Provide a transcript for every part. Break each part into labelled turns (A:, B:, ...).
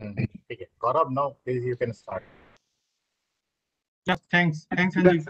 A: Mm-hmm. Okay. Gaurav, now please you can start.
B: Yeah, thanks. Thanks, Sanjeev.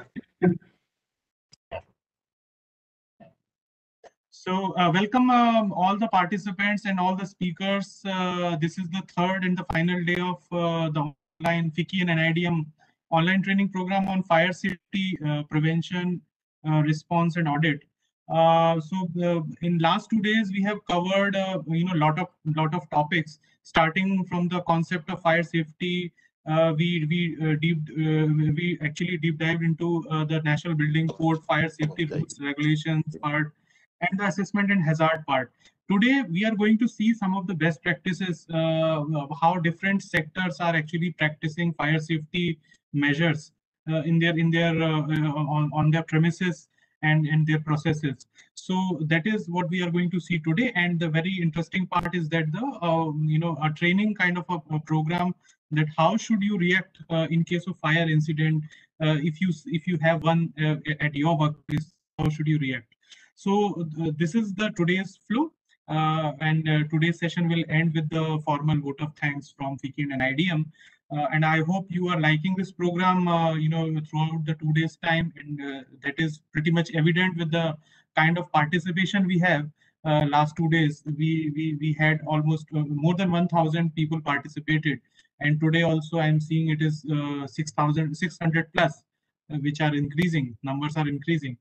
B: So uh, welcome um, all the participants and all the speakers. Uh, this is the third and the final day of uh, the online FICCI and NIDM online training program on fire safety uh, prevention, uh, response and audit. Uh, so, uh, in last two days, we have covered uh, you know lot of lot of topics, starting from the concept of fire safety, uh, we we uh, deep uh, we actually deep dived into uh, the national building code fire safety rules regulations part and the assessment and hazard part. Today we are going to see some of the best practices uh, how different sectors are actually practicing fire safety measures uh, in their in their on, on their premises and and their processes. So that is what we are going to see today. And the very interesting part is that the um, you know a training kind of a, a program that how should you react uh, in case of fire incident uh, if you if you have one uh, at your workplace how should you react? So uh, this is the today's flow uh, and uh, today's session will end with the formal vote of thanks from FICCI and IDM. Uh, and I hope you are liking this program, uh, you know, throughout the two days time. And uh, that is pretty much evident with the kind of participation we have last two days. We, we, we had almost more than 1,000 people participated. And today also I'm seeing it is uh, 6,600 plus, which are increasing, numbers are increasing.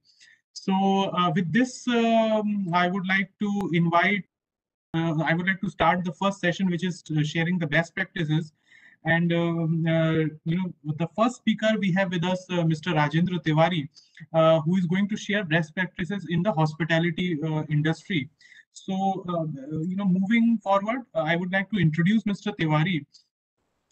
B: So uh, with this, um, I would like to invite, uh, I would like to start the first session, which is sharing the best practices. And um, uh, you know, the first speaker we have with us, uh, Mr. Rajendra Tiwari, uh, who is going to share best practices in the hospitality uh, industry. So uh, you know, moving forward, uh, I would like to introduce Mr. Tiwari.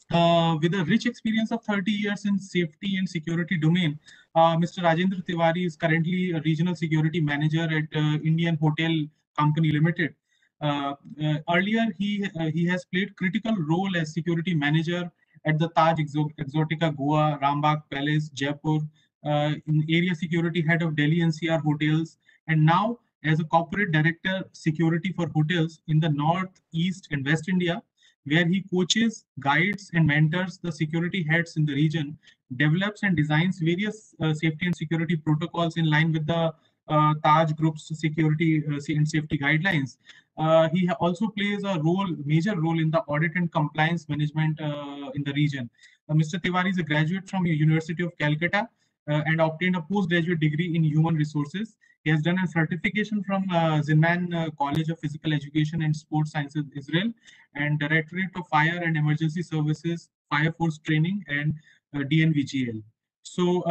B: Uh, with a rich experience of 30 years in safety and security domain, uh, Mr. Rajendra Tiwari is currently a regional security manager at uh, Indian Hotel Company Limited. Uh, uh, earlier, he uh, he has played critical role as security manager at the Taj Exotica Goa, Rambagh Palace, Jaipur, in area security head of Delhi NCR hotels, and now as a corporate director security for hotels in the North, East, and West India, where he coaches, guides, and mentors the security heads in the region develops and designs various uh, safety and security protocols in line with the uh, Taj Group's security uh, and safety guidelines. Uh, he also plays a role, major role in the audit and compliance management uh, in the region. Uh, Mr. Tiwari is a graduate from University of Calcutta uh, and obtained a postgraduate degree in human resources. He has done a certification from uh, Zinman uh, College of Physical Education and Sports Sciences, Israel, and Directorate of Fire and Emergency Services, Fire Force Training, and uh, DNVGL. So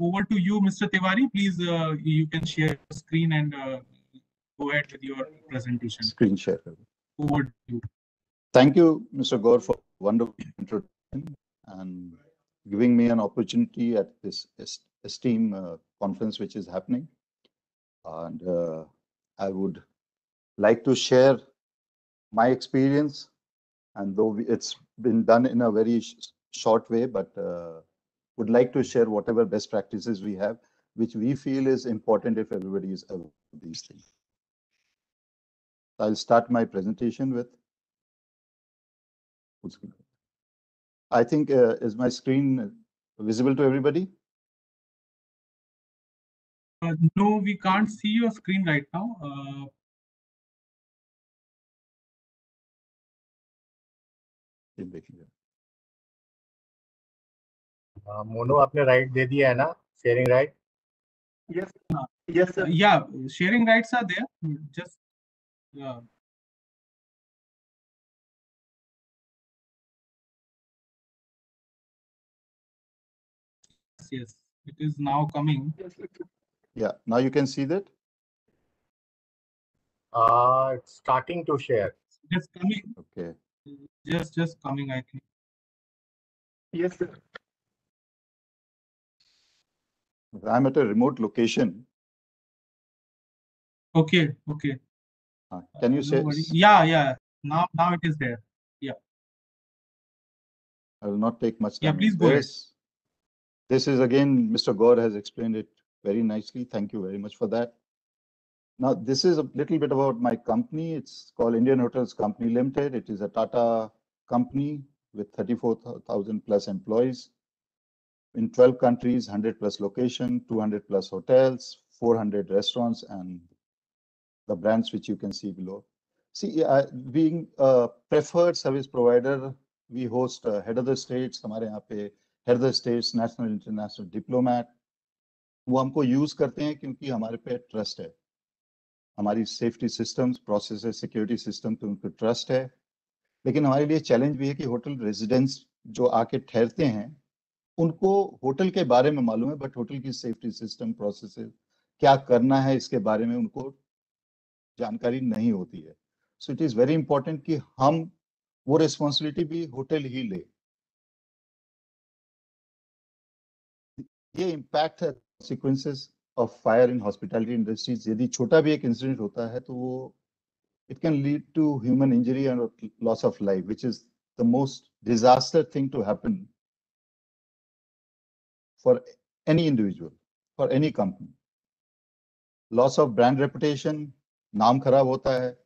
B: over to you, Mr. Tiwari. Please, you can share your screen and go ahead with your presentation.
C: Screen share.
B: Over you.
C: Thank you, Mr. Gore, for wonderful introduction and giving me an opportunity at this es- esteem uh, conference which is happening. And uh, I would like to share my experience. And though it's been done in a very sh- short way, but uh, would like to share whatever best practices we have, which we feel is important if everybody is aware of these things. I'll start my presentation with. Full screen. I think, uh, is my screen visible to everybody?
B: Uh, no, we can't see your screen right now. Uh,
C: ये देखिए।
A: uh, Monu आपने right दे दिया है ना sharing right
D: Yes, yes, sir.
B: yeah, sharing rights are there. Just yeah. Yes, it is now coming.
C: Yeah, now you can see that?
A: uh, it's starting to share
B: Just coming.
C: Okay.
B: Just just coming. I think.
D: Yes, sir.
C: I'm at a remote location.
B: Okay. Okay.
C: Uh, Can you say,
B: worry. Yeah. Yeah. Now now it is there. Yeah.
C: I will not take much
B: Yeah,
C: time.
B: please go ahead.
C: This- This is again, Mr. Gaur has explained it very nicely. Thank you very much for that. Now, this is a little bit about my company. It's called Indian Hotels Company Limited. It is a Tata company with 34,000 plus employees in 12 countries, 100 plus location, 200 plus hotels, 400 restaurants, and the brands which you can see below. See, uh, being a preferred service provider, we host uh, head of the states, हमारे यहाँ पे head of the states, national, international diplomat. वो हमको use करते हैं क्योंकि हमारे पे ट्रस्ट है हमारी safety systems process security system पे उनको ट्रस्ट है लेकिन हमारे लिए चैलेंज भी है कि होटल रेजिडेंट्स जो आके ठहरते हैं उनको होटल के बारे में मालूम है बट होटल की सेफ्टी सिस्टम प्रोसेस क्या करना है इसके बारे में उनको जानकारी नहीं होती है। So it is very important कि हम वो रिस्पॉन्सिबिलिटी भी होटल ही ले। ये इम्पैक्ट है sequences of fire in hospitality industries यदि छोटा भी एक इंसिडेंट होता है तो वो it can lead to human injury and loss of life which is the most disaster thing to happen for any individual for any company loss of brand reputation नाम खराब होता है।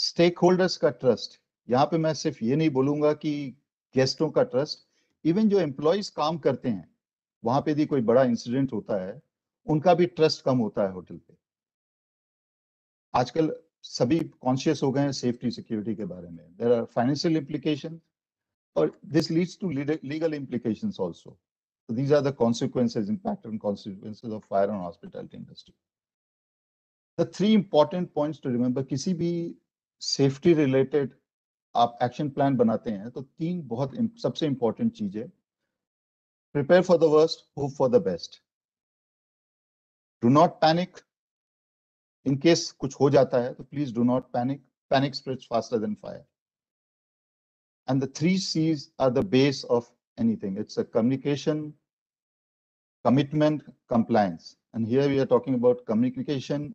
C: स्टेक होल्डर्स का trust यहाँ पे मैं सिर्फ़ ये नहीं बोलूँगा कि गेस्टों का ट्रस्ट इवन जो एम्प्लॉयज़ काम करते हैं, वहाँ पे यदि कोई बड़ा इंसिडेंट होता है, उनका भी ट्रस्ट कम होता है होटल पे। आजकल सभी कॉन्शियस हो गए हैं सेफ्टी सिक्योरिटी के बारे में। देर आर फाइनेंशियल इम्प्लीकेशन और this leads to legal implication also these are impact and consequences of fire on hospitality industry the three important points to remember किसी भी सेफ्टी रिलेटेड आप एक्शन प्लान बनाते हैं तो तीन बहुत सबसे इंपॉर्टेंट चीज है prepare for the worst hope for the best do not panic in case कुछ हो जाता है तो please do not panic panic spreads faster than fire and the three c's are the base of anything it's a communication commitment compliance and here we are talking about communication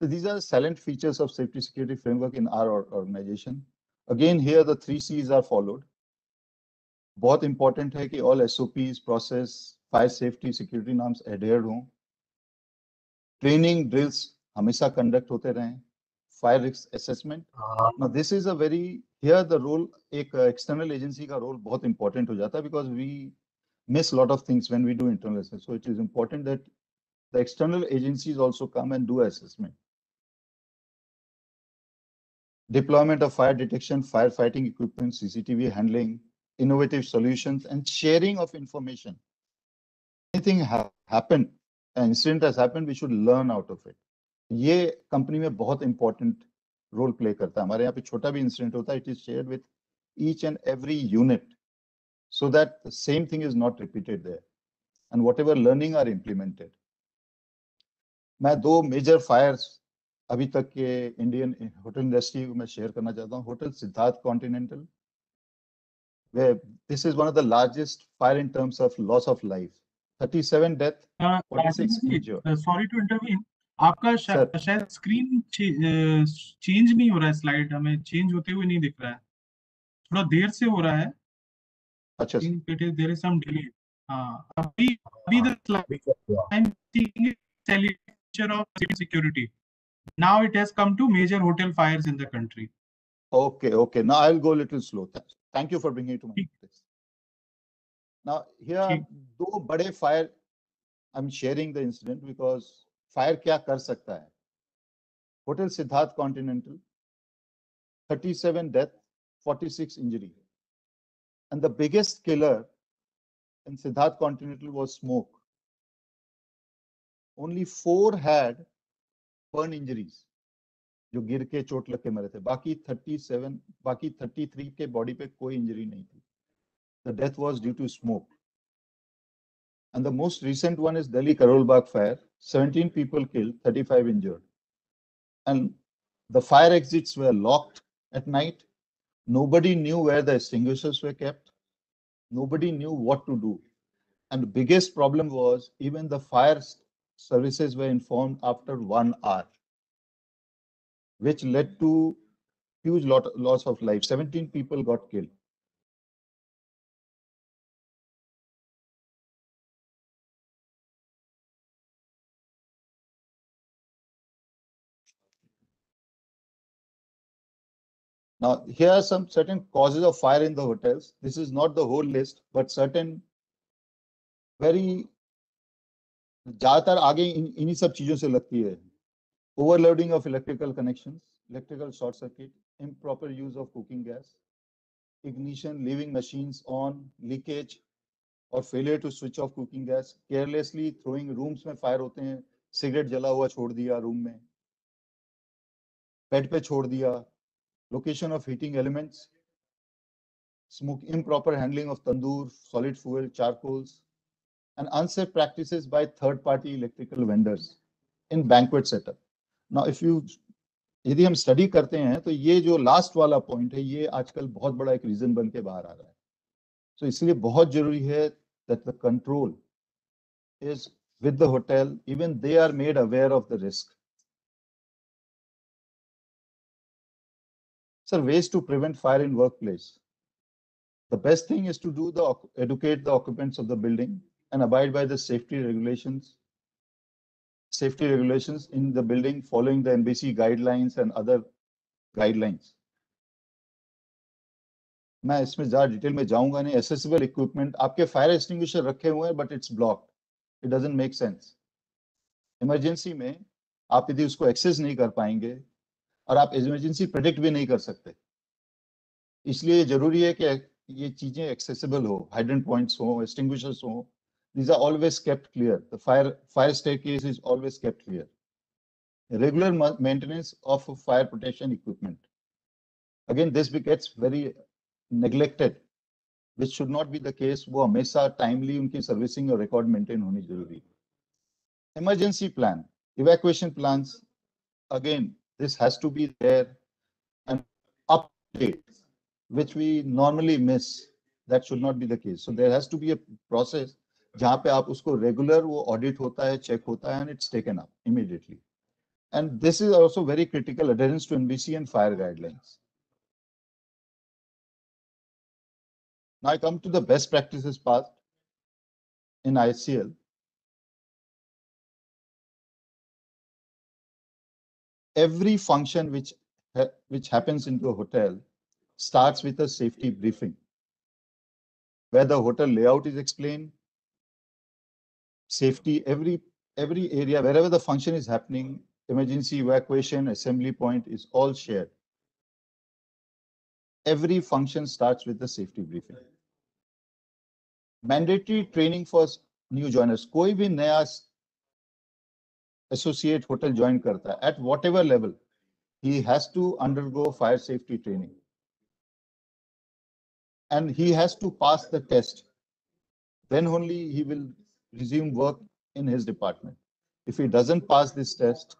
C: so these are the silent features of safety security framework in our organization again here the three c's are followed बहुत important है कि all SOPs process fire safety security norms एडेयर्ड हों training drills हमेशा conduct होते रहें fire risk assessment now this is a very here the role एक external agency का role बहुत इंपॉर्टेंट हो जाता है because we miss lot of things when we do internal assessment. So it is important that the external agencies also come and do assessment. Deployment of fire detection, firefighting equipment, CCTV handling, innovative solutions and sharing of information. Anything ha happened, an incident has happened, we should learn out of it. ये company में बहुत important role play करता है हमारे यहाँ पे छोटा भी इंसिडेंट होता है it is share with each and every unit so that the same thing is not repeated there and what ever learning are implemented मैं दो मेजर फायर्स अभी तक के इंडियन होटल इंडस्ट्री को मैं शेयर करना चाहता हूँ। Hotel Siddharth continental this is one of the largest fire in terms of loss of life 37 death
B: sorry to intervene आपका शायद स्क्रीन चेंज eh, नहीं हो रहा है स्लाइड हमें चेंज होते हुए नहीं दिख रहा है। थोड़ा देर से हो रहा है।
C: अच्छा
B: सम हाँ, अभी अभी Now it has come to major hotel fires in the country.
C: Okay, okay. Now I'll go a little slow. Thank you for bringing it to my notice. Now here two bade fire. I'm sharing the incident because fire kya kar sakta hai? Hotel Siddharth Continental, 37 death, 46 injury. And the biggest killer in Siddharth Continental was smoke. Only four had burn injuries. जो गिर के चोट लग के मरे थे बाकी 37 बाकी 33 के बॉडी पे कोई इंजरी नहीं थी the death was due to smoke and the most recent one is delhi karol bagh fire 17 people killed 35 injured and the fire exits were locked at night nobody knew where the extinguishers were kept nobody knew what to do and the biggest problem was even the fire s- services were informed after one hour, which led to huge lot, loss of life. 17 people got killed. Now, here are some certain causes of fire in the hotels. This is not the whole list, but certain very ज़्यादातर आगे इन्हीं सब चीज़ों से लगती है। Overloading of electrical connection electrical short circuit improper use of cooking gas ignition leaving machine on leakage और failure to switch off cooking gas carelessly throwing rooms में फायर होते हैं सिगरेट जला हुआ छोड़ दिया रूम में बेड पे छोड़ दिया location of heating elements smoke improper handling of tandoor solid fuel charcoals and unsafe practices by third party electrical vendors in banquet setup. Now, if you, यदि हम स्टडी करते हैं तो ये जो लास्ट वाला पॉइंट है, ये आजकल बहुत बड़ा एक रीजन बन के बाहर आ रहा है। सो so, इसलिए बहुत ज़रूरी है that the control is with the hotel even they are made aware of the risk sir ways to prevent fire in work place the best thing is to do the educate the occupants of the building and abide by the safety regulations. Safety regulations in the building, following the NBC guidelines and other guidelines. मैं इसमें ज़्यादा detail में जाऊँगा नहीं accessible equipment आपके fire extinguisher रखे हुए हैं but it's blocked it doesn't make sense emergency में आप यदि उसको एक्सेस नहीं कर पाएँगे और आप इमरजेंसी प्रेडिक्ट भी नहीं कर सकते इसलिए ज़रूरी है कि ये चीज़ें एक्सेसिबल हो हाइड्रेंट पॉइंट्स हो एक्सटिंग्विशर्स हो these are always kept clear the fire fire staircase is always kept clear regular maintenance of fire protection equipment again this gets very neglected which should not be the case वो हमेशा timely उनकी servicing और record maintain होनी जरूरी है emergency plan evacuation plans again this has to be there and update, which we normally miss. That should not be the case. So there has to be a process जहां पे आप उसको regular वो audit होता है check होता है and it's taken up immediately and this is also very critical adherence to NBC and fire guidelines Now I come to the best practices part in IHCL. Every function which ha which happens into a hotel starts with a safety briefing, where the hotel layout is explained, safety every every area wherever the function is happening emergency evacuation assembly point is all shared. Every function starts with the safety briefing. Mandatory training for new joiners. Koi bhi naya associate hotel join karta at whatever level he has to undergo fire safety training. And he has to pass the test. Then only he will resume work in his department if he doesn't pass this test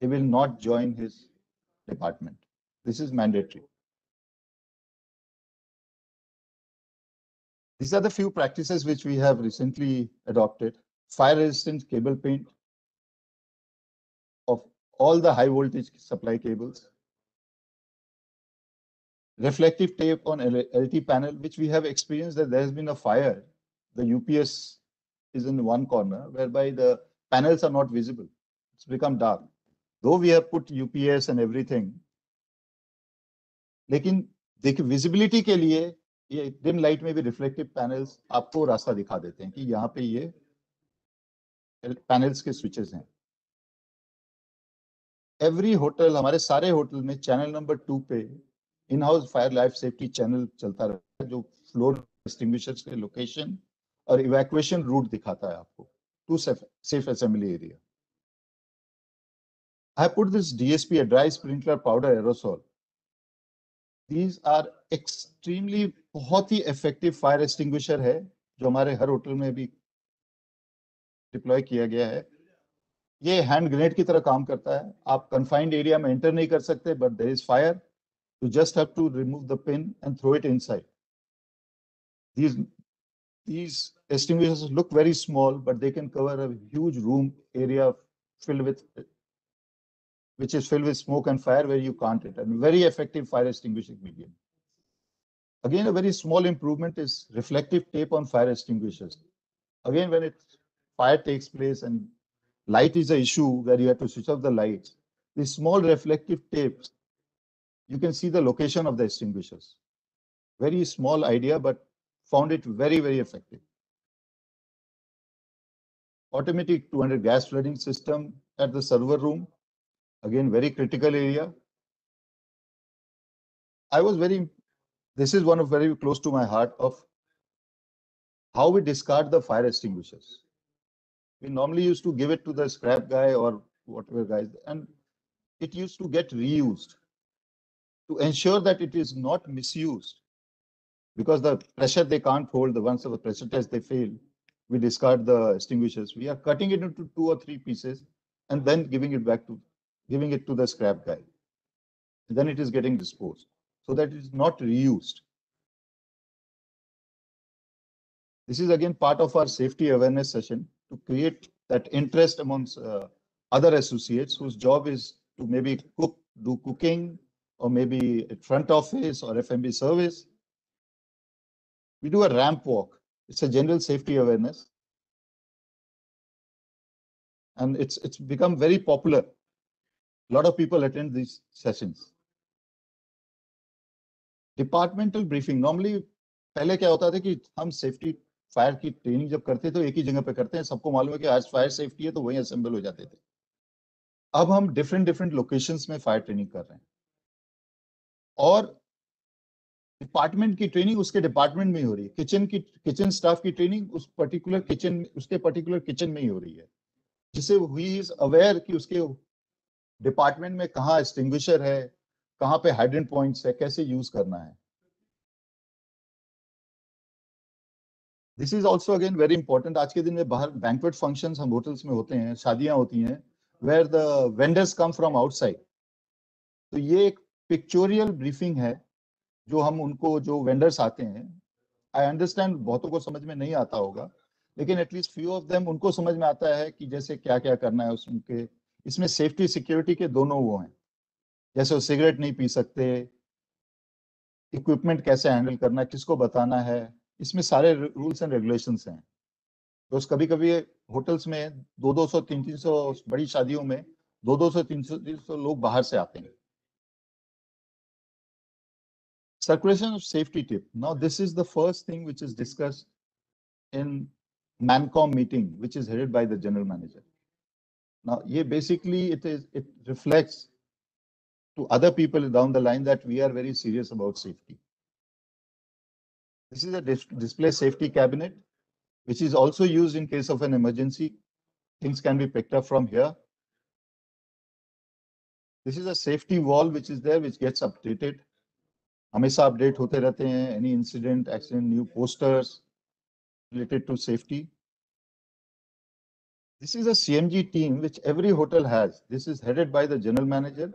C: he will not join his department this is mandatory these are the few practices which we have recently adopted fire resistant cable paint of all the high voltage supply cables. Reflective tape on LT panel, which we have experienced that there has been a fire. The UPS is in one corner whereby the panels are not visible. It's become dark. Though we have put UPS and everything, लेकिन देखिए visibility के लिए ये dim light में भी reflective panels आपको रास्ता दिखा देते हैं कि यहाँ पे ये पैनल्स के स्विचेस हैं एवरी होटल हमारे सारे होटल में चैनल नंबर टू पे in house fire life safety channel चलता रहता है जो फ्लोर एक्सटिंग्विशर्स के लोकेशन और इवैक्यूएशन रूट दिखाता है आपको to safe assembly area put this DSP, a dry sprinkler powder aerosol. These are extremely बहुत ही effective fire extinguisher है जो हमारे हर होटल में भी डिप्लॉय किया गया है। ये हैंड ग्रेनेड की तरह काम करता है। आप कन्फाइंड एरिया में एंटर नहीं कर सकते but there is fire you just have to remove the pin and throw it inside these these extinguishers look very small but they can cover a huge room area filled with which is filled with smoke and fire where you can't enter and very effective fire extinguishing medium again a very small improvement is reflective tape on fire extinguishers again when it fire takes place and light is an issue where you have to switch off the lights. These small reflective tapes you can see the location of the extinguishers. Very small idea, but found it very, very effective. Automatic 200 gas flooding system at the server room. Again, very critical area. I was very, this is one of very close to my heart of how we discard the fire extinguishers. We normally used to give it to the scrap guy or whatever guys, and it used to get reused to ensure that it is not misused because the pressure they can't hold, the ones of the pressure test they fail, we discard the extinguishers. We are cutting it into two or three pieces and then giving it back to, giving it to the scrap guy. And then it is getting disposed so that it is not reused. This is again part of our safety awareness session to create that interest amongst uh, other associates whose job is to maybe cook, do cooking, or maybe front office or F&B service. We do a ramp walk. It's a general safety awareness. And it's it's become very popular. A lot of people attend these sessions. Departmental briefing. Normally, पहले क्या होता था कि हम safety fire की training जब करते तो एक ही जगह पे करते हैं सबको मालूम है कि आज फायर सेफ्टी है तो वहीं असेंबल हो जाते थे अब हम डिफरेंट डिफरेंट लोकेशंस में फायर ट्रेनिंग कर रहे हैं और डिपार्टमेंट की ट्रेनिंग उसके डिपार्टमेंट में ही हो रही है। किचन की किचन स्टाफ की ट्रेनिंग उस पर्टिकुलर किचन उसके पर्टिकुलर किचन में ही हो रही है। जिससे ही इज़ अवेयर कि उसके डिपार्टमेंट में कहाँ एक्सटिंग्विशर है, कहाँ पे हाइड्रेंट पॉइंट्स है, कैसे यूज़ करना है। This is also again very important आज के दिन में बाहर बैंकवेट फ़ंक्शन हम होटल्स में होते हैं, शादियाँ होती हैं where the vendors come from outside तो ये एक पिक्चोरियल ब्रीफिंग है। जो हम उनको, जो वेंडर्स आते हैं आई अंडरस्टैंड बहुतों को समझ में नहीं आता होगा, लेकिन एटलीस्ट फ्यू ऑफ़ देम उनको समझ में आता है कि जैसे क्या क्या करना है उसके इसमें सेफ्टी सिक्योरिटी के दोनों वो हैं। जैसे वो सिगरेट नहीं पी सकते इक्विपमेंट कैसे हैंडल करना है, किसको बताना है, इसमें सारे रूल्स एंड रेगुलेशंस हैं। तो कभी कभी होटल्स में दो दो सौ, तीन तीन सौ बड़ी शादियों में दो दो सौ, तीन सौ तीन सौ लोग बाहर से आते हैं। Circulation of safety tip. Now, this is the first thing which is discussed in Mancom meeting, which is headed by the general manager. Now, yeah, basically it is it reflects to other people down the line that we are very serious about safety. This is a dis display safety cabinet, which is also used in case of an emergency. Things can be picked up from here. This is a safety wall which is there, which gets updated. हमेशा update होते रहते हैं any incident accident new posters related to safety. This is a CMG team which every hotel has. This is headed by the general manager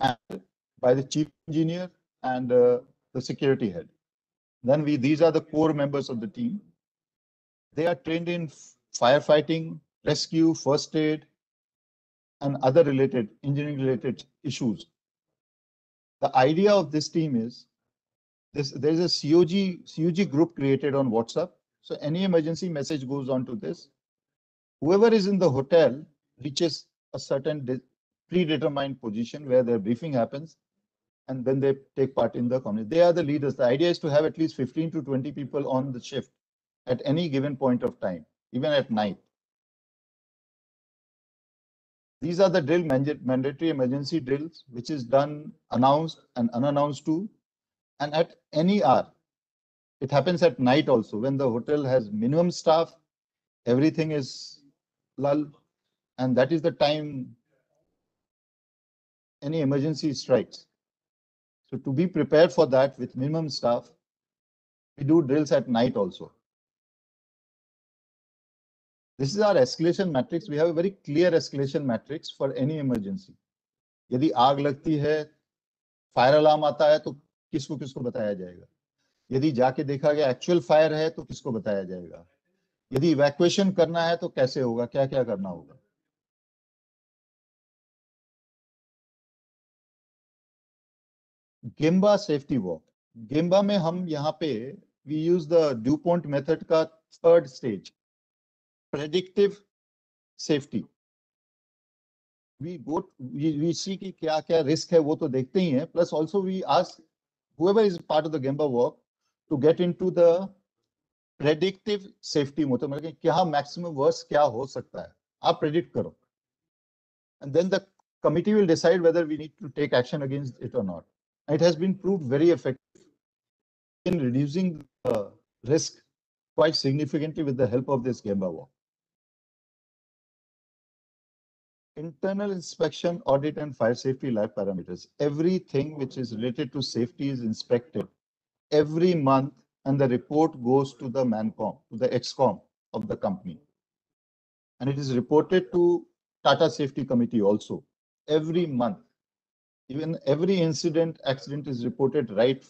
C: and by the chief engineer and uh, the security head. Then we these are the core members of the team. They are trained in firefighting, rescue, first aid, and other related engineering related issues. The idea of this team is this, there's a COG, COG group created on WhatsApp. So any emergency message goes on to this. Whoever is in the hotel reaches a certain predetermined position where their briefing happens and then they take part in the community. They are the leaders. The idea is to have at least 15 to 20 people on the shift at any given point of time, even at night. These are the drill mandatory emergency drills, which is done announced and unannounced too. And at any hour, it happens at night also when the hotel has minimum staff, everything is lull, and that is the time any emergency strikes. So to be prepared for that with minimum staff, we do drills at night also. This is our escalation matrix. We have a very clear escalation matrix for any emergency. यदि आग लगती है fire alarm आता है तो किसको किसको बताया जाएगा? यदि जाके देखा गया एक्चुअल फायर है तो किसको बताया जाएगा? यदि इवैक्यूएशन करना है तो कैसे होगा? क्या क्या करना होगा? गेम्बा सेफ्टी वॉक गेम्बा में हम यहाँ पे we use the dew point method का third stage predictive safety. we go we, we see कि क्या क्या risk है वो तो देखते ही हैं plus also we ask whoever is part of the Gemba work to get into the predictive safety mode मतलब क्या maximum worst क्या हो सकता है आप predict करो and then the committee will decide whether we need to take action against it or not and it has been proved very effective in reducing the risk quite significantly with the help of this Gemba walk. Internal inspection, audit and fire safety life parameters. Everything which is related to safety is inspected every month and the report goes to the MANCOM, to the EXCOM of the company. And it is reported to Tata Safety Committee also every month. Even every incident, accident is reported right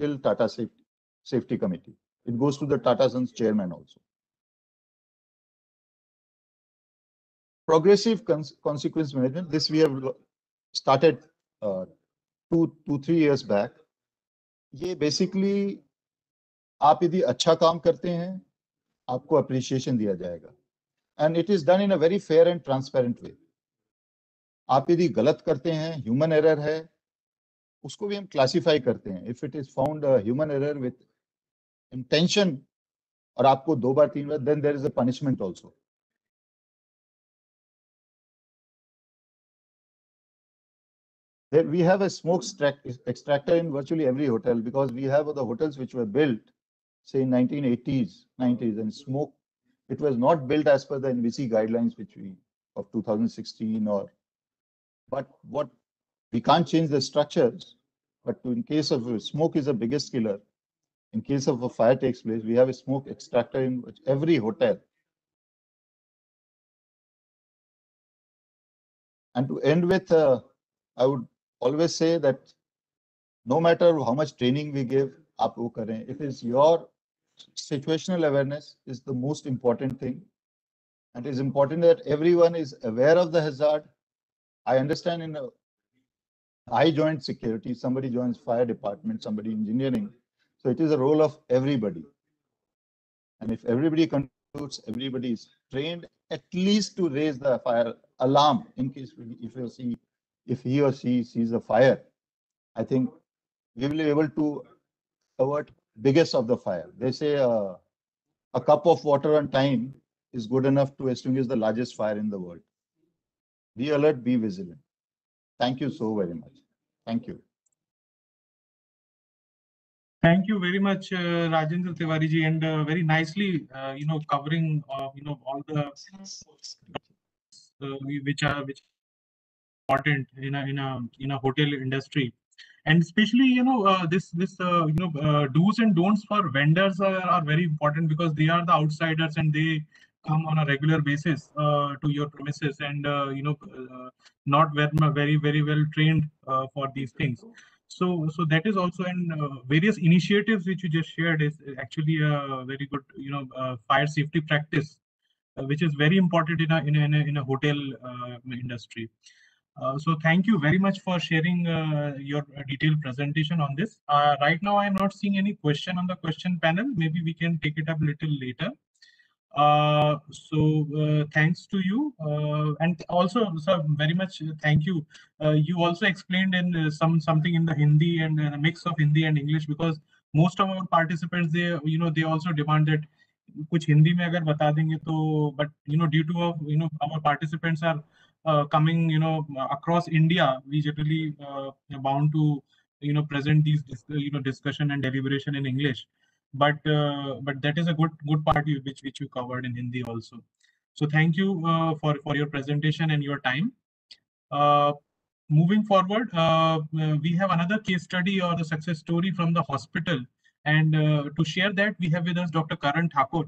C: till Tata Safety, Safety Committee. It goes to the Tata Sons chairman also. Progressive cons- consequence management, this we have started uh, two, two, three years back. ये basically आप यदि अच्छा काम करते हैं आपको appreciation दिया जाएगा and it is done in a very fair and transparent way. आप यदि गलत करते हैं ह्यूमन एरर है उसको भी हम क्लासिफाई करते हैं if it is found human error with intention और आपको दो बार तीन बार then there is a punishment also we have a smoke extract- extractor in virtually every hotel because we have the hotels which were built say in 1980s 90s and smoke it was not built as per the NBC guidelines which we of 2016 or but what we can't change the structures but in case of smoke is the biggest killer in case of a fire takes place we have a smoke extractor in every hotel. And to end with uh, i would always say that no matter how much training we give karen it is your situational awareness is the most important thing and it is important that everyone is aware of the hazard I understand in a, I joined security, somebody joins fire department, somebody engineering. So it is a role of everybody. And if everybody contributes, everybody is trained at least to raise the fire alarm in case we- if you see, if he or she sees a fire, I think we will be able to avert biggest of the fire. They say uh, a cup of water on time is good enough to extinguish the largest fire in the world be alert, be vigilant. Thank you so very much. Thank you.
B: Thank you very much, uh, Rajendra Tiwari ji, and uh, very nicely, uh, you know, covering, uh, you know, all the uh, which are which important in a in a in a hotel industry, and especially, you know, uh, this this uh, you know uh, do's and don'ts for vendors are, are very important because they are the outsiders and they come on a regular basis uh, to your premises and uh, you know uh, not very very very well trained for these things. So so that is also in uh, various initiatives which you just shared is actually a very good you know fire safety practice which is very important in a in a, in a, hotel industry uh, so thank you very much for sharing uh, your uh, detailed presentation on this uh, right now i am not seeing any question on the question panel maybe we can take it up a little later uh, so uh, thanks to you uh, and also sir very much thank you uh, you also explained in uh, some something in the hindi and uh, a mix of hindi and english because most of our participants they you know they also demand that कुछ हिंदी में अगर बता देंगे तो but you know due to uh, you know our participants are uh, coming you know across india we generally uh, bound to you know present these you know discussion and deliberation in english. But uh, but that is a good good part which which you covered in hindi also. So thank you uh, for for your presentation and your time. Uh, moving forward uh, uh, we have another case study or a success story from the hospital. And uh, to share that we have with us dr karan thakur.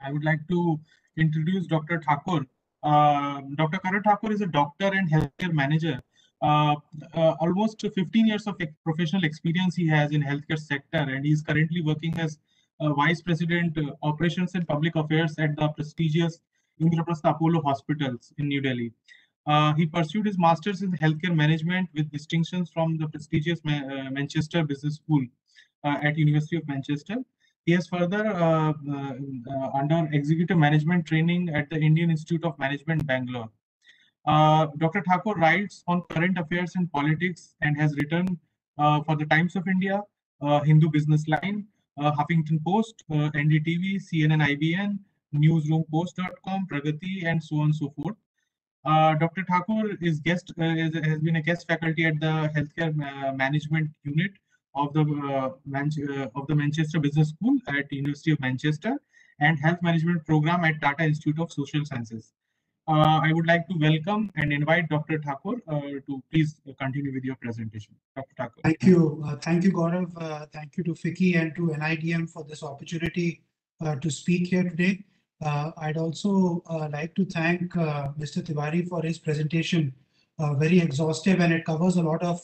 B: I would like to introduce dr thakur. uh, dr karan thakur is a doctor and healthcare manager. Uh, uh, almost 15 years of professional experience he has in healthcare sector and he is currently working as uh, vice president operations and public affairs at the prestigious indraprastha apollo hospitals in new delhi. Uh, he pursued his master's in healthcare management with distinctions from the prestigious Ma- uh, manchester business school uh, at university of manchester he has further uh, uh, under executive management training at the indian institute of management bangalore Uh, Dr. Thakur writes on current affairs and politics and has written uh, for the Times of India, uh, Hindu Business Line, uh, Huffington Post, NDTV, CNN IBN, newsroompost.com, Pragati, and so on and so forth. Uh, Dr. Thakur is guest uh, is, has been a guest faculty at the healthcare uh, management unit of the uh, uh, of the Manchester Business School at University of Manchester and health management program at Tata Institute of Social Sciences. Uh, I would like to welcome and invite Dr. Thakur to please continue with your presentation. Dr. Thakur.
E: Thank you. Thank you, Gaurav. Thank you to FICCI and to NIDM for this opportunity to speak here today. Uh, I'd also uh, like to thank uh, Mr. Tiwari for his presentation. Very exhaustive and it covers a lot of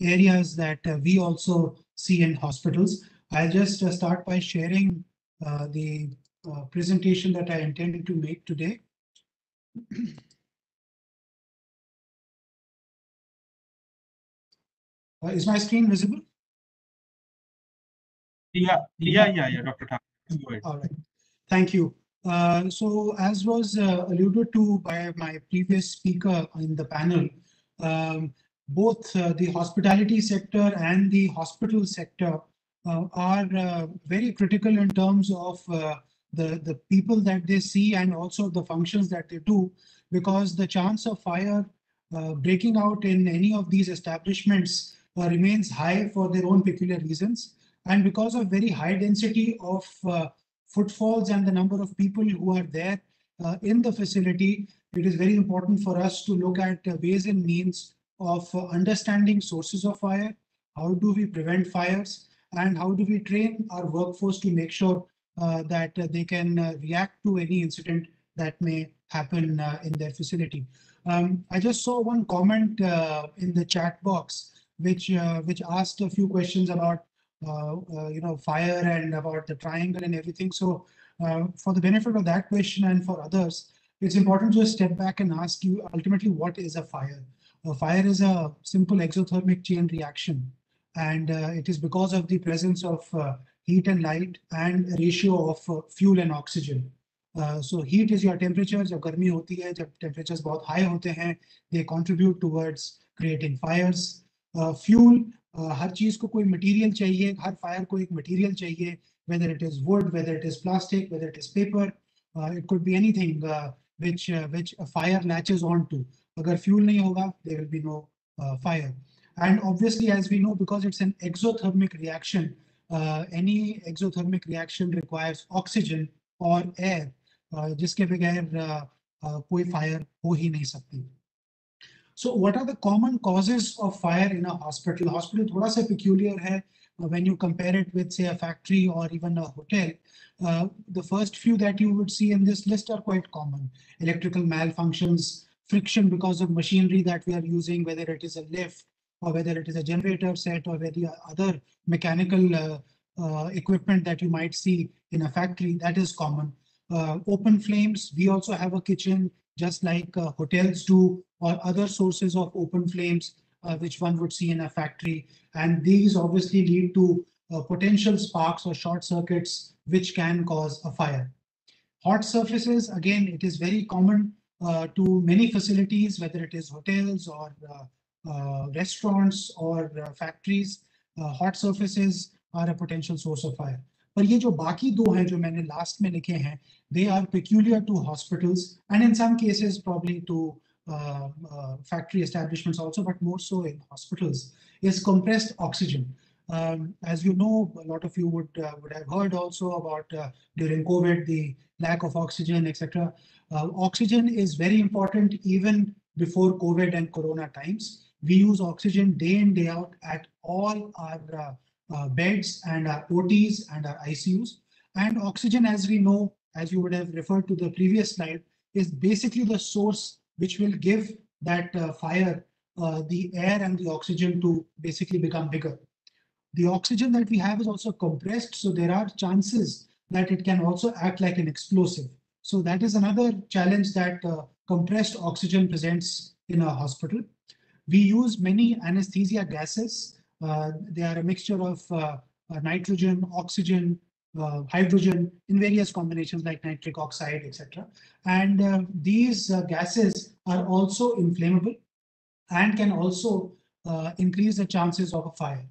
E: areas that uh, we also see in hospitals. I'll just uh, start by sharing uh, the uh, presentation that I intended to make today. Is my screen visible?
B: Yeah, yeah, yeah, yeah, Dr. Thakur. Go ahead.
E: All right, thank you. Uh, So as was uh, alluded to by my previous speaker in the panel, um, both uh, the hospitality sector and the hospital sector uh, are uh, very critical in terms of the, the people that they see and also the functions that they do, because the chance of fire uh, breaking out in any of these establishments uh, remains high for their own peculiar reasons. And because of very high density of uh, footfalls and the number of people who are there in the facility, it is very important for us to look at ways and means of uh, understanding sources of fire, how do we prevent fires, and how do we train our workforce to make sure uh, that uh, they can uh, react to any incident that may happen in their facility. Um, I just saw one comment in the chat box which which asked a few questions about you know fire and about the triangle and everything. So for the benefit of that question and for others, it's important to step back and ask you ultimately what is a fire. A fire is a simple exothermic chain reaction, and uh, it is because of the presence of uh, heat and light and a ratio of uh, fuel and oxygen. Uh, so heat is your temperature. जब गर्मी होती है, जब temperatures बहुत high होते हैं, they contribute towards creating fires. Uh, fuel uh, हर चीज को कोई मटेरियल चाहिए हर फायर को एक मटेरियल चाहिए whether it is wood whether it is plastic whether it is paper uh, it could be anything uh, which uh, which a fire latches onto अगर fuel नहीं होगा there will be no uh, fire and obviously as we know because it's an exothermic reaction uh, any exothermic reaction requires oxygen or air uh, जिसके बगैर uh, uh, कोई fire हो ही नहीं सकती So what are the common causes of fire in a hospital? Hospital थोड़ा सा peculiar है uh, when you compare it with say a factory or even a hotel. Uh, the first few that you would see in this list are quite common. Electrical malfunctions, friction because of machinery that we are using, whether it is a lift or whether it is a generator set or any other mechanical uh, uh, equipment that you might see in a factory, that is common. Uh, open flames, we also have a kitchen just like uh, hotels do or other sources of open flames uh, which one would see in a factory and these obviously lead to uh, potential sparks or short circuits which can cause a fire hot surfaces again it is very common to many facilities whether it is hotels or uh, uh, restaurants or uh, factories uh, hot surfaces are a potential source of fire पर ये जो बाकी दो हैं जो मैंने last में लिखे हैं they are peculiar to hospitals and in some cases probably to uh, uh, factory establishments also, but more so in hospitals, is compressed oxygen. Um, as you know, a lot of you would uh, would have heard also about uh, during COVID the lack of oxygen, etc. uh, oxygen is very important even before COVID and Corona times. We use oxygen day in day out at all our uh, uh, beds and our OTs and our ICUs. And oxygen, as we know, as you would have referred to the previous slide, is basically the source which will give that uh, fire uh, the air and the oxygen to basically become bigger. The oxygen that we have is also compressed, so there are chances that it can also act like an explosive. So that is another challenge that uh, compressed oxygen presents in a hospital. We use many anesthesia gases. Uh, they are a mixture of uh, uh, nitrogen, oxygen, uh, hydrogen in various combinations like nitric oxide, etc. And uh, these gases are also inflammable and can also increase the chances of a fire.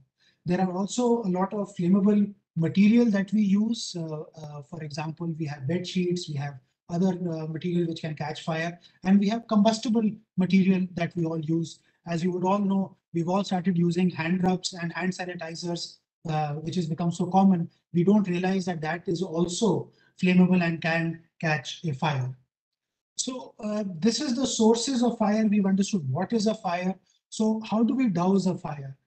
E: There are also a lot of flammable material that we use. Uh, uh, for example, we have bed sheets, we have other uh, material which can catch fire, and we have combustible material that we all use. As you would all know, we've all started using hand rubs and hand sanitizers, uh, which has become so common. We don't realize that that is also flammable and can catch a fire. So uh, this is the sources of fire. We've understood what is a fire. So how do we douse a fire?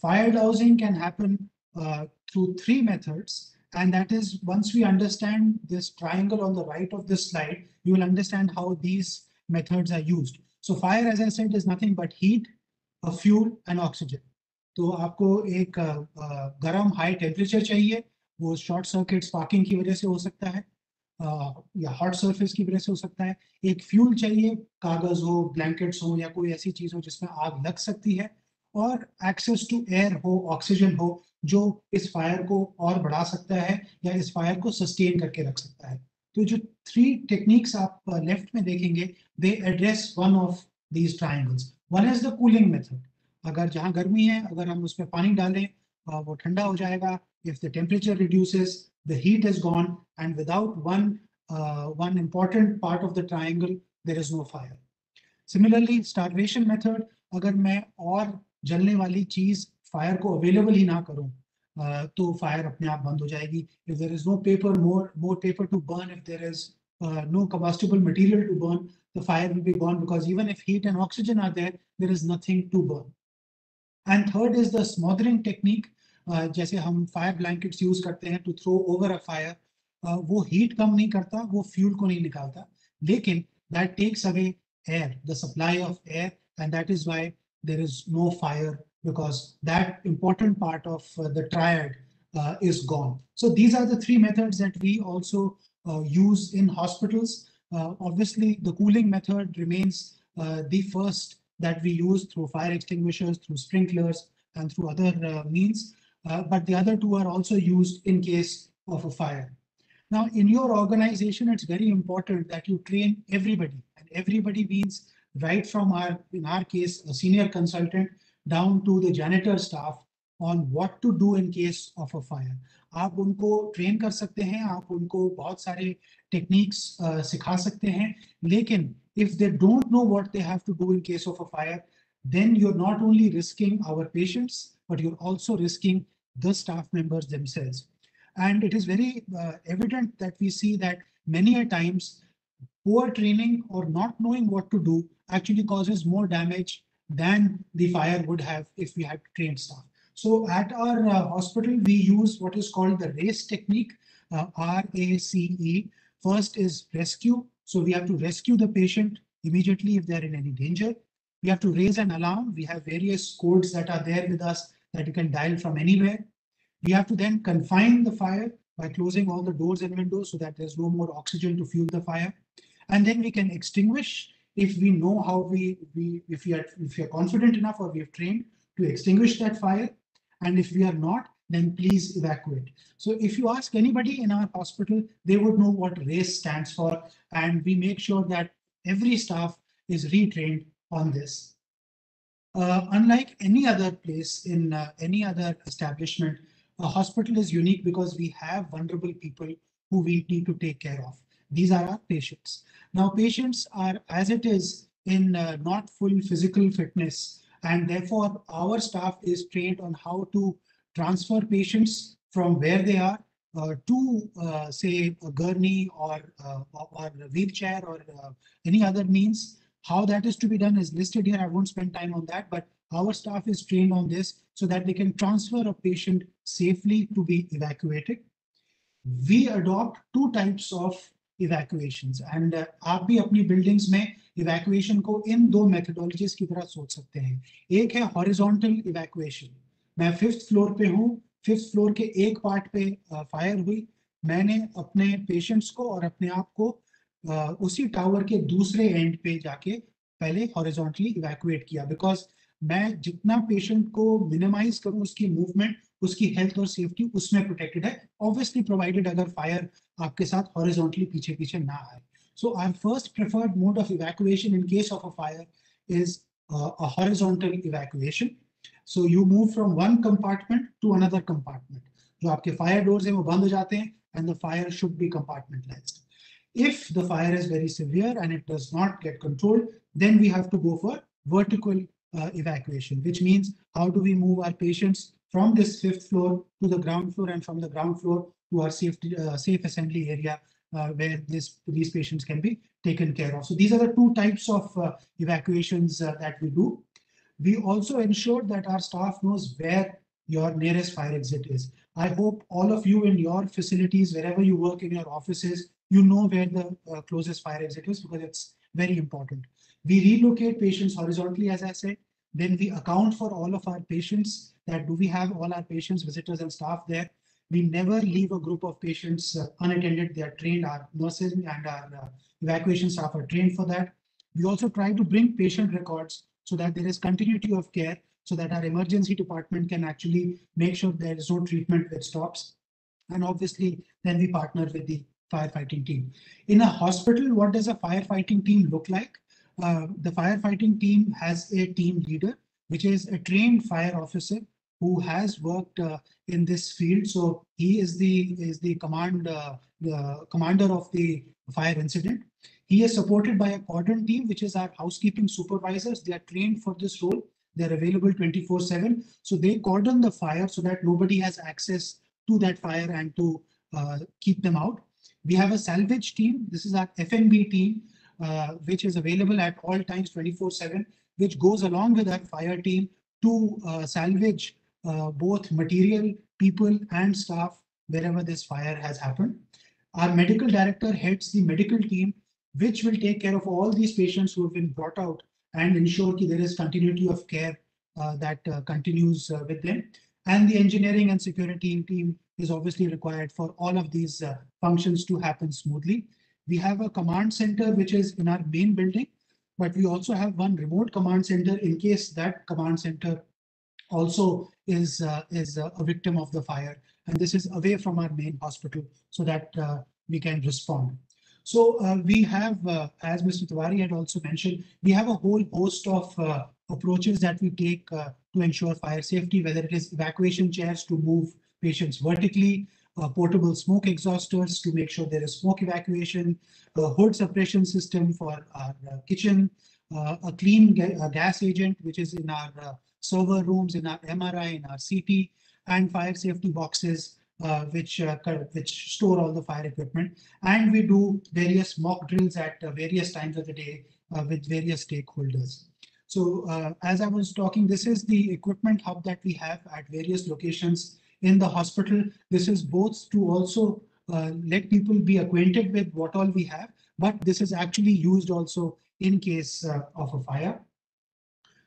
E: Fire dousing can happen uh, through three methods. And that is once we understand this triangle on the right of this slide, you will understand how these methods are used. So fire, as I said, is nothing but heat, a fuel and oxygen. तो आपको एक गर्म high temperature चाहिए वो short circuit sparking की वजह से हो सकता है या हॉट सरफेस की वजह से हो सकता है एक फ्यूल चाहिए कागज हो ब्लैंकेट्स हो या कोई ऐसी चीज हो जिसमें आग लग सकती है और एक्सेस टू एयर हो ऑक्सीजन हो जो इस फायर को और बढ़ा सकता है या इस फायर को सस्टेन करके रख सकता है। तो जो थ्री टेक्निक्स आप लेफ़्ट में देखेंगे they address one of these triangles one is the cooling method अगर जहाँ गर्मी है, अगर हम उसमें पानी डालें वो ठंडा हो जाएगा। If the temperature reduces the heat is gone and without one one important part of the triangle there is no fire similarly starvation method अगर मैं और जलने वाली चीज़ फायर को अवेलेबल ही ना करूँ तो फायर अपने आप बंद हो जाएगी। If there is no paper more more paper to burn if there is no combustible material to burn the fire will be gone because even if heat and oxygen are there there is nothing to burn. And third is the smothering uh, जैसे हम fire blankets use करते हैं to throw over a fire वो heat कम नहीं करता वो fuel को नहीं निकालता। लेकिन that takes away air the supply of air and that is why there is no fire because that important part of uh, the triad uh, is gone. So these are the three methods that we also uh, use in hospitals. obviously, the cooling method remains the first that we use through fire extinguishers, through sprinklers, and through other means. but the other two are also used in case of a fire. Now, in your organization, it's very important that you train everybody, and everybody means right from our, in our case, a senior consultant down to the janitor staff on what to do in case of a fire. आप उनको train कर सकते हैं आप उनको बहुत सारे techniques uh, सिखा सकते हैं लेकिन if they don't know what they have to do in case of a fire then you're not only risking our patients but you're also risking the staff members themselves and it is very uh, evident that we see that many a times poor training or not knowing what to do actually causes more damage than the fire would have if we had trained staff. So at our uh, hospital, we use what is called the RACE technique, uh, R-A-C-E. First is rescue. So we have to rescue the patient immediately if they're in any danger. We have to raise an alarm. We have various codes that are there with us that you can dial from anywhere. We have to then confine the fire by closing all the doors and windows so that there's no more oxygen to fuel the fire. And then we can extinguish if we know how we, we if we are if we are confident enough or we have trained to extinguish that fire and if we are not then please evacuate. So if you ask anybody in our hospital they would know what race stands for and we make sure that every staff is retrained on this. Uh, unlike any other place in uh, any other establishment a hospital is unique because we have vulnerable people who we need to take care of these are our patients. Now, patients are, as it is, in uh, not full physical fitness, and therefore our staff is trained on how to transfer patients from where they are uh, to, uh, say, a gurney or, uh, or a wheelchair or uh, any other means. How that is to be done is listed here. I won't spend time on that, but our staff is trained on this so that they can transfer a patient safely to be evacuated. We adopt two types of evacuations and आप भी अपनी buildings में evacuation को इन दो methodologies की तरह सोच सकते हैं। एक है हॉरिजॉन्टल इवैक्यूएशन मैं फिफ्थ फ्लोर पे हूँ। फिफ्थ फ्लोर के एक पार्ट पे फायर हुई। मैंने अपने पेशेंट्स को और अपने आप को uh, उसी टावर के दूसरे एंड पे जाके पहले हॉरिजॉन्टली इवैक्यूएट किया। बिकॉज़ मैं जितना पेशेंट को मिनिमाइज करूँ उसकी मूवमेंट उसकी हेल्थ और सेफ्टी उसमें प्रोटेक्टेड है। ऑब्वियसली प्रोवाइडेड अगर fire आपके साथ हॉरिजॉन्टली पीछे पीछे ना आए सो are first preferred mode of evacuation in case of a fire is a horizontal evacuation so you move from one compartment to another compartment जो आपके फायर डोर्स हैं वो बंद हो जाते हैं and the fire should be compartmentalized if the fire is very severe and it does not get controlled then we have to go for vertical uh, evacuation, which means how do we move our patients from this fifth floor to the ground floor and from the ground floor to our safety, uh, safe assembly area uh, where this, these patients can be taken care of. So these are the two types of uh, evacuations that we do. We also ensure that our staff knows where your nearest fire exit is. I hope all of you in your facilities, wherever you work in your offices, you know where the uh, closest fire exit is because it's very important. We relocate patients horizontally, as I said. Then we account for all of our patients that do we have all our patients, visitors and staff there. We never leave a group of patients uh, unattended. They are trained, our nurses and our uh, evacuation staff are trained for that. We also try to bring patient records so that there is continuity of care so that our emergency department can actually make sure there is no treatment that stops. And obviously, then we partner with the firefighting team. In a hospital, what does a firefighting team look like? Uh, the firefighting team has a team leader, which is a trained fire officer who has worked uh, in this field. So he is the is the command uh, the commander of the fire incident. He is supported by a cordon team, which is our housekeeping supervisors. They are trained for this role. They're available 24 7. So they cordon the fire so that nobody has access to that fire and to uh, keep them out. We have a salvage team. This is our F&B team, uh, which is available at all times 24 7, which goes along with our fire team to uh, salvage uh, both material, people, and staff wherever this fire has happened. Our medical director heads the medical team, which will take care of all these patients who have been brought out and ensure that there is continuity of care uh, that uh, continues uh, with them. And the engineering and security team is obviously required for all of these uh, functions to happen smoothly. We have a command center, which is in our main building, but we also have one remote command center in case that command center also is, uh, is uh, a victim of the fire. And this is away from our main hospital so that uh, we can respond. So uh, we have, uh, as Mr. Tiwari had also mentioned, we have a whole host of uh, approaches that we take to ensure fire safety, whether it is evacuation chairs to move patients vertically, uh, portable smoke exhausters to make sure there is smoke evacuation, a hood suppression system for our uh, kitchen, uh, a clean ga gas agent, which is in our uh, server rooms, in our MRI, in our CT, and fire safety boxes, uh, which, uh, which store all the fire equipment. And we do various mock drills at various times of the day with various stakeholders. So as I was talking, this is the equipment hub that we have at various locations in the hospital. This is both to also uh, let people be acquainted with what all we have, but this is actually used also in case uh, of a fire.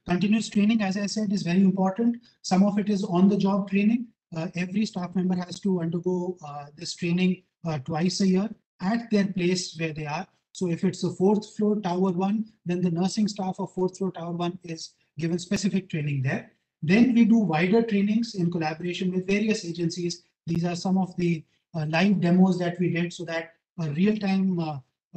E: Continuous training, as I said, is very important. Some of it is on the job training. Uh, every staff member has to undergo uh, this training uh, twice a year at their place where they are. So if it's a fourth floor tower one, then the nursing staff of fourth floor tower one is given specific training there. Then we do wider trainings in collaboration with various agencies. These are some of the uh, live demos that we did so that a real-time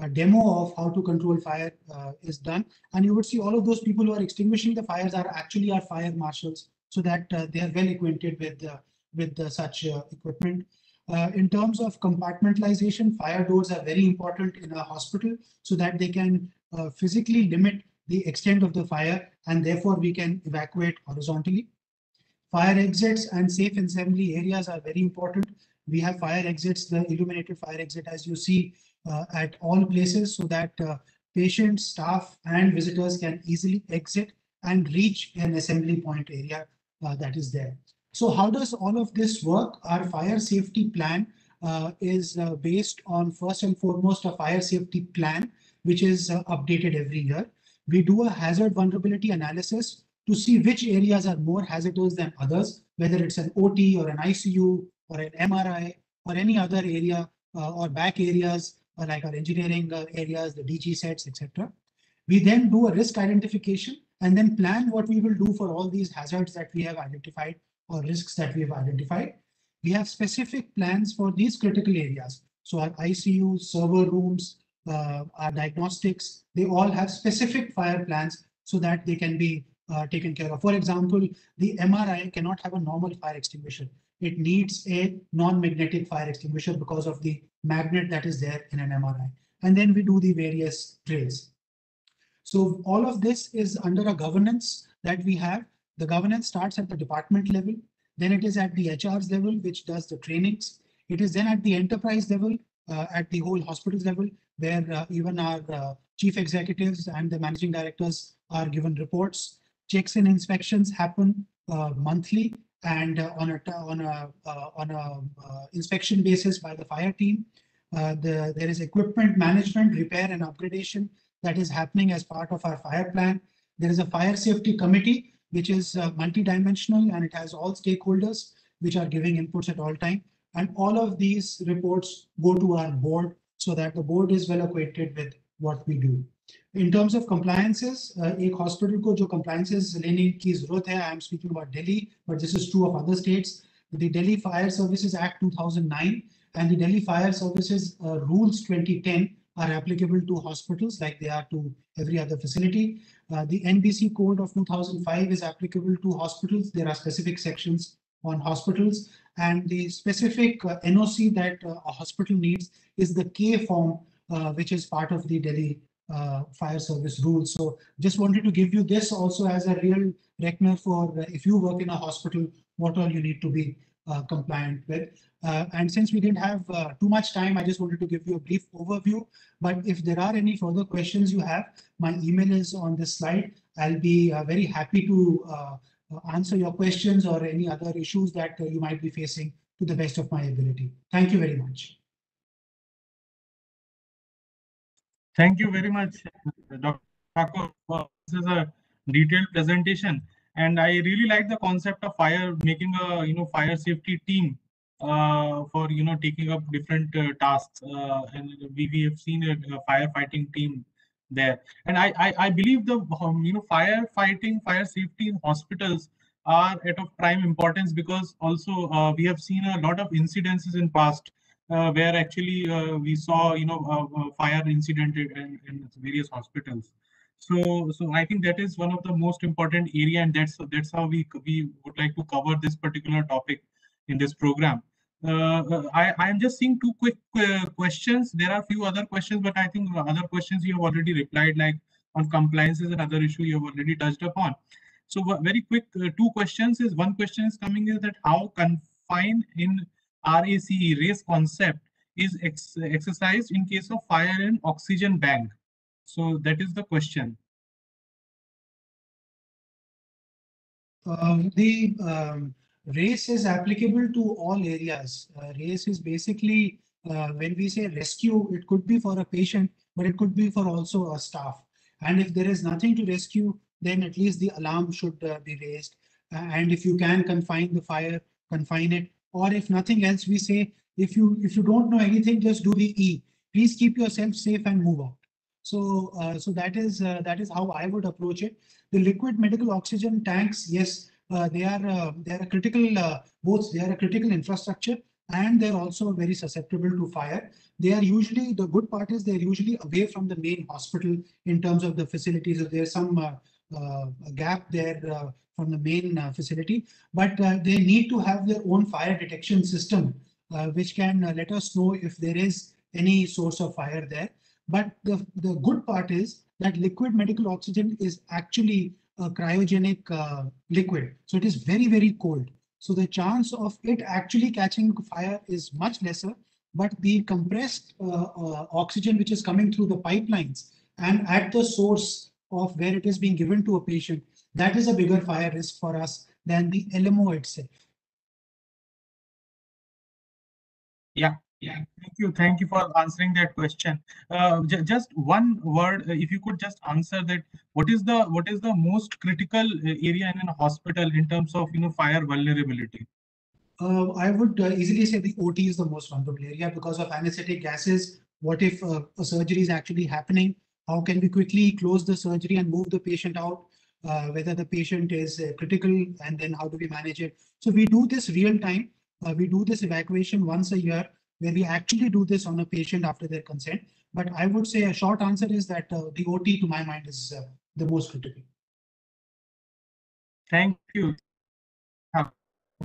E: uh, demo of how to control fire uh, is done. And you would see all of those people who are extinguishing the fires are actually our fire marshals so that uh, they are well acquainted with, uh, with such uh, equipment. in terms of compartmentalization, fire doors are very important in a hospital so that they can physically limit the extent of the fire and therefore we can evacuate horizontally. Fire exits and safe assembly areas are very important. We have fire exits, the illuminated fire exit as you see uh, at all places so that uh, patients, staff and visitors can easily exit and reach an assembly point area uh, that is there. So how does all of this work? Our fire safety plan uh, is uh, based on first and foremost a fire safety plan, which is uh, updated every year we do a hazard vulnerability analysis to see which areas are more hazardous than others, whether it's an OT or an ICU or an MRI or any other area uh, or back areas uh, like our engineering uh, areas, the DG sets, etc. We then do a risk identification and then plan what we will do for all these hazards that we have identified or risks that we have identified. We have specific plans for these critical areas. So our ICU, server rooms, uh, our diagnostics, they all have specific fire plans so that they can be uh, taken care of. For example, the MRI cannot have a normal fire extinguisher. It needs a non-magnetic fire extinguisher because of the magnet that is there in an MRI. And then we do the various drills. So all of this is under a governance that we have. The governance starts at the department level, then it is at the HR's level, which does the trainings. It is then at the enterprise level, uh, at the whole hospitals level, where uh, even our uh, chief executives and the managing directors are given reports. Checks and inspections happen uh, monthly and uh, on a on a uh, on a inspection basis by the fire team. the, there is equipment management, repair and upgradation that is happening as part of our fire plan. There is a fire safety committee, which is uh, multidimensional and it has all stakeholders which are giving inputs at all time. And all of these reports go to our board so that the board is well acquainted with what we do. In terms of compliances, uh, एक hospital को जो compliances लेने की जरूरत है, I am speaking about Delhi, but this is true of other states. The Delhi Fire Services Act 2009 and the Delhi Fire Services uh, Rules 2010 are applicable to hospitals like they are to every other facility. Uh, the NBC Code of 2005 is applicable to hospitals. There are specific sections on hospitals and the specific uh, NOC that uh, a hospital needs is the K form, uh, which is part of the Delhi uh, fire service rules. So just wanted to give you this also as a real reckoner for uh, if you work in a hospital, what all you need to be compliant with. Uh, and since we didn't have uh, too much time, I just wanted to give you a brief overview. But if there are any further questions you have, my email is on this slide. I'll be uh, very happy to uh, answer your questions or any other issues that uh, you might be facing to the best of my ability. Thank you very much.
B: Thank you very much, Dr. Thakur. This is a detailed presentation. And I really like the concept of fire, making a you know fire safety team uh, for you know taking up different uh, tasks uh, and we, we have seen a, a, firefighting team there and I, I i believe the um, you know firefighting fire safety in hospitals are at of prime importance because also uh, we have seen a lot of incidences in past where actually uh, we saw you know a, fire incident in, in various hospitals so so i think that is one of the most important area and that's that's how we we would like to cover this particular topic in this program. Uh, uh I, I am just seeing two quick uh, questions. There are a few other questions, but I think other questions you have already replied, like on compliances and other issue you have already touched upon. So very quick, uh, two questions is one question is coming is that how confined in RACE race concept is ex exercised in case of fire and oxygen bank. So that is the question.
E: Um, the um, race is applicable to all areas. Uh, race is basically uh, when we say rescue, it could be for a patient, but it could be for also a staff. And if there is nothing to rescue, then at least the alarm should uh, be raised. and if you can confine the fire, confine it. Or if nothing else, we say if you if you don't know anything, just do the E. Please keep yourself safe and move out. So uh, so that is uh, that is how I would approach it. The liquid medical oxygen tanks, yes, uh, they are uh, they are a critical uh, both they are a critical infrastructure and they're also very susceptible to fire. They are usually the good part is they're usually away from the main hospital in terms of the facilities. So there's some uh, gap there from the main uh, facility, but they need to have their own fire detection system, which can let us know if there is any source of fire there. But the, the good part is that liquid medical oxygen is actually a cryogenic uh, liquid. So it is very, very cold. So the chance of it actually catching fire is much lesser, but the compressed uh, uh, oxygen which is coming through the pipelines and at the source of where it is being given to a patient, that is a bigger fire risk for us than the LMO itself.
B: Yeah, yeah, thank you. Thank you for answering that question. Uh, just one word, uh, if you could just answer that, what is the what is the most critical uh, area in a hospital in terms of you know fire vulnerability?
E: Uh, I would uh, easily say the OT is the most vulnerable area because of anesthetic gases. What if uh, a surgery is actually happening? How can we quickly close the surgery and move the patient out? Uh, whether the patient is uh, critical and then how do we manage it. So we do this real time. Uh, we do this evacuation once a year where we actually do this on a patient after their consent. But I would say a short answer is that uh, the OT to my mind is uh, the most critical.
B: Thank you.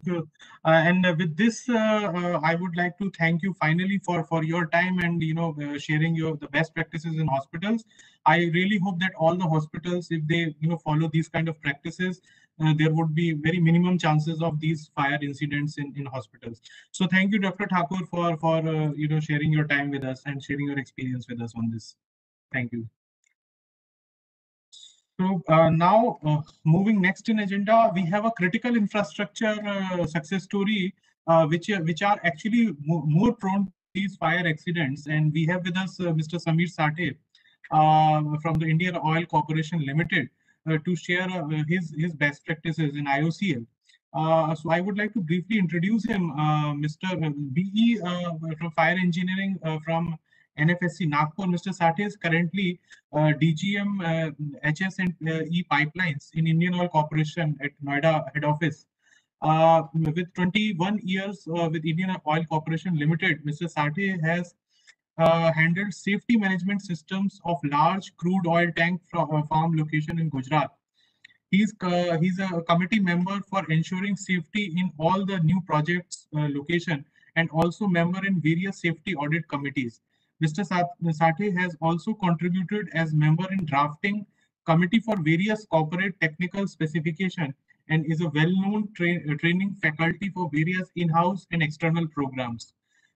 B: Uh, and uh, with this, uh, uh, I would like to thank you finally for for your time and you know sharing your the best practices in hospitals. I really hope that all the hospitals, if they you know follow these kind of practices, uh, there would be very minimum chances of these fire incidents in in hospitals. So thank you, Dr. Thakur, for for uh, you know sharing your time with us and sharing your experience with us on this. Thank you. So uh, now, uh, moving next in agenda, we have a critical infrastructure uh, success story, uh, which are, which are actually mo more prone to these fire accidents. And we have with us uh, Mr. Samir Sathe uh, from the Indian Oil Corporation Limited uh, to share uh, his his best practices in IOCL. Uh, so I would like to briefly introduce him, uh, Mr. BE uh, from Fire Engineering uh, from NFSC Nagpur. Mr. Sathe is currently uh, DGM uh, HS and uh, E pipelines in Indian Oil Corporation at Noida head office. Uh, with 21 years uh, with Indian Oil Corporation Limited, Mr. Sathe has uh, handled safety management systems of large crude oil tank farm location in Gujarat. He's he's a committee member for ensuring safety in all the new projects location and also member in various safety audit committees. Mr. Sathe has also contributed as member in drafting committee for various corporate technical specification and is a well-known tra training faculty for various in-house and external programs.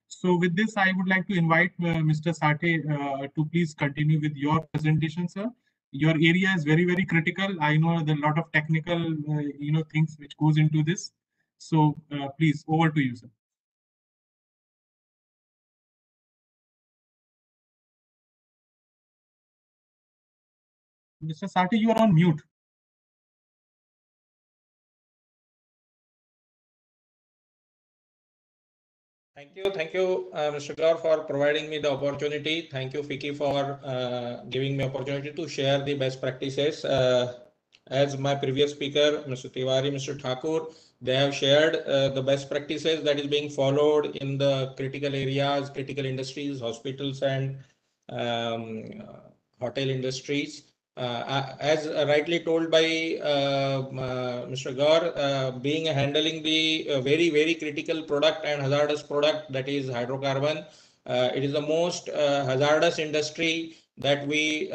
B: So with this, I would like to invite uh, Mr. Sathe uh, to please continue with your presentation, sir. Your area is very, very critical. I know there are a lot of technical, uh, you know, things which goes into this. So uh, please, over to you, sir. Mr. Sathe, you are on mute.
F: Thank you. Thank you, uh, Mr. Gaur, for providing me the opportunity. Thank you, FICCI, for uh, giving me opportunity to share the best practices. Uh, as my previous speaker, Mr. Tiwari, Mr. Thakur, they have shared uh, the best practices that is being followed in the critical areas, critical industries, hospitals, and um, hotel industries. Uh, as rightly told by uh, uh, Mr. Gaur, being handling the very, very critical product and hazardous product that is hydrocarbon, it is the most hazardous industry that we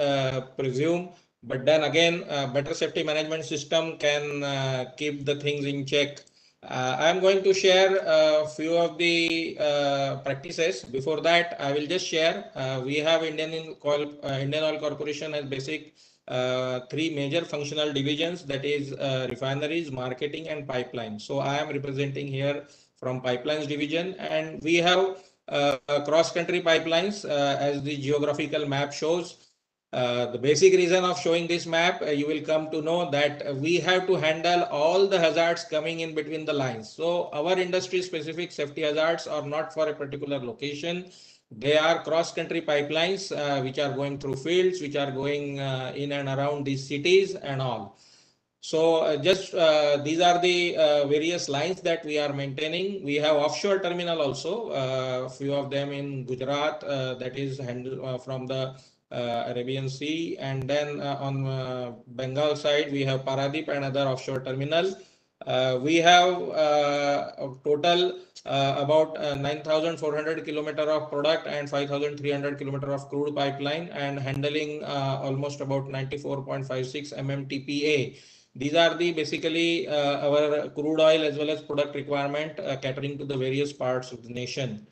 F: presume. But then again, better safety management system can keep the things in check. Uh, I am going to share a few of the uh, practices. Before that, I will just share. Uh, we have Indian Oil, Indian Oil Corporation as basic three major functional divisions that is refineries, marketing, and pipeline. So I am representing here from pipelines division, and we have cross-country pipelines as the geographical map shows. Uh, the basic reason of showing this map, uh, you will come to know that we have to handle all the hazards coming in between the lines. So our industry specific safety hazards are not for a particular location. They are cross-country pipelines uh, which are going through fields, which are going in and around these cities and all. So just these are the various lines that we are maintaining. We have offshore terminal also, a few of them in Gujarat that is handled from the uh, Arabian Sea. And then uh, on uh, Bengal side, we have Paradip, another offshore terminal. Uh, we have uh, a total uh, about 9,400 kilometer of product and 5,300 kilometer of crude pipeline and handling almost about 94.56 MMTPA. These are the basically uh, our crude oil as well as product requirement uh, catering to the various parts of the nation.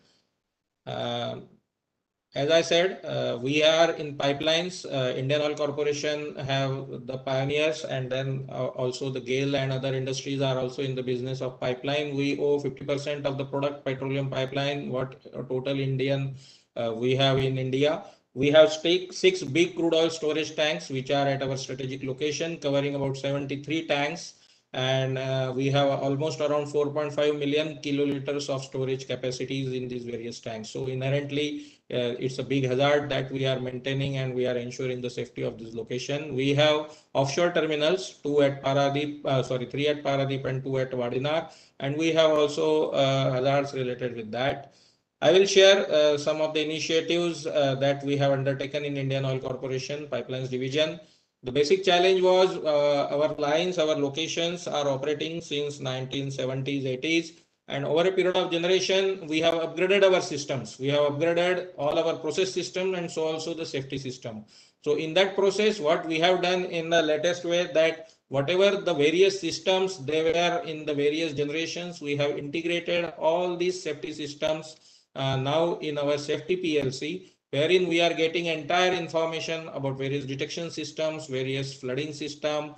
F: Uh, as I said, uh, we are in pipelines. Uh, Indian Oil Corporation have the pioneers and then uh, also the GAIL and other industries are also in the business of pipeline. We owe 50% of the product petroleum pipeline, what total Indian uh, we have in India. We have six big crude oil storage tanks, which are at our strategic location, covering about 73 tanks. And uh, we have almost around 4.5 million kiloliters of storage capacities in these various tanks. So inherently, uh, it's a big hazard that we are maintaining and we are ensuring the safety of this location. We have offshore terminals, two at Paradip, uh, sorry, three at Paradip and two at Vadinar, and we have also uh, hazards related with that. I will share uh, some of the initiatives uh, that we have undertaken in Indian Oil Corporation Pipelines Division. The basic challenge was uh, our lines, our locations are operating since 1970s, 80s. And over a period of generation, we have upgraded our systems. We have upgraded all our process system and so also the safety system. So in that process, what we have done in the latest way that whatever the various systems they were in the various generations, we have integrated all these safety systems uh, now in our safety PLC wherein we are getting entire information about various detection systems, various flooding system,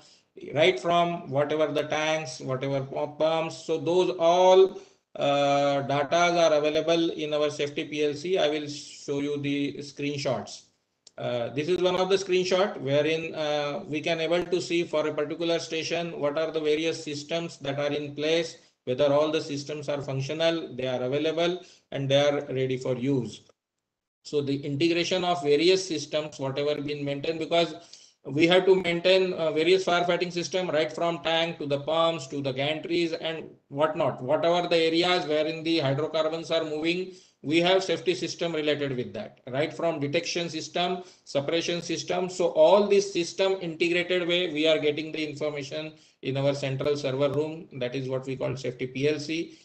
F: right from whatever the tanks, whatever pumps. So those all uh, data are available in our safety PLC. I will show you the screenshots. Uh, this is one of the screenshot wherein uh, we can able to see for a particular station what are the various systems that are in place, whether all the systems are functional, they are available, and they are ready for use. So the integration of various systems, whatever been maintained, because we have to maintain uh, various firefighting system right from tank to the pumps to the gantries and whatnot. Whatever the areas wherein the hydrocarbons are moving, we have safety system related with that, right from detection system, separation system. So all this system integrated way, we are getting the information in our central server room. That is what we call safety PLC.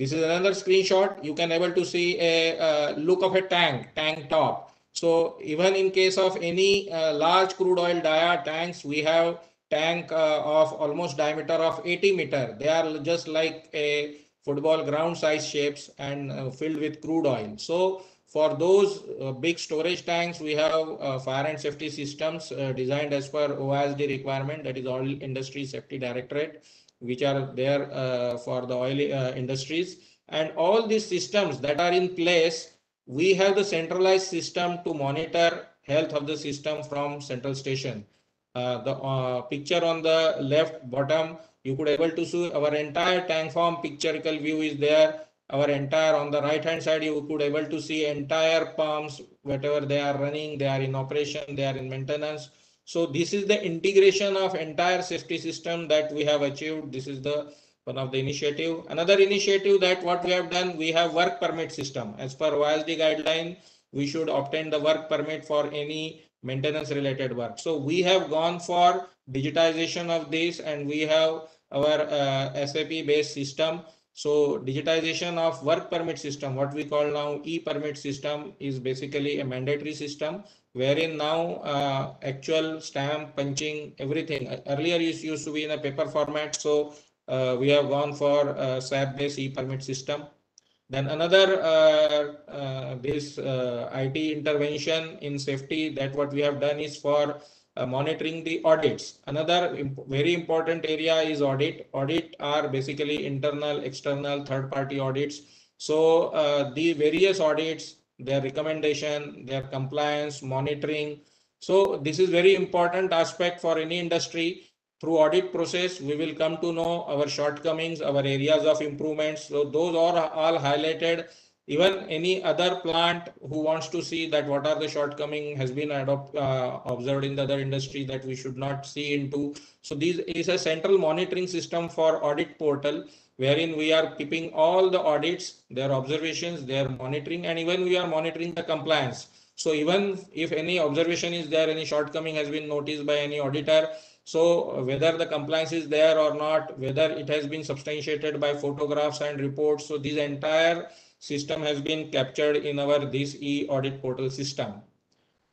F: This is another screenshot. You can able to see a, uh, look of a tank, tank top. So even in case of any uh, large crude oil dia tanks, we have tank uh, of almost diameter of 80 meter. They are just like a football ground size shapes and uh, filled with crude oil. So for those uh, big storage tanks, we have uh, fire and safety systems designed as per OISD requirement, that is Oil Industry Safety Directorate, which are there uh, for the oil uh, industries. And all these systems that are in place, we have the centralized system to monitor health of the system from central station. Uh, the uh, picture on the left bottom, you could able to see our entire tank farm pictorial view is there. Our entire on the right hand side, you could able to see entire pumps, whatever they are running, they are in operation, they are in maintenance. So this is the integration of entire safety system that we have achieved. This is the one of the initiative. Another initiative that what we have done, we have work permit system. As per OISD guideline, we should obtain the work permit for any maintenance related work. So we have gone for digitization of this and we have our uh, SAP based system. So digitization of work permit system, what we call now e-permit system is basically a mandatory system wherein now uh, actual stamp punching everything earlier it used to be in a paper format so uh, we have gone for uh, SAP based e-permit system then another uh, uh, this uh, IT intervention in safety that what we have done is for monitoring the audits. Another imp very important area is audit. Audit are basically internal, external, third party audits. So the various audits, their recommendation, their compliance, monitoring. So this is very important aspect for any industry. Through audit process, we will come to know our shortcomings, our areas of improvements. So those are all highlighted. Even any other plant who wants to see that what are the shortcoming has been adopt, uh, observed in the other industry that we should not see into. So this is a central monitoring system for audit portal wherein we are keeping all the audits, their observations, their monitoring, and even we are monitoring the compliance. So even if any observation is there, any shortcoming has been noticed by any auditor, so whether the compliance is there or not, whether it has been substantiated by photographs and reports. So this entire system has been captured in our this e-audit portal system.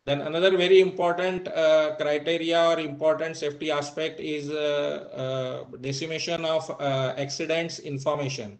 F: Then another very important uh, criteria or important safety aspect is uh, uh, decimation of uh, accidents information.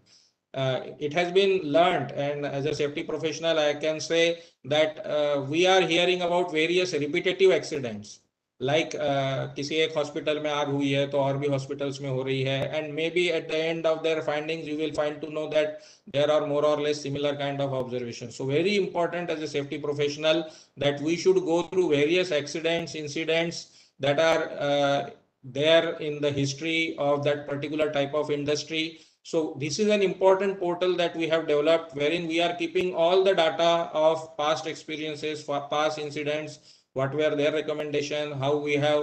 F: Uh, it has been learned and as a safety professional, I can say that uh, we are hearing about various repetitive accidents. Like like, uh, किसी एक hospital में आग हुई है तो और भी hospitals में हो रही है and may be at the end of their findings you will find to know that there are more और less similar kind of observation so very important as a safety professional that we should go through various accidents incidents that are uh, there in the history of that particular type of industry. So this is an important portal that we have developed wherein we are keeping all the data of past experiences, for past incidents, what were their recommendation, how we have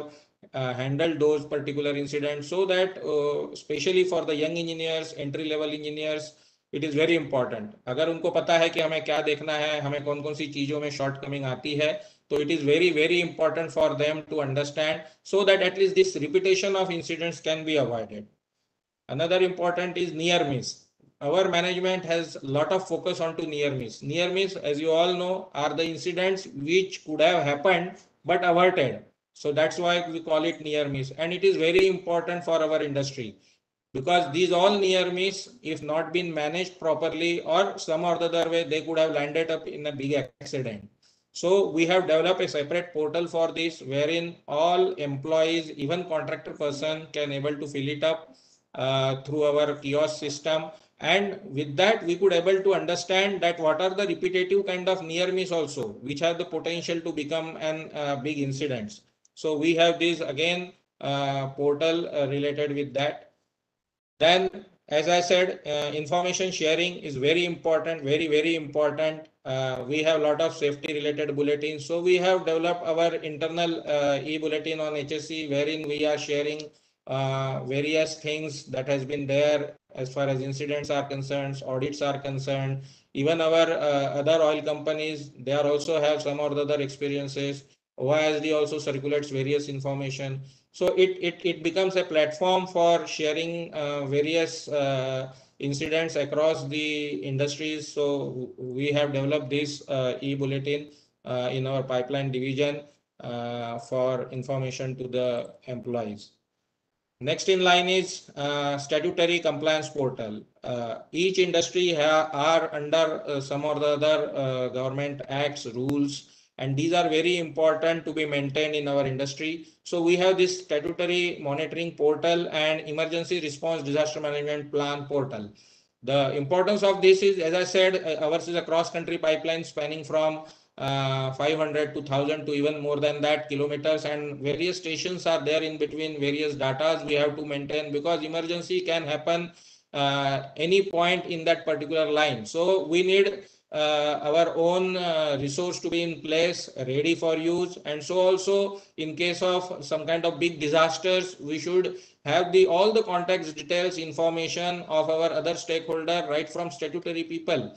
F: uh, handled those particular incidents so that uh, especially for the young engineers, entry level engineers, it is very important अगर उनको पता है कि हमें क्या देखना है हमें कौन कौन सी चीज़ों में शॉर्ट कमिंग आती है तो it is very very important for them to understand so that at least this repetition of incidents can be avoided another important is near miss our management has a lot of focus on to near miss near miss as you all know are the incidents which could have happened but averted so that's why we call it near miss and it is very important for our industry because these all near miss, if not been managed properly or some or the other way, they could have landed up in a big accident. So we have developed a separate portal for this wherein all employees, even contractor person can able to fill it up uh, through our kiosk system. And with that, we could able to understand that what are the repetitive kind of near miss also, which have the potential to become an uh, big incidents. So we have this again uh, portal uh, related with that. Then, as I said, uh, information sharing is very important, very, very important. Uh, we have a lot of safety related bulletins. So we have developed our internal uh, e-bulletin on HSE wherein we are sharing various things that has been there as far as incidents are concerned, audits are concerned. Even our uh, other oil companies, they are also have some or the other experiences. OISD also circulates various information. So it, it, it becomes a platform for sharing uh, various uh, incidents across the industries. So we have developed this uh, e-bulletin uh, in our pipeline division uh, for information to the employees. Next in line is uh, statutory compliance portal. each industry are under some or the other government acts, rules, and these are very important to be maintained in our industry. So we have this statutory monitoring portal and emergency response disaster management plan portal. The importance of this is, as I said, uh, ours is a cross-country pipeline spanning from uh, 500 to 1000 to even more than that kilometers. And various stations are there in between various datas we have to maintain because emergency can happen uh, any point in that particular line. So we need uh, our own uh, resource to be in place ready for use. And so also in case of some kind of big disasters we should have the all the context details information of our other stakeholder right from statutory people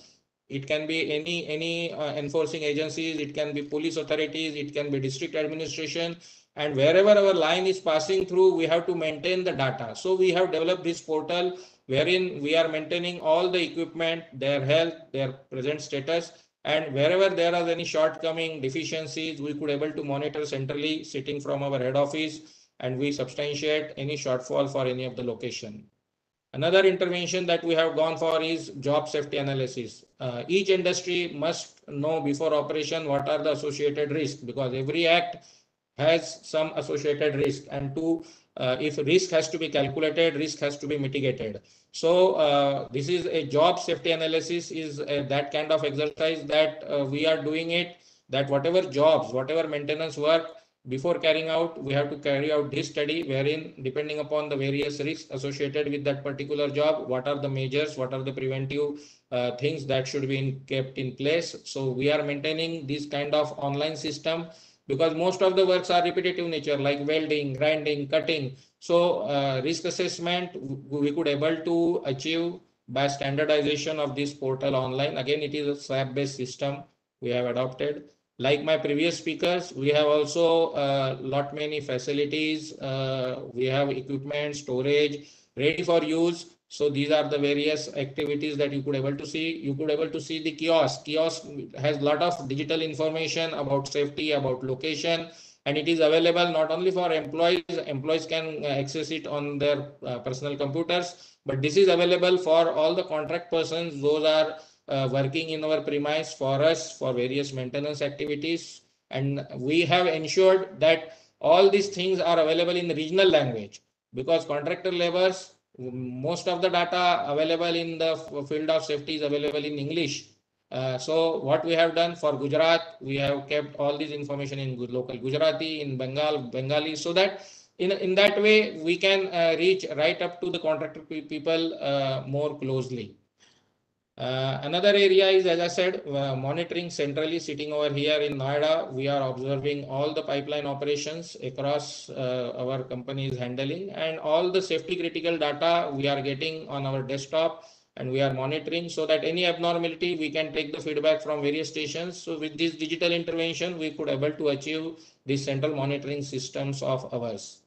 F: it can be any any uh, enforcing agencies it can be police authorities it can be district administration and wherever our line is passing through we have to maintain the data so we have developed this portal wherein we are maintaining all the equipment, their health, their present status, and wherever there are any shortcoming deficiencies, we could able to monitor centrally sitting from our head office, and we substantiate any shortfall for any of the location. Another intervention that we have gone for is job safety analysis. Uh, each industry must know before operation what are the associated risks because every act has some associated risk and to uh, if risk has to be calculated, risk has to be mitigated. So uh, this is a job safety analysis is a, that kind of exercise that uh, we are doing it that whatever jobs, whatever maintenance work before carrying out, we have to carry out this study wherein depending upon the various risks associated with that particular job, what are the measures, what are the preventive uh, things that should be in, kept in place. So we are maintaining this kind of online system because most of the works are repetitive nature like welding, grinding, cutting. So uh, risk assessment we could able to achieve by standardization of this portal online. Again, it is a SAP based system we have adopted. Like my previous speakers, we have also uh, lot many facilities. Uh, we have equipment, storage ready for use so these are the various activities that you could able to see. You could able to see the kiosk. Kiosk has a lot of digital information about safety, about location, and it is available not only for employees. Employees can access it on their uh, personal computers, but this is available for all the contract persons. Those are uh, working in our premise for us for various maintenance activities. And we have ensured that all these things are available in regional language because contractor labors most of the data available in the field of safety is available in English. Uh, so what we have done for Gujarat, we have kept all this information in local Gujarati, in Bengal, Bengali, so that in, in that way, we can uh, reach right up to the contractor pe- people uh, more closely. Uh, another area is, as I said, uh, monitoring centrally sitting over here in Noida. We are observing all the pipeline operations across uh, our company is handling and all the safety critical data we are getting on our desktop and we are monitoring so that any abnormality we can take the feedback from various stations. So with this digital intervention, we could able to achieve these central monitoring systems of ours.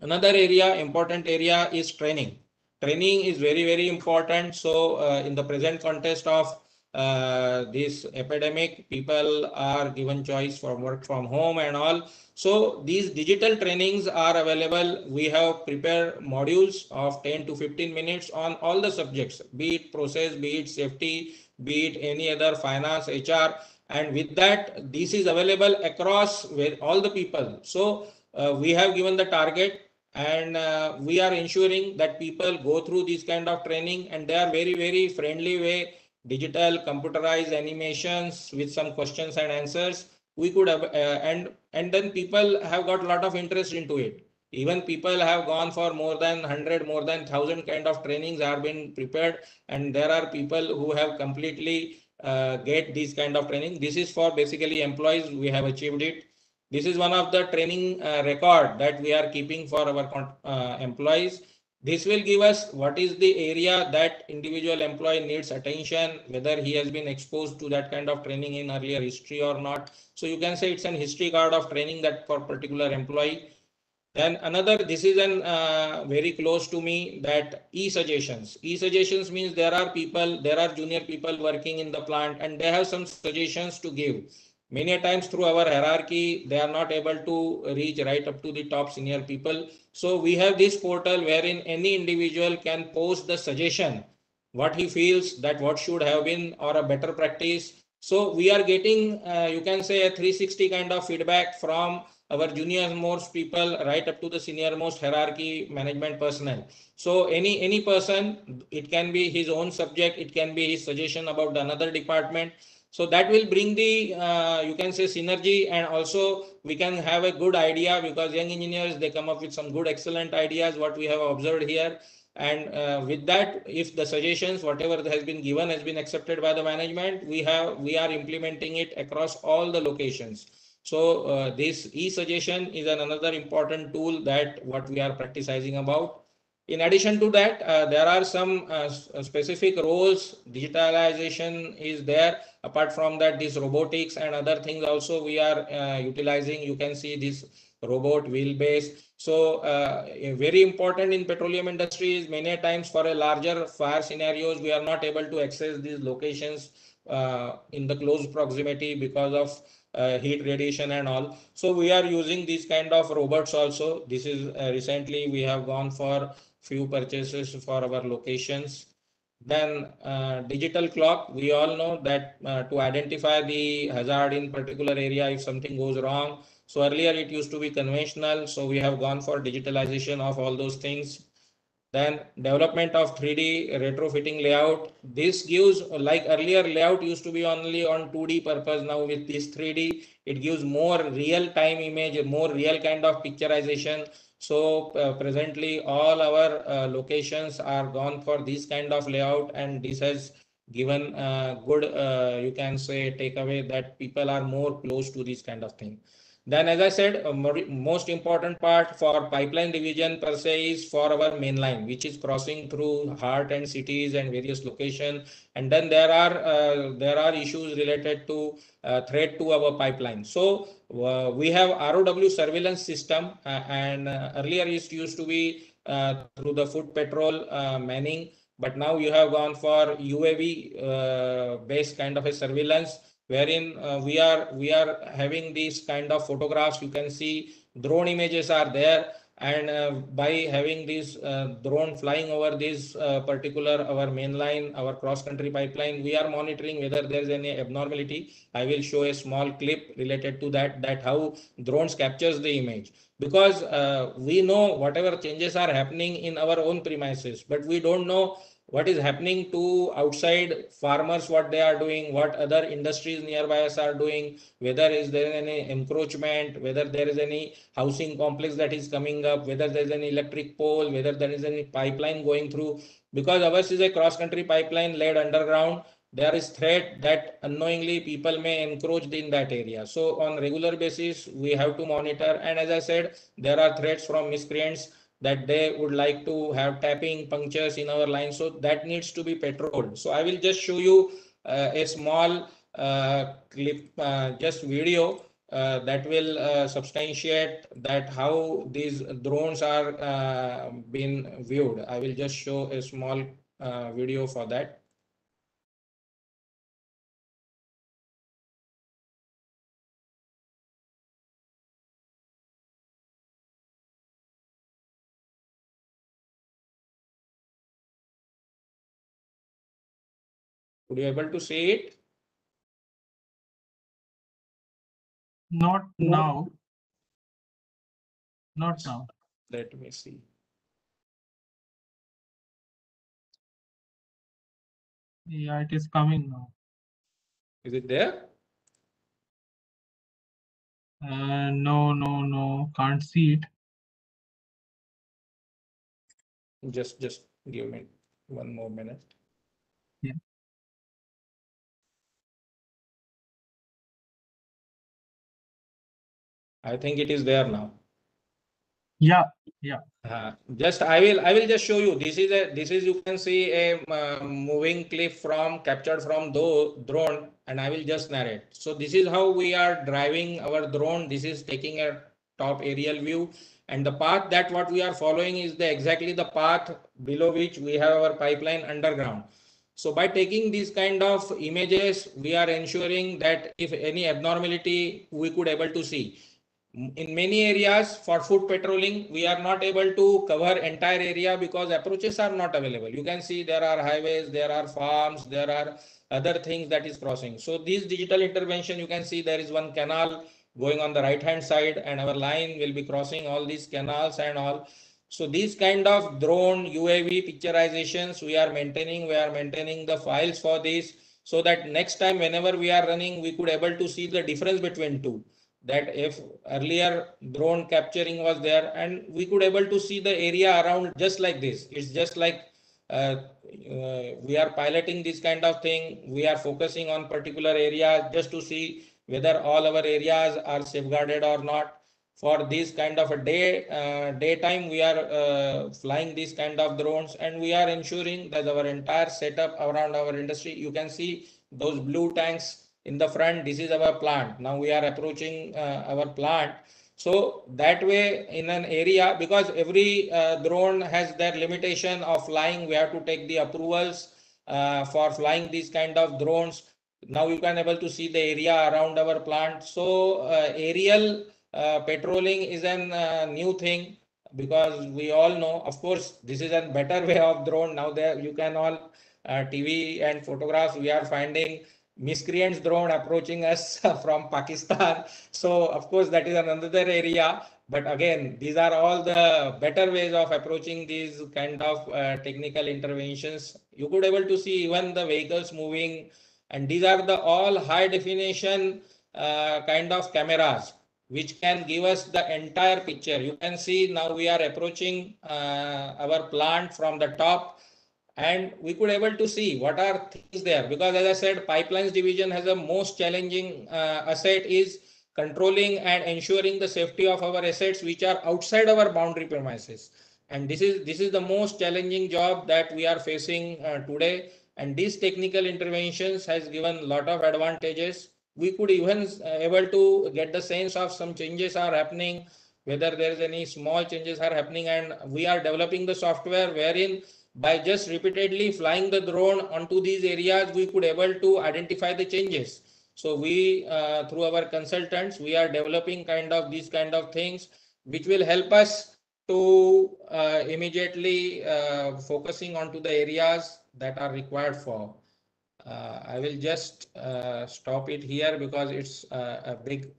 F: Another area, important area is training training is very very important. So uh, in the present context of uh, this epidemic people are given choice for work from home and all. So these digital trainings are available. We have prepared modules of 10 to 15 minutes on all the subjects be it process be it safety be it any other finance hr and with that this is available across all the people. So uh, we have given the target and uh, we are ensuring that people go through this kind of training and they are very very friendly way digital computerized animations with some questions and answers. We could have uh, and and then people have got a lot of interest into it. Even people have gone for more than 100 more than 1000 kind of trainings are been prepared and there are people who have completely uh, get this kind of training. This is for basically employees. We have achieved it this is one of the training uh, record that we are keeping for our uh, employees. This will give us what is the area that individual employee needs attention, whether he has been exposed to that kind of training in earlier history or not. So you can say it's an history card of training that for particular employee. Then another, this is an uh, very close to me that e-suggestions. E-suggestions means there are people, there are junior people working in the plant and they have some suggestions to give many a times through our hierarchy they are not able to reach right up to the top senior people. So we have this portal wherein any individual can post the suggestion what he feels that what should have been or a better practice. So we are getting uh, you can say a 360 kind of feedback from our junior most people right up to the senior most hierarchy management personnel. So any any person it can be his own subject it can be his suggestion about another department so that will bring the, uh, you can say synergy and also we can have a good idea because young engineers, they come up with some good, excellent ideas, what we have observed here. And uh, with that, if the suggestions, whatever has been given has been accepted by the management, we have, we are implementing it across all the locations. So uh, this e-suggestion is an another important tool that what we are practicing about. In addition to that, uh, there are some uh, specific roles. Digitalization is there. Apart from that, this robotics and other things also we are uh, utilizing. You can see this robot wheelbase. So uh, very important in petroleum industry is many times for a larger fire scenarios, we are not able to access these locations uh, in the close proximity because of uh, heat radiation and all so we are using these kind of robots also this is uh, recently we have gone for few purchases for our locations. Then uh, digital clock, we all know that uh, to identify the hazard in particular area if something goes wrong. So earlier it used to be conventional. So we have gone for digitalization of all those things. Then development of 3D retrofitting layout. This gives like earlier layout used to be only on 2D purpose. Now with this 3D, it gives more real time image, more real kind of picturization. So uh, presently all our uh, locations are gone for this kind of layout and this has given uh, good, you can say takeaway that people are more close to this kind of thing. Then as I said, most important part for pipeline division per se is for our main line, which is crossing through heart and cities and various location. And then there are uh, there are issues related to uh, threat to our pipeline. So we have ROW surveillance system uh, and uh, earlier it used to be uh, through the foot patrol manning, but now you have gone for UAV based kind of a surveillance wherein uh, we are we are having these kind of photographs. You can see drone images are there and uh, by having this uh, drone flying over this uh, particular our main line our cross country pipeline we are monitoring whether there is any abnormality. I will show a small clip related to that that how drones captures the image. Because uh, we know whatever changes are happening in our own premises but we don't know what is happening to outside farmers, what they are doing, what other industries nearby us are doing, whether is there any encroachment, whether there is any housing complex that is coming up, whether there is any electric pole, whether there is any pipeline going through. Because ours is a cross-country pipeline laid underground, there is threat that unknowingly people may encroach in that area. So on regular basis, we have to monitor. And as I said, there are threats from miscreants that they would like to have tapping punctures in our line. So that needs to be patrolled. So I will just show you uh, a small uh, clip, uh, just video uh, that will uh, substantiate that how these drones are uh, being viewed. I will just show a small video for that. Would you able to see it?
B: Not now. Not now.
F: Let me see.
B: Yeah, it is coming now.
F: Is it there?
B: Uh, no, no, no, can't see it.
F: Just, just give me one more minute. I think it is there now.
B: Yeah,
F: Uh, just I will I will just show you. This is a this is you can see a uh, moving clip from captured from the drone, and I will just narrate. So this is how we are driving our drone. This is taking a top aerial view, and the path that what we are following is the exactly the path below which we have our pipeline underground. So by taking these kind of images, we are ensuring that if any abnormality we could able to see in many areas for foot patrolling, we are not able to cover entire area because approaches are not available. You can see there are highways, there are farms, there are other things that is crossing. So these digital intervention, you can see there is one canal going on the right hand side and our line will be crossing all these canals and all. So these kind of drone UAV picturizations we are maintaining, we are maintaining the files for this so that next time whenever we are running, we could able to see the difference between two that if earlier drone capturing was there and we could able to see the area around just like this. It's just like uh, uh, we are piloting this kind of thing. We are focusing on particular areas just to see whether all our areas are safeguarded or not. For this kind of a day uh, daytime we are uh, flying these kind of drones and we are ensuring that our entire setup around our industry you can see those blue tanks in the front this is our plant. Now we are approaching uh, our plant. So that way in an area because every uh, drone has their limitation of flying we have to take the approvals uh, for flying these kind of drones. Now you can able to see the area around our plant. So uh, aerial uh, patrolling is a uh, new thing because we all know of course this is a better way of drone. Now there you can all tv and photographs we are finding miscreants drone approaching us from Pakistan. So of course that is another area. But again, these are all the better ways of approaching these kind of uh, technical interventions. You could able to see even the vehicles moving, and these are the all high definition uh, kind of cameras which can give us the entire picture. You can see now we are approaching uh, our plant from the top and we could able to see what are things there. Because as i said pipelines division has a most challenging uh, asset is controlling and ensuring the safety of our assets which are outside our boundary premises. And this is this is the most challenging job that we are facing uh, today. And these technical interventions has given a lot of advantages. We could even uh, able to get the sense of some changes are happening whether there is any small changes are happening. And we are developing the software wherein by just repeatedly flying the drone onto these areas, we could able to identify the changes. So we, uh, through our consultants, we are developing kind of these kind of things, which will help us to uh, immediately uh, focusing onto the areas that are required for. Uh, I will just uh, stop it here because it's uh, a big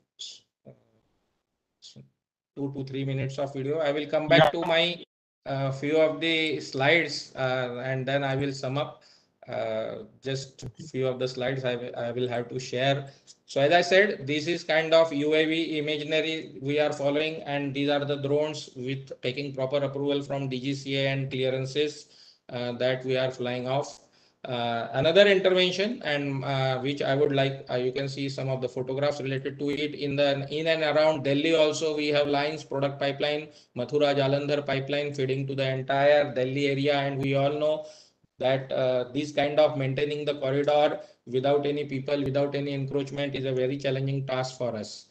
F: two to three minutes of video. I will come back to my a few of the slides uh, and then I will sum up. Uh, just few of the slides I will- I will have to share. So as I said, this is kind of UAV imaginary we are following and these are the drones with taking proper approval from DGCA and clearances uh, that we are flying off. Uh, another intervention and uh, which I would like, uh, you can see some of the photographs related to it in the in and around Delhi also we have lines product pipeline, Mathura Jalandhar pipeline feeding to the entire Delhi area and we all know that uh, this kind of maintaining the corridor without any people, without any encroachment is a very challenging task for us.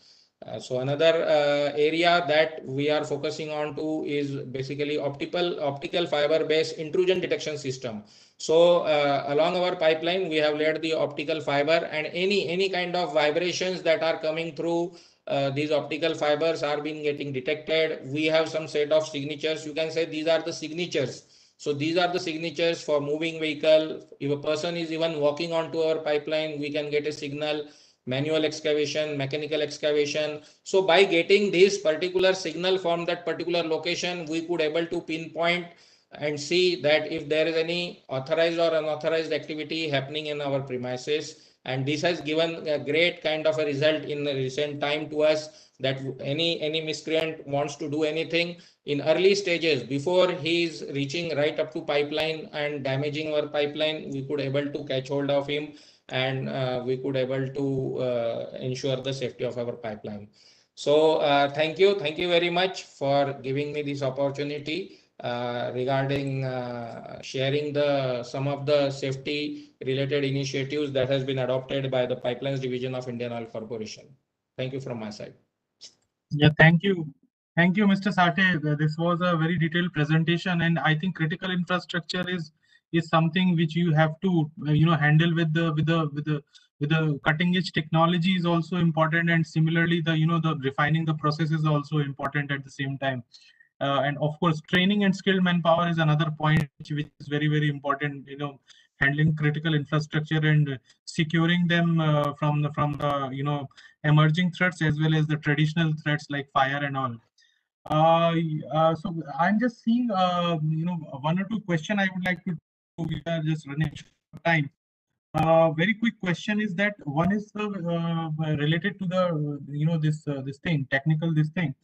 F: Uh, so another uh, area that we are focusing on to is basically optical optical fiber based intrusion detection system. So uh, along our pipeline, we have laid the optical fiber and any any kind of vibrations that are coming through uh, these optical fibers are being getting detected. We have some set of signatures. You can say these are the signatures. So these are the signatures for moving vehicle. If a person is even walking onto our pipeline, we can get a signal manual excavation, mechanical excavation. So by getting this particular signal from that particular location, we could able to pinpoint and see that if there is any authorized or unauthorized activity happening in our premises. And this has given a great kind of a result in the recent time to us that any any miscreant wants to do anything in early stages before he is reaching right up to pipeline and damaging our pipeline, we could able to catch hold of him and uh, we could able to uh, ensure the safety of our pipeline. So uh, thank you, thank you very much for giving me this opportunity uh, regarding uh, sharing the some of the safety related initiatives that has been adopted by the Pipelines Division of Indian Oil Corporation. Thank you from my side.
B: Yeah, thank you. Thank you, Mr. Sate. This was a very detailed presentation and I think critical infrastructure is is something which you have to, you know, handle with the with the with the with the cutting edge technology is also important and similarly the, you know, the refining the process is also important at the same time. Uh, and of course, training and skilled manpower is another point which is very, very important, you know, handling critical infrastructure and securing them uh, from the from the, you know, emerging threats as well as the traditional threats like fire and all. Uh, uh, so I'm just seeing, uh, you know, one or two question I would like to, we are just running short of time. Uh, very quick question is that one is related to the, you know, this, this thing, technical this thing.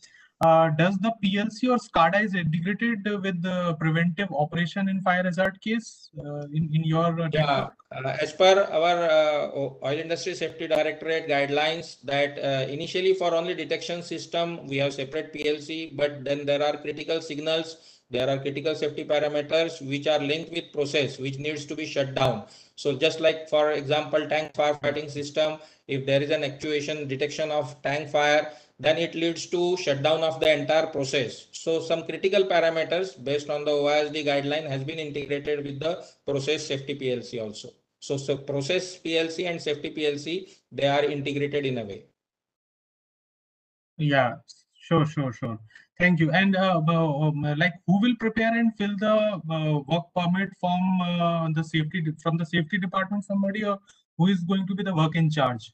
B: Uh, does the PLC or SCADA is integrated with the preventive operation in fire hazard case uh, in, in your? uh,
F: Yeah, uh, as per our uh, Oil Industry Safety Directorate guidelines that uh, initially for only detection system, we have separate PLC, but then there are critical signals. There are critical safety parameters which are linked with process which needs to be shut down. So just like for example, tank firefighting system, if there is an actuation detection of tank fire, then it leads to shutdown of the entire process. So some critical parameters based on the OISD guideline has been integrated with the process safety PLC also. So, so process PLC and safety PLC, they are integrated in a way.
B: Yeah, sure, sure, sure. Thank you. And uh, um, like who will prepare and fill the uh, work permit from uh, the safety from the safety department? Somebody or who is going to be the work in charge?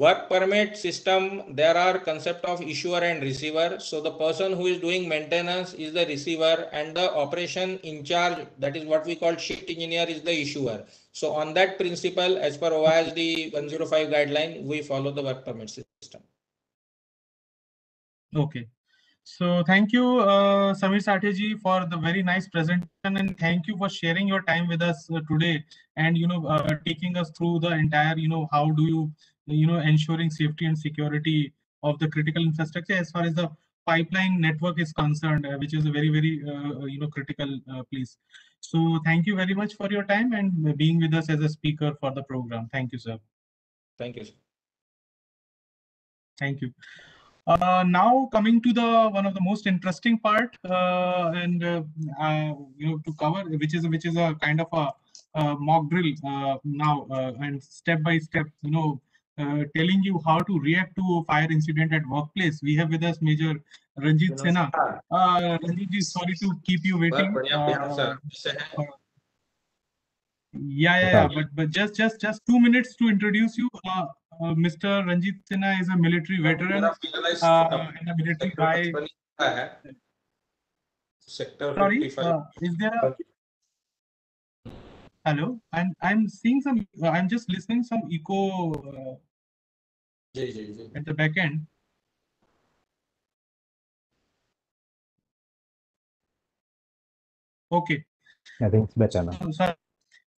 F: Work permit system, there are concept of issuer and receiver. So the person who is doing maintenance is the receiver and the operation in charge, that is what we call shift engineer is the issuer. So on that principle, as per OISD 105 guideline, we follow the work permit system.
B: Okay. So thank you, uh, Samir Sateji, for the very nice presentation and thank you for sharing your time with us uh, today and you know uh, taking us through the entire you know how do you you know ensuring safety and security of the critical infrastructure as far as the pipeline network is concerned, uh, which is a very very uh, you know critical uh, place. So thank you very much for your time and being with us as a speaker for the program. Thank you, sir.
F: Thank you. sir.
B: Thank you. Uh, now coming to the one of the most interesting part, uh, and uh, uh, you know to cover, which is which is a kind of a, uh mock drill uh, now, uh, and step by step, you know, uh, telling you how to react to a fire incident at workplace. We have with us Major Ranjit Sena. Uh, Ranjit ji, sorry to keep you waiting. Uh, yeah, yeah, yeah. But but just just just two minutes to introduce you. Uh, uh, Mr. Ranjit Sena is a military veteran uh, and a military guy.
F: sector
B: Sorry, uh, is there a? Hello, I'm, I'm seeing some, uh, I'm just listening some echo uh, at the back end. Okay,
G: I think it's better now.
B: so, sir,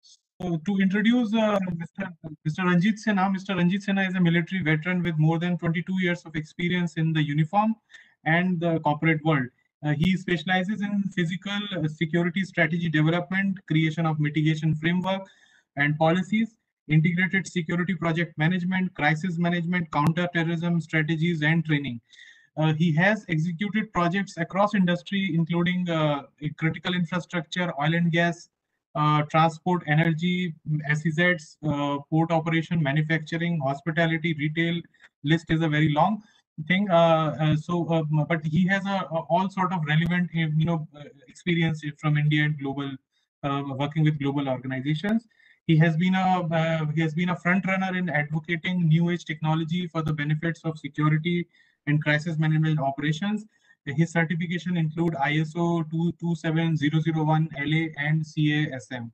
B: so to introduce uh, Mr. Mr. Ranjit Sinha, Mr. Ranjit Sinha is a military veteran with more than 22 years of experience in the uniform and the corporate world. Uh, he specializes in physical uh, security strategy development, creation of mitigation framework and policies, integrated security project management, crisis management, counter-terrorism strategies, and training. Uh, he has executed projects across industry, including uh, critical infrastructure, oil and gas, uh, transport, energy, SEZs, uh, port operation, manufacturing, hospitality, retail. List is a very long thing. Uh, uh, so, uh, but he has a, a all sort of relevant, uh, you know, experience from India and global, working with global organizations. He has been a he has been a front runner in advocating new age technology for the benefits of security and crisis management operations. His certification include ISO 27001 LA and CASM.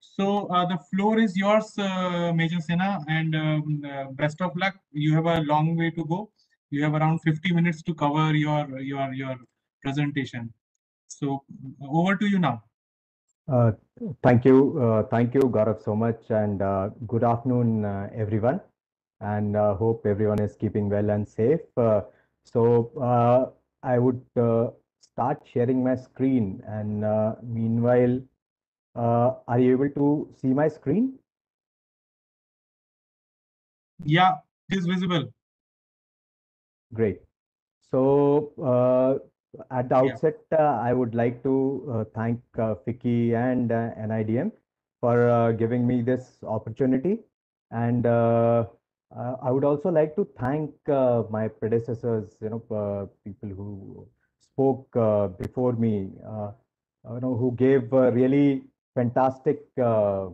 B: So uh, the floor is yours, uh, Major Sinha, and um, uh, best of luck. You have a long way to go. You have around 50 minutes to cover your your your presentation. So over to you now.
G: Uh, thank you, uh, thank you, Gaurav, so much, and uh, good afternoon, uh, everyone. And uh, hope everyone is keeping well and safe. Uh, so uh, I would uh, start sharing my screen, and uh, meanwhile, uh, are you able to see my screen?
B: Yeah, it is visible.
G: Great. So uh, at the
B: Yeah.
G: outset, uh, I would like to uh, thank uh, FICCI and uh, NIDM for uh, giving me this opportunity. And uh, uh, I would also like to thank uh, my predecessors, you know, uh, people who spoke uh, before me, uh, you know, who gave uh, really fantastic uh,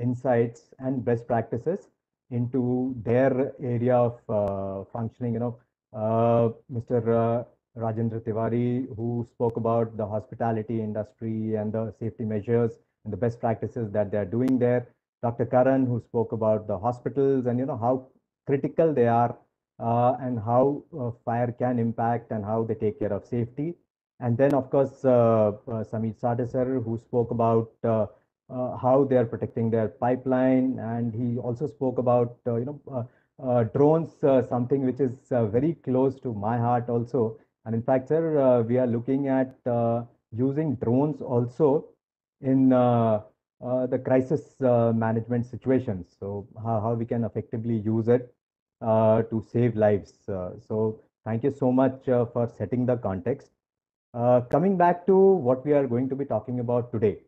G: insights and best practices into their area of uh, functioning, you know, Mr. Uh, Rajendra Tiwari, who spoke about the hospitality industry and the safety measures and the best practices that they're doing there. Dr. Karan, who spoke about the hospitals and you know how critical they are uh, and how uh, fire can impact and how they take care of safety. And then, of course, uh, uh, Samit Sadasar, who spoke about uh, uh, how they are protecting their pipeline, and he also spoke about uh, you know uh, uh, drones, uh, something which is uh, very close to my heart also. And in fact, sir, uh, we are looking at uh, using drones also in uh, uh, the crisis uh, management situations. So how, how we can effectively use it uh, to save lives. Uh, so thank you so much uh, for setting the context. Uh, coming back to what we are going to be talking about today,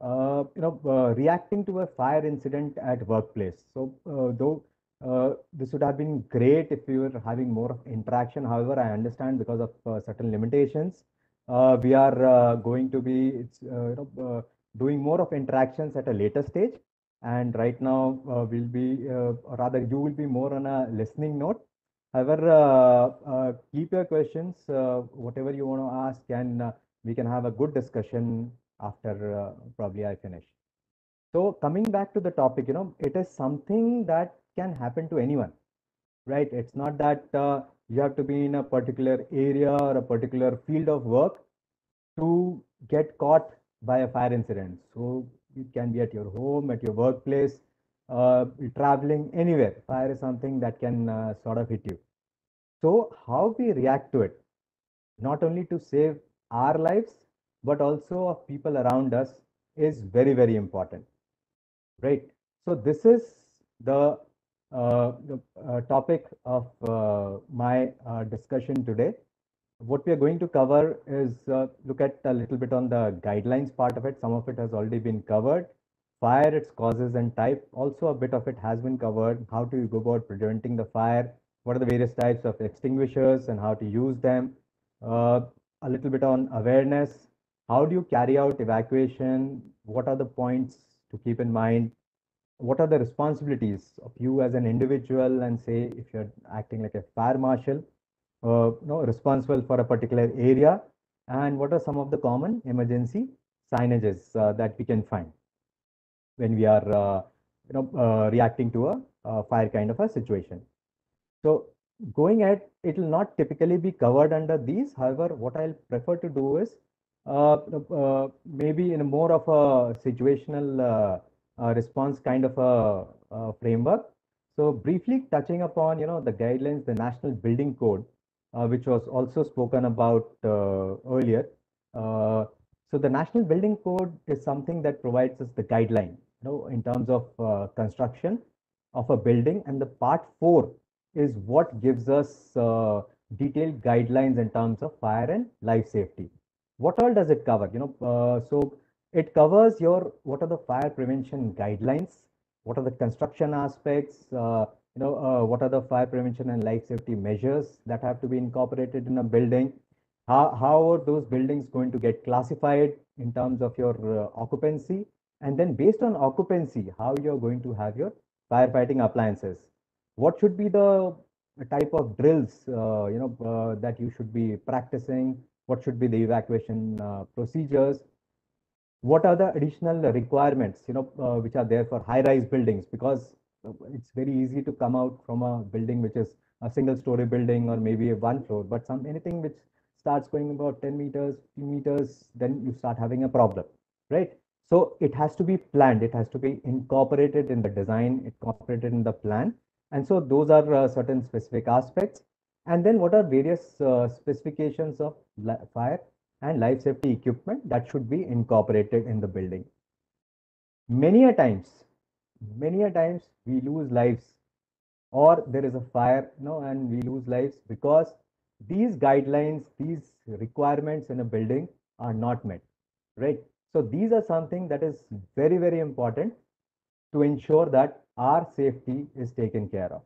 G: uh, you know, uh, reacting to a fire incident at workplace. So uh, though uh, this would have been great if we were having more interaction. However, I understand because of uh, certain limitations, uh, we are uh, going to be uh, uh, doing more of interactions at a later stage. And right now, we'll be, rather, you will be more on a listening note. However, keep your questions, whatever you want to ask, and we can have a good discussion after probably I finish. So coming back to the topic, you know, it is something that can happen to anyone, right? It's not that uh, you have to be in a particular area or a particular field of work to get caught by a fire incident. So it can be at your home, at your workplace, uh, traveling anywhere. Fire is something that can uh, sort of hit you. So how we react to it, not only to save our lives, but also of people around us is very, very important, right? So this is the, the uh, topic of uh, my uh, discussion today. What we are going to cover is look at a little bit on the guidelines part of it. Some of it has already been covered. Fire, its causes and type. Also, a bit of it has been covered. How do you go about preventing the fire? What are the various types of extinguishers and how to use them? A little bit on awareness. How do you carry out evacuation? What are the points to keep in mind? What are the responsibilities of you as an individual? And say if you're acting like a fire marshal, uh, you know, responsible for a particular area and what are some of the common emergency signages uh, that we can find when we are uh, you know uh, reacting to a, a fire kind of a situation? So going ahead it will not typically be covered under these. However what i'll prefer to do is uh, uh, maybe in a more of a situational response kind of a, a framework so briefly touching upon you know the guidelines the national building code uh, which was also spoken about uh, earlier. Uh, so the National Building Code is something that provides us the guideline, you know, in terms of uh, construction of a building. And the part four is what gives us uh, detailed guidelines in terms of fire and life safety. What all does it cover? You know, uh, so it covers your what are the fire prevention guidelines, what are the construction aspects, uh, you know, uh, what are the fire prevention and life safety measures that have to be incorporated in a building? How, how are those buildings going to get classified in terms of your uh, occupancy? And then based on occupancy, how you're going to have your firefighting appliances? What should be the type of drills, uh, you know, uh, that you should be practicing? What should be the evacuation uh, procedures? What are the additional requirements, you know, uh, which are there for high-rise buildings? Because it's very easy to come out from a building which is a single story building or maybe a one floor, but some anything which starts going about 10 meters, 15 meters, then you start having a problem, right? So it has to be planned, it has to be incorporated in the design, incorporated in the plan. And so those are uh, certain specific aspects. And then what are various uh, specifications of fire and life safety equipment that should be incorporated in the building. Many a times, many a times we lose lives or there is a fire you know and we lose lives because these guidelines these requirements in a building are not met right so these are something that is very very important to ensure that our safety is taken care of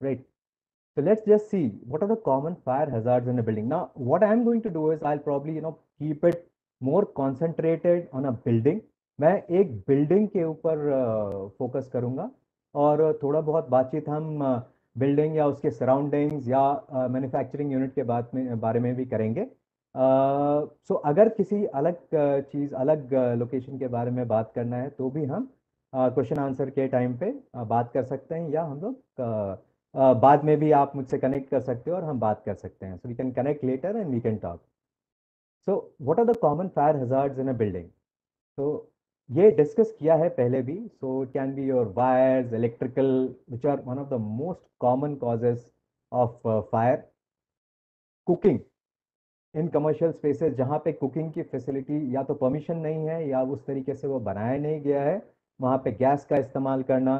G: right so let's just see what are the common fire hazards in a building. Now, what i'm going to do is i'll probably, you know, keep it more concentrated on a building. मैं एक building के ऊपर focus करूँगा और थोड़ा बहुत बातचीत हम बिल्डिंग या उसके सराउंडिंग्स या मैन्युफैक्चरिंग यूनिट के बात में, बारे में भी करेंगे। सो so अगर किसी अलग चीज़, अलग लोकेशन के बारे में बात करना है तो भी हम क्वेश्चन आंसर के टाइम पे बात कर सकते हैं या हम लोग बाद में भी आप मुझसे कनेक्ट कर सकते हो और हम बात कर सकते हैं। So we can connect later and we can talk so what are the common fire hazards in a building so ये डिस्कस किया है पहले भी। So it can be your wires electrical which are one of the most common causes of fire cooking in commercial spaces जहाँ पे cooking की facility या तो परमिशन नहीं है या उस तरीके से वो बनाया नहीं गया है, वहाँ पे गैस का इस्तेमाल करना।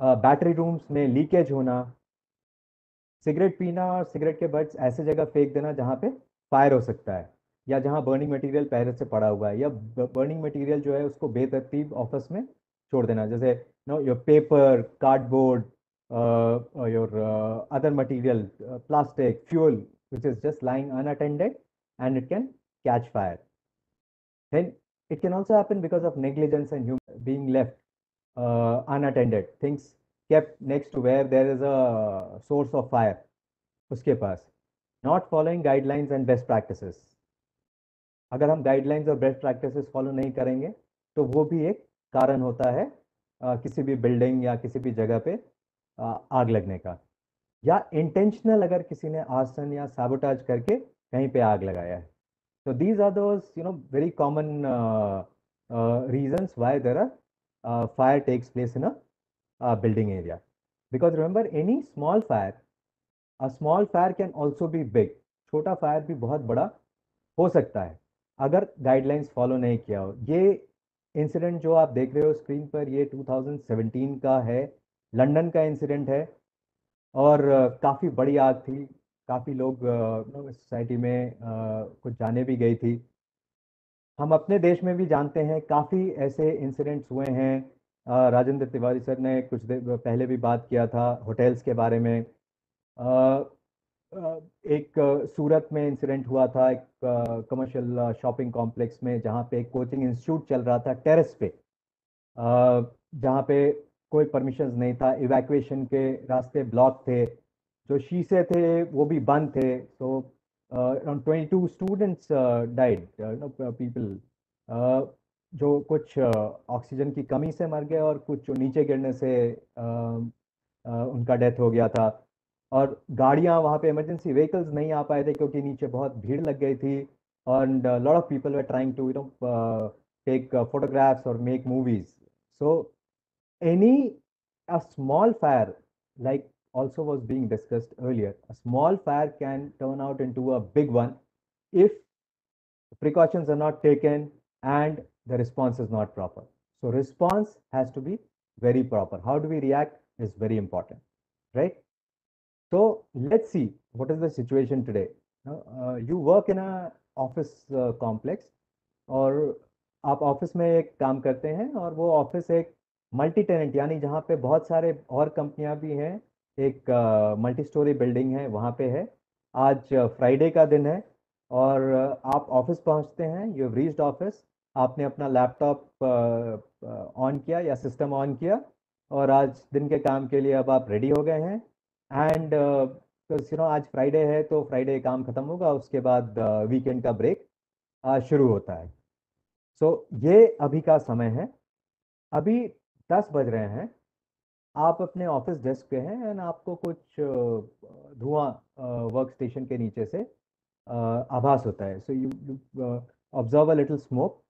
G: बैटरी रूम्स में लीकेज होना सिगरेट पीना और सिगरेट के बर्ड्स ऐसे जगह फेंक देना जहाँ पे फायर हो सकता है, या जहाँ बर्निंग मटेरियल पहले से पड़ा हुआ है, या बर्निंग मटेरियल जो है उसको बेतरतीब ऑफ़िस में छोड़ देना, जैसे know your paper cardboard your other material plastic fuel which is just unattended and it can catch fire. Then it can also happen because of negligence and human being left uh, unattended. Things kept next to where there is a source of fire. उसके पास not following guidelines and best practices. अगर हम guidelines और best practices follow नहीं करेंगे तो वो भी एक कारण होता है आ, किसी भी बिल्डिंग या किसी भी जगह पे आ, आग लगने का या इंटेंशनल अगर किसी ने आसन या साबोटाज करके कहीं पे आग लगाया है तो these are those you know very common reasons why there are fire takes place in a building area because remember any small fire a small fire can also be big छोटा फायर भी बहुत बड़ा हो सकता है। अगर guidelines follow नहीं किया हो। ये इंसिडेंट जो आप देख रहे हो स्क्रीन पर, ये 2017 का है। लंदन का इंसिडेंट है। और काफ़ी बड़ी आग थी। काफ़ी लोग सोसाइटी में कुछ जाने भी गई थी। हम अपने देश में भी जानते हैं, काफ़ी ऐसे इंसिडेंट्स हुए हैं। राजेंद्र तिवारी सर ने कुछ देर पहले भी बात किया था होटल्स के बारे में। एक सूरत में इंसिडेंट हुआ था, एक कमर्शियल शॉपिंग कॉम्प्लेक्स में, जहाँ पे एक कोचिंग इंस्टीट्यूट चल रहा था टेरेस पे। जहाँ पे कोई परमिशंस नहीं था इवैक्यूएशन के रास्ते ब्लॉक थे। जो शीशे थे, वो भी बंद थे तो around 22 students uh, died, uh, know, people. Uh, जो कुछ ऑक्सीजन की कमी से मर गए और कुछ नीचे गिरने से अ, अ, उनका डेथ हो गया था और गाड़ियाँ वहाँ पे इमरजेंसी व्हीकल्स नहीं आ पाए थे क्योंकि नीचे बहुत भीड़ लग गई थी and a lot of people were trying to you know uh, take uh, photographs or make movies so any a small fire like also was being discussed earlier a small fire can turn out into a big one if precautions are not taken and the response is not proper so response has to be very proper how do we react is very important right so let's see what is the situation today Now, uh, you work in a office complex और आप office में एक काम करते हैं और वो office एक मल्टी टेनेंट यानी जहाँ पे बहुत सारे और कंपनियां भी हैं एक मल्टी स्टोरी बिल्डिंग है वहाँ पे है। आज फ्राइडे का दिन है और आप ऑफ़िस पहुँचते हैं यू रीच्ड ऑफ़िस आपने अपना लैपटॉप ऑन किया या सिस्टम ऑन किया और आज दिन के काम के लिए अब आप रेडी हो गए हैं। एंड यू नो आज फ्राइडे है तो फ्राइडे काम खत्म होगा उसके बाद वीकेंड का ब्रेक शुरू होता है। सो so, ये अभी का समय है। अभी दस बज रहे हैं आप अपने ऑफ़िस डेस्क पे हैं एंड आपको कुछ धुआँ वर्क स्टेशन के नीचे से आभास होता है। So you you observe a little smoke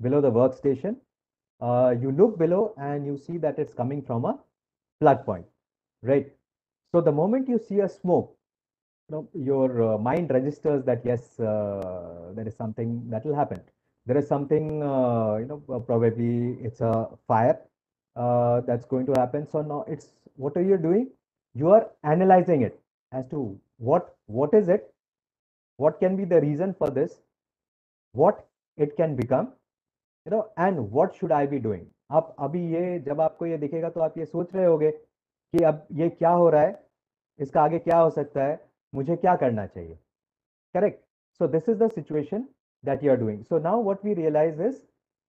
G: below the work station you look below and you see that it's coming from a plug point right so the moment you see a smoke your mind registers that yes there is something that will happen there is something you know probably it's a fire that's going to happen so now it's what are you doing you are analyzing it as to what what is it what can be the reason for this what it can become you know and what should i be doing आप अभी ये जब आपको ये दिखेगा तो आप ये सोच रहे होगे कि अब ये क्या हो रहा है इसका आगे क्या हो सकता है मुझे क्या करना चाहिए correct so this is the situation that you are doing so now what we realise is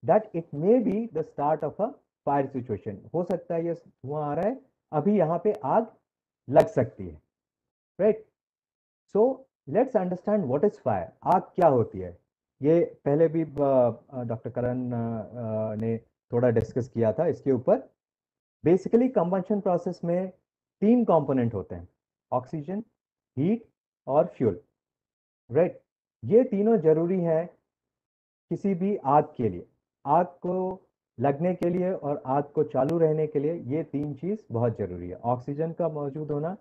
G: that it may be the start of a fire situation हो सकता है ये धुआँ आ रहा है, अभी यहाँ पे आग लग सकती है। Right so let's understand what is fire आग क्या होती है? ये पहले भी डॉक्टर करण ने थोड़ा डिस्कस किया था इसके ऊपर। बेसिकली कंबंशन प्रोसेस में तीन कंपोनेंट होते हैं ऑक्सीजन हीट और फ्यूल राइट right? ये तीनों ज़रूरी हैं किसी भी आग के लिए। आग को लगने के लिए और आग को चालू रहने के लिए ये तीन चीज़ बहुत ज़रूरी है। ऑक्सीजन का मौजूद होना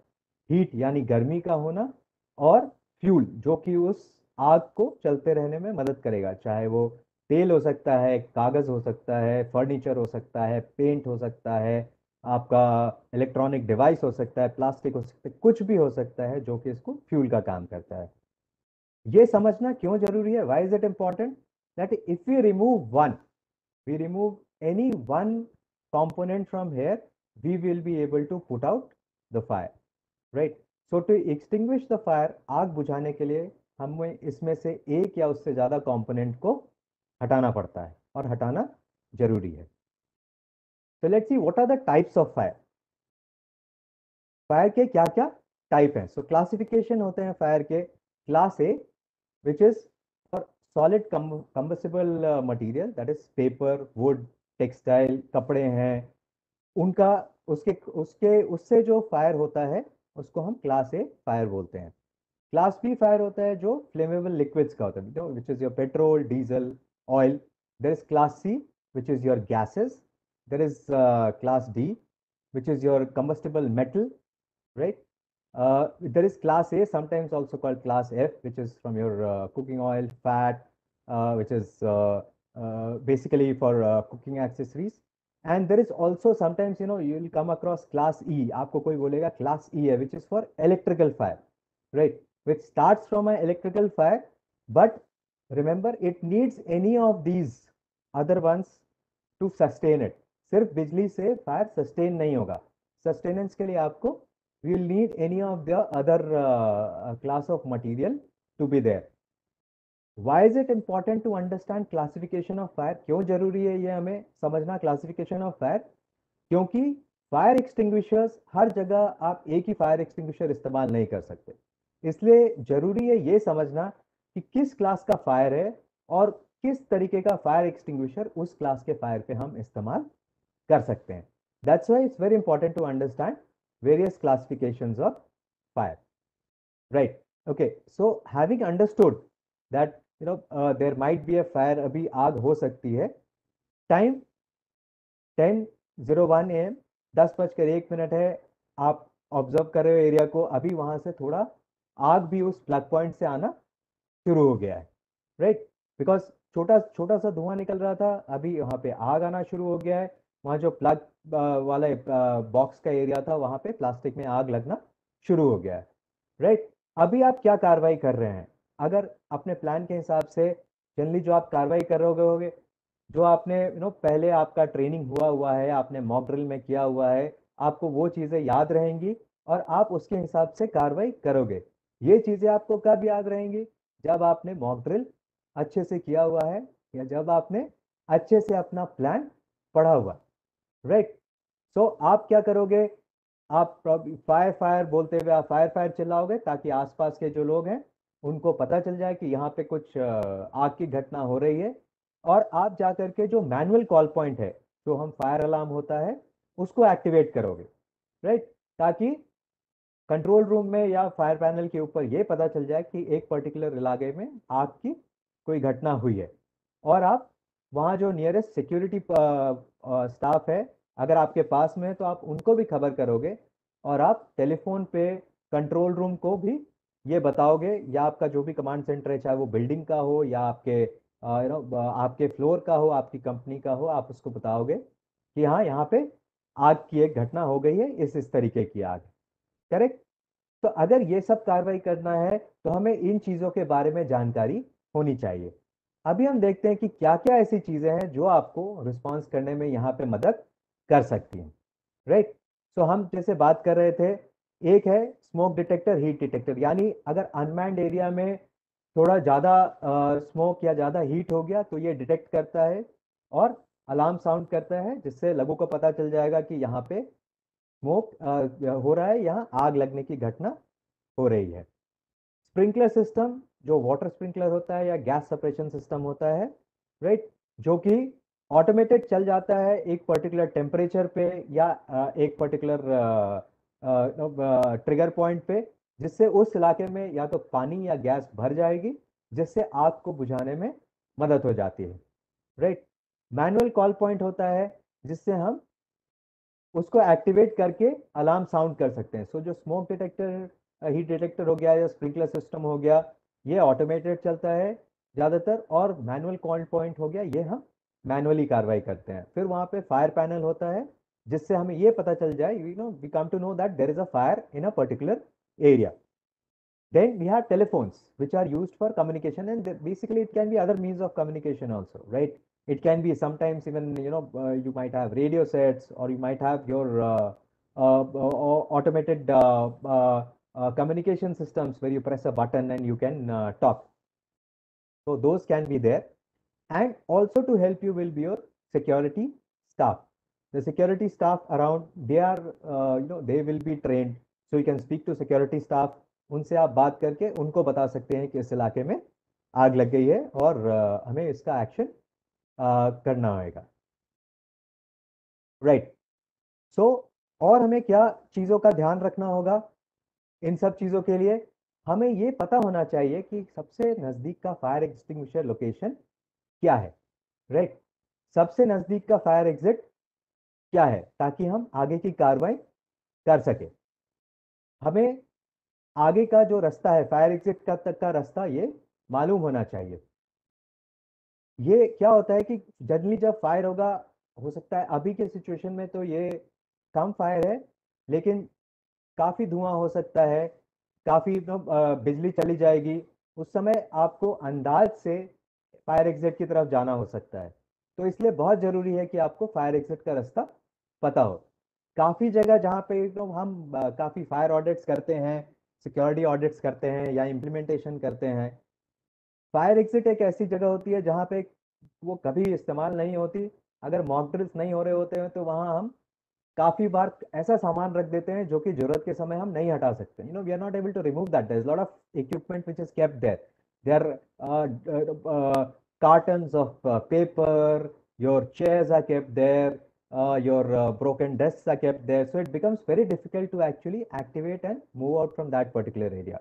G: हीट यानी गर्मी का होना और फ्यूल जो कि उस आग को चलते रहने में मदद करेगा। चाहे वो तेल हो सकता है, कागज़ हो सकता है फर्नीचर हो सकता है पेंट हो सकता है, आपका इलेक्ट्रॉनिक डिवाइस हो सकता है प्लास्टिक हो सकता है, कुछ भी हो सकता है जो कि इसको फ्यूल का काम करता है। ये समझना क्यों ज़रूरी है? Why is it important that if you remove one we remove any one component from here, we will be able to put out the fire, right? So to extinguish the fire, आग बुझाने के लिए हमें इसमें से एक या उससे ज़्यादा कंपोनेंट को हटाना पड़ता है और हटाना ज़रूरी है। So let's see what are the types of fire. Fire के क्या क्या टाइप हैं? सो क्लासिफिकेशन होते हैं फायर के class A which is for solid combustible material that is paper wood textile, कपड़े हैं, उनका उसके उसके, उससे जो फायर होता है, उसको हम क्लास ए फायर बोलते हैं। क्लास बी फायर होता है जो फ्लेमेबल लिक्विड्स का होता है which is your petrol diesel oil there is class C which is your gases there is class D which is your combustible metal right there is class A sometimes also call class F which is from your cooking oil fat which is basically for cooking accessories. And there is also sometimes, you know, you will come across class E. आपको कोई बोलेगा class E है, which is for electrical fire, right? Which starts from an electrical fire, but remember it needs any of these other ones to sustain it. सिर्फ बिजली से fire sustain नहीं होगा sustenance के लिए आपको will need any of the other class of material to be there Why is it important to understand classification of fire क्यों ज़रूरी है ये हमें समझना क्लासिफिकेशन ऑफ़ फायर क्योंकि फायर एक्सटिंग्विशर्स हर जगह आप एक ही फायर एक्सटिंग्विशर इस्तेमाल नहीं कर सकते। इसलिए ज़रूरी है ये समझना कि किस क्लास का फायर है और किस तरीके का फायर एक्सटिंग्विशर उस क्लास के फायर पे हम इस्तेमाल कर सकते हैं। That's why it's very important to understand various classifications of fire right okay so having understood that you know there might be a fire अभी आग हो सकती है। Time ten zero one A M दस बजकर एक मिनट है। आप ऑब्ज़र्व कर रहे हो एरिया को, अभी वहाँ से थोड़ा आग भी उस प्लग पॉइंट से आना शुरू हो गया है राइट बिकॉज़ छोटा छोटा सा धुआँ निकल रहा था, अभी वहाँ पे आग आना शुरू हो गया है। वहाँ जो प्लग वाला बॉक्स का एरिया था, वहाँ पे प्लास्टिक में आग लगना शुरू हो गया है राइट अभी आप क्या कार्रवाई कर रहे हैं? अगर अपने प्लान के हिसाब से जनरली जो आप कार्रवाई कर रहे होगे, जो आपने यू नो पहले आपका ट्रेनिंग हुआ हुआ है, आपने मॉक ड्रिल में किया हुआ है, आपको वो चीज़ें याद रहेंगी और आप उसके हिसाब से कार्रवाई करोगे। ये चीज़ें आपको कब याद रहेंगी? जब आपने मॉक ड्रिल अच्छे से किया हुआ है या जब आपने अच्छे से अपना प्लान पढ़ा हुआ। Right right. सो आप क्या करोगे? आप फायर फायर बोलते हुए आप फायर फायर चिल्लाओगे ताकि आसपास के जो लोग हैं उनको पता चल जाए कि यहाँ पे कुछ आग की घटना हो रही है। और आप जा करके जो मैनुअल कॉल पॉइंट है, जो हम फायर अलार्म होता है, उसको एक्टिवेट करोगे, राइट? ताकि कंट्रोल रूम में या फायर पैनल के ऊपर ये पता चल जाए कि एक पर्टिकुलर इलाके में आग की कोई घटना हुई है। और आप वहाँ जो नियरेस्ट सिक्योरिटी स्टाफ है, अगर आपके पास में है तो आप उनको भी खबर करोगे और आप टेलीफोन पे कंट्रोल रूम को भी ये बताओगे, या आपका जो भी कमांड सेंटर है, चाहे वो बिल्डिंग का हो, या आपके यू नो आपके फ्लोर का हो, आपकी कंपनी का हो, आप उसको बताओगे कि हाँ यहाँ पे आग की एक घटना हो गई है, इस इस तरीके की आग। करेक्ट तो अगर ये सब कार्रवाई करना है तो हमें इन चीज़ों के बारे में जानकारी होनी चाहिए। अभी हम देखते हैं कि क्या क्या ऐसी चीज़ें हैं, जो आपको रिस्पॉन्स करने में यहाँ पे मदद कर सकती हैं। राइट सो हम जैसे बात कर रहे थे, एक है स्मोक डिटेक्टर हीट डिटेक्टर यानी अगर अनमैंड एरिया में थोड़ा ज़्यादा स्मोक या ज़्यादा हीट हो गया तो ये डिटेक्ट करता है और अलार्म साउंड करता है, जिससे लोगों को पता चल जाएगा कि यहाँ पे स्मोक हो रहा है, यहाँ आग लगने की घटना हो रही है। स्प्रिंकलर सिस्टम जो वाटर स्प्रिंकलर होता है या गैस सेपरेशन सिस्टम होता है राइट जो कि ऑटोमेटेड चल जाता है एक पर्टिकुलर टेम्परेचर पे या एक पर्टिकुलर ट्रिगर पॉइंट पे जिससे उस इलाके में या तो पानी या गैस भर जाएगी जिससे आग को बुझाने में मदद हो जाती है। राइट मैनुअल कॉल पॉइंट होता है जिससे हम उसको एक्टिवेट करके अलार्म साउंड कर सकते हैं। सो so, जो स्मोक डिटेक्टर हीट डिटेक्टर हो गया या स्प्रिंकलर सिस्टम हो गया ये ऑटोमेटेड चलता है ज़्यादातर और मैनुअल कॉल पॉइंट हो गया ये हम मैनुअली कार्रवाई करते हैं। फिर वहाँ पे फायर पैनल होता है जिससे हमें ये पता चल जाए you know we come to know that there is a fire in a particular area. Then we have telephones, which are used for communication, and basically it can be other means of communication also, right? It can be sometimes even you know uh, you might have radio sets, or you might have your uh, uh, automated communication systems where you press a button and you can talk. So those can be there, and also to help you will be your security staff. The security staff around they are you know they will be trained. So you can speak to security staff उनसे आप बात करके उनको बता सकते हैं कि इस इलाके में आग लग गई है और uh, हमें इसका एक्शन uh, करना होगा राइट सो और हमें क्या चीज़ों का ध्यान रखना होगा? इन सब चीज़ों के लिए हमें ये पता होना चाहिए कि सबसे नज़दीक का फायर एक्सटिंग्विशर लोकेशन क्या है। राइट सबसे नज़दीक का फायर एग्जिट क्या है? ताकि हम आगे की कार्रवाई कर सके। हमें आगे का जो रास्ता है फायर एग्जिट का तक का रास्ता ये मालूम होना चाहिए। ये क्या होता है कि जनरली जब फायर होगा, हो सकता है अभी के सिचुएशन में तो ये कम फायर है, लेकिन काफ़ी धुआँ हो सकता है, काफ़ी बिजली चली जाएगी। उस समय आपको अंदाज से फायर एग्जिट की तरफ़ जाना हो सकता है। तो इसलिए बहुत ज़रूरी है कि आपको फायर एग्जिट का रास्ता पता हो। काफ़ी जगह जहाँ पे तो हम काफ़ी फायर ऑडिट्स करते हैं सिक्योरिटी ऑडिट्स करते हैं या इम्प्लीमेंटेशन करते हैं। फायर एग्जिट एक ऐसी जगह होती है जहाँ पे वो कभी इस्तेमाल नहीं होती। अगर मॉक ड्रिल्स नहीं हो रहे होते हैं तो वहाँ हम काफ़ी बार ऐसा सामान रख देते हैं जो कि ज़रूरत के समय हम नहीं हटा सकते। You know we are not able to remove that is lot of equipment which is kept there there cartons of uh, paper your chairs are kept there uh, your uh, broken desks are kept there. So it becomes very difficult to actually activate and move out from that particular area.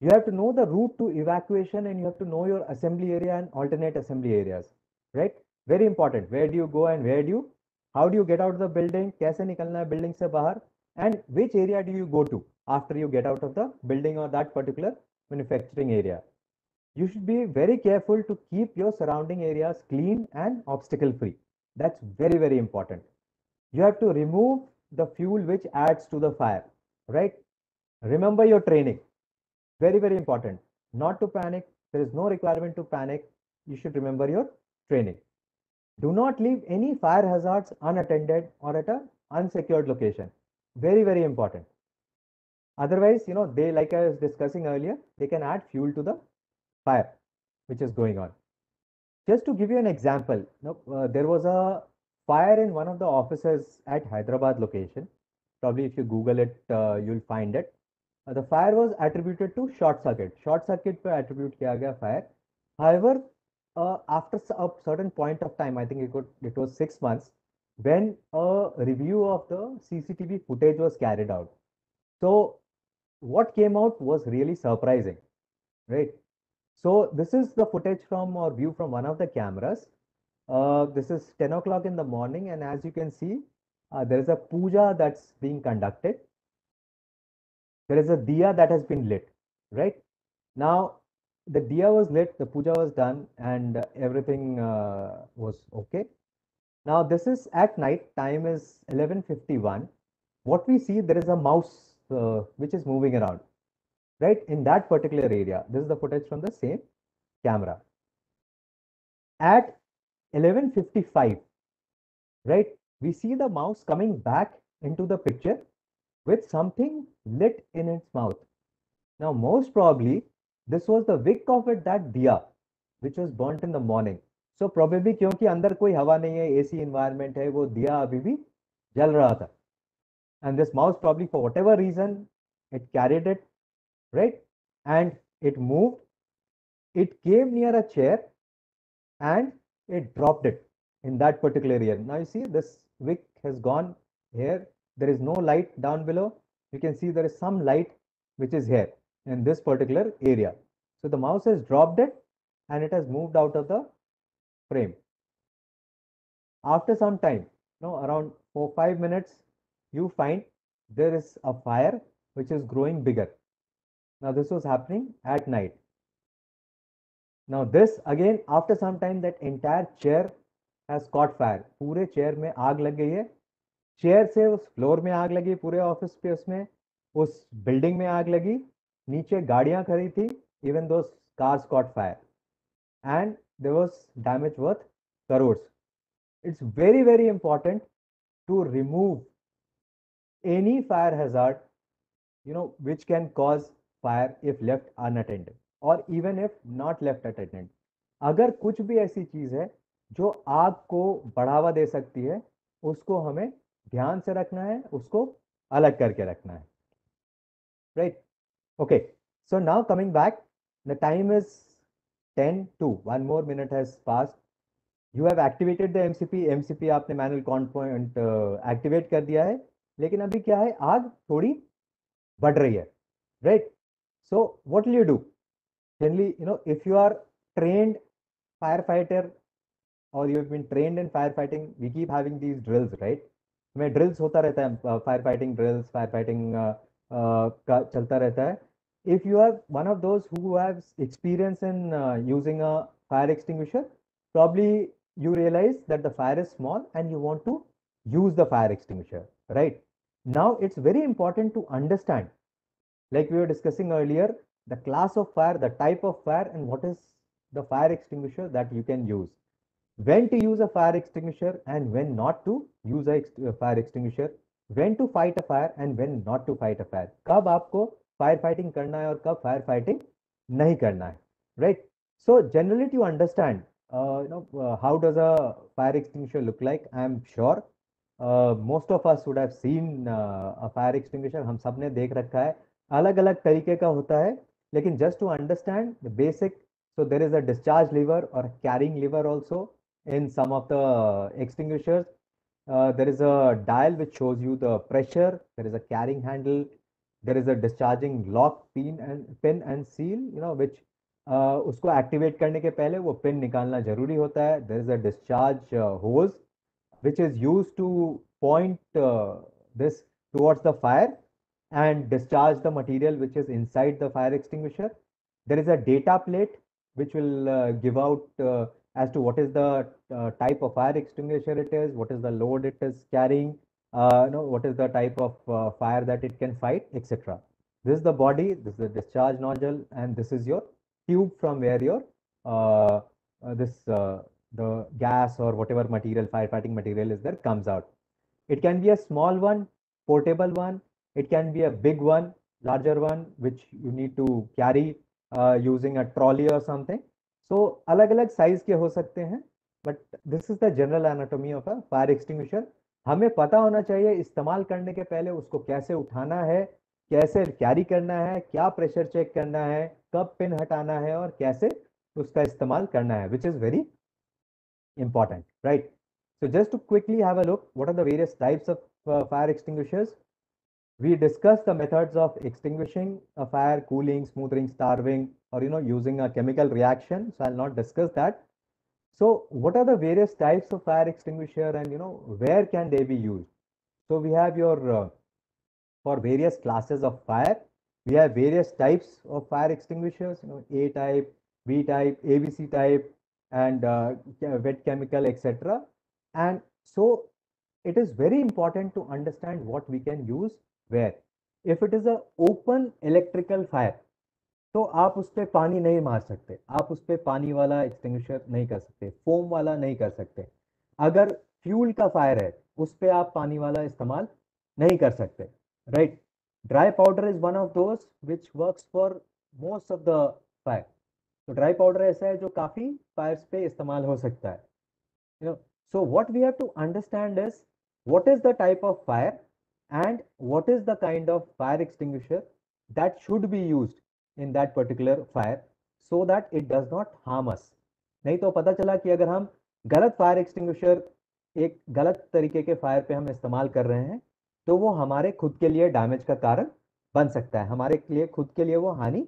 G: You have to know the route to evacuation and you have to know your assembly area and alternate assembly areas right? Very important. Where do you go and where do you how do you get out of the building? kaise nikalna hai building se bahar and which area do you go to after you get out of the building or that particular manufacturing area you should be very careful to keep your surrounding areas clean and obstacle free that's very very important. You have to remove the fuel which adds to the fire right? Remember your training. Very very important. Not to panic. There is no requirement to panic. You should remember your training. Do not leave any fire hazards unattended or at an unsecured location. Very very important. Otherwise you know they like i was discussing earlier they can add fuel to the fire which is going on. Just to give you an example uh, there was a fire in one of the offices at hyderabad location. Probably if you google it uh, you'll find it. Uh, the fire was attributed to short circuit. Short circuit pe attribute kiya gaya fire. However uh, after a certain point of time i think it, could, it was 6 months when a review of the cctv footage was carried out. So what came out was really surprising right so this is the footage from or view from one of the cameras. Uh, this is 10 o'clock in the morning and as you can see, uh, there is a puja that's being conducted. There is a diya that has been lit, right? Now, the diya was lit, the puja was done and uh, everything was okay. Now, this is at night, time is 11.51. What we see, there is a mouse which is moving around right in that particular area this is the footage from the same camera at 11:55 right we see the mouse coming back into the picture with something lit in its mouth now most probably this was the wick of it that diya which was burnt in the morning so probably क्योंकि अंदर कोई हवा नहीं है AC environment है वो दिया अभी भी जल रहा था and this mouse probably for whatever reason it carried it right? And it moved, it came near a chair and it dropped it in that particular area. Now you see this wick has gone here. There is no light down below. You can see there is some light which is here in this particular area. So the mouse has dropped it and it has moved out of the frame. After some time, no, around four, five minutes, you find there is a fire which is growing bigger. Now, this was happening at night. Now, this, again, after some time, that entire chair has caught fire. पूरे chair में आग लग गई है। Chair से उस floor में आग लगी, पूरे ऑफ़िस पे उसमें। उस बिल्डिंग में आग लगी। नीचे गाड़ियाँ खड़ी थी इवन दो cars caught fire and there was damage worth crore it's very very important to remove any fire hazard you know which can cause fire if left unattended or even if not left unattended अगर कुछ भी ऐसी चीज़ है जो आग को बढ़ावा दे सकती है, उसको हमें ध्यान से रखना है, उसको अलग करके रखना है। Right okay so now coming back the time is 10 to one more minute has pass you have activated the MCP MCP आपने मैनुअल कॉन पॉइंट एक्टिवेट कर दिया है। लेकिन अभी क्या है? आग थोड़ी बढ़ रही है। Right? So what will you do? Generally, you know, if you are trained firefighter or you have been trained in firefighting, we keep having these drills, right? में drills होता रहता है fire fighting drills fire fighting का चलता रहता है if you are one of those who has experience in uh, using a fire extinguisher probably you realize that the fire is small and you want to use the fire extinguisher right now it's very important to understand like we were discussing earlier, the class of fire, the type of fire, and what is the fire extinguisher that you can use. When to use a fire extinguisher and when not to use a uh, fire extinguisher. When to fight a fire and when not to fight a fire. कब आपको fire fighting करना है और कब fire fighting नहीं करना है. Right? So generally to understand, uh, you know, uh, how does a fire extinguisher look like? I am sure most of us would have seen a fire extinguisher हम सब ने देख रखा है अलग अलग तरीके का होता है, लेकिन just to understand basic so there is a discharge lever और carrying lever also in some of the extinguishers there is a dial which shows you the pressure there is a carrying handle there is a discharging lock pin and pin and seal you know which उसको activate करने के पहले वो pin निकालना ज़रूरी होता है. There is a discharge hose which is use to point this towards the fire and discharge the material which is inside the fire extinguisher. There is a data plate which will uh, give out uh, as to what is the uh, type of fire extinguisher it is, what is the load it is carrying, uh, you know, what is the type of uh, fire that it can fight, etc. This is the body, this is the discharge nozzle, and this is your tube from where your uh, uh, this the gas or whatever material firefighting material is there comes out. It can be a small one, portable one. It can be a big one, larger one, which you need to carry uh, using a trolley or something. So अलग अलग size के हो सकते हैं but this is the general anatomy of a fire extinguisher हमें पता होना चाहिए इस्तेमाल करने के पहले उसको कैसे उठाना है कैसे कैरी करना है क्या प्रेशर चेक करना है कब पिन हटाना है और कैसे उसका इस्तेमाल करना है which is very right? So just to quickly have a look, what are the various types of uh, fire extinguishers? We discussed the methods of extinguishing a fire, cooling, smothering, starving, or you know, using a chemical reaction. So I'll not discuss that. So what are the various types of fire extinguisher and you know, where can they be used? So we have your, uh, for various classes of fire, we have various types of fire extinguishers, you know, A type, B type, ABC type, and uh, wet chemical, etc. And so it is very important to understand what we can use where. If it is a open electrical fire, तो आप उस पर पानी नहीं मार सकते। आप उस पर पानी वाला एक्सटिंग्विशर नहीं कर सकते। फोम वाला नहीं कर सकते। अगर फ्यूल का फायर है उस पर आप पानी वाला इस्तेमाल नहीं कर सकते। Right dry powder is one of those which works for most of the fire तो ड्राई पाउडर ऐसा है जो काफ़ी फायर्स पे इस्तेमाल हो सकता है। So what we have to understand is what is the type of fire and what is the kind of fire extinguisher that should be used in that particular fire so that it does not harm us नहीं तो पता चला कि अगर हम गलत fire extinguisher एक गलत तरीके के फायर पे हम इस्तेमाल कर रहे हैं तो वो हमारे खुद के लिए डैमेज का कारण बन सकता है। हमारे लिए, खुद के लिए वो हानि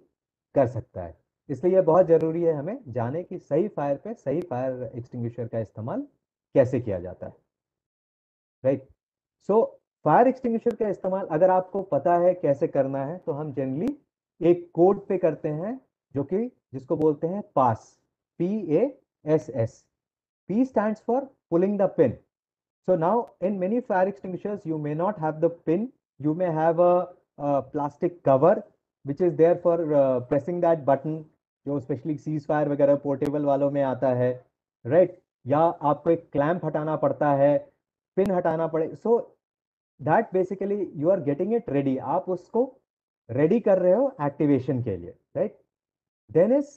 G: कर सकता है। इसलिए यह बहुत ज़रूरी है हमें जाने कि सही फायर पे सही फायर एक्सटिंग्विशर का इस्तेमाल कैसे किया जाता है। राइट सो फायर एक्सटिंग्विशर का इस्तेमाल अगर आपको पता है कैसे करना है तो हम जनरली एक कोड पे करते हैं, जो कि जिसको बोलते हैं PASS P A S S P stand for pulling the pin so now in many fire extinguishers you may not have pin you may have plastic cover which is there for pressing that button जो specially सीज fire वगैरह portable वालों में आता है right right? या आपको एक क्लैम्प हटाना पड़ता है पिन हटाना पड़े so that basically you are getting it ready आप उसको रेडी कर रहे हो एक्टिवेशन के लिए right then is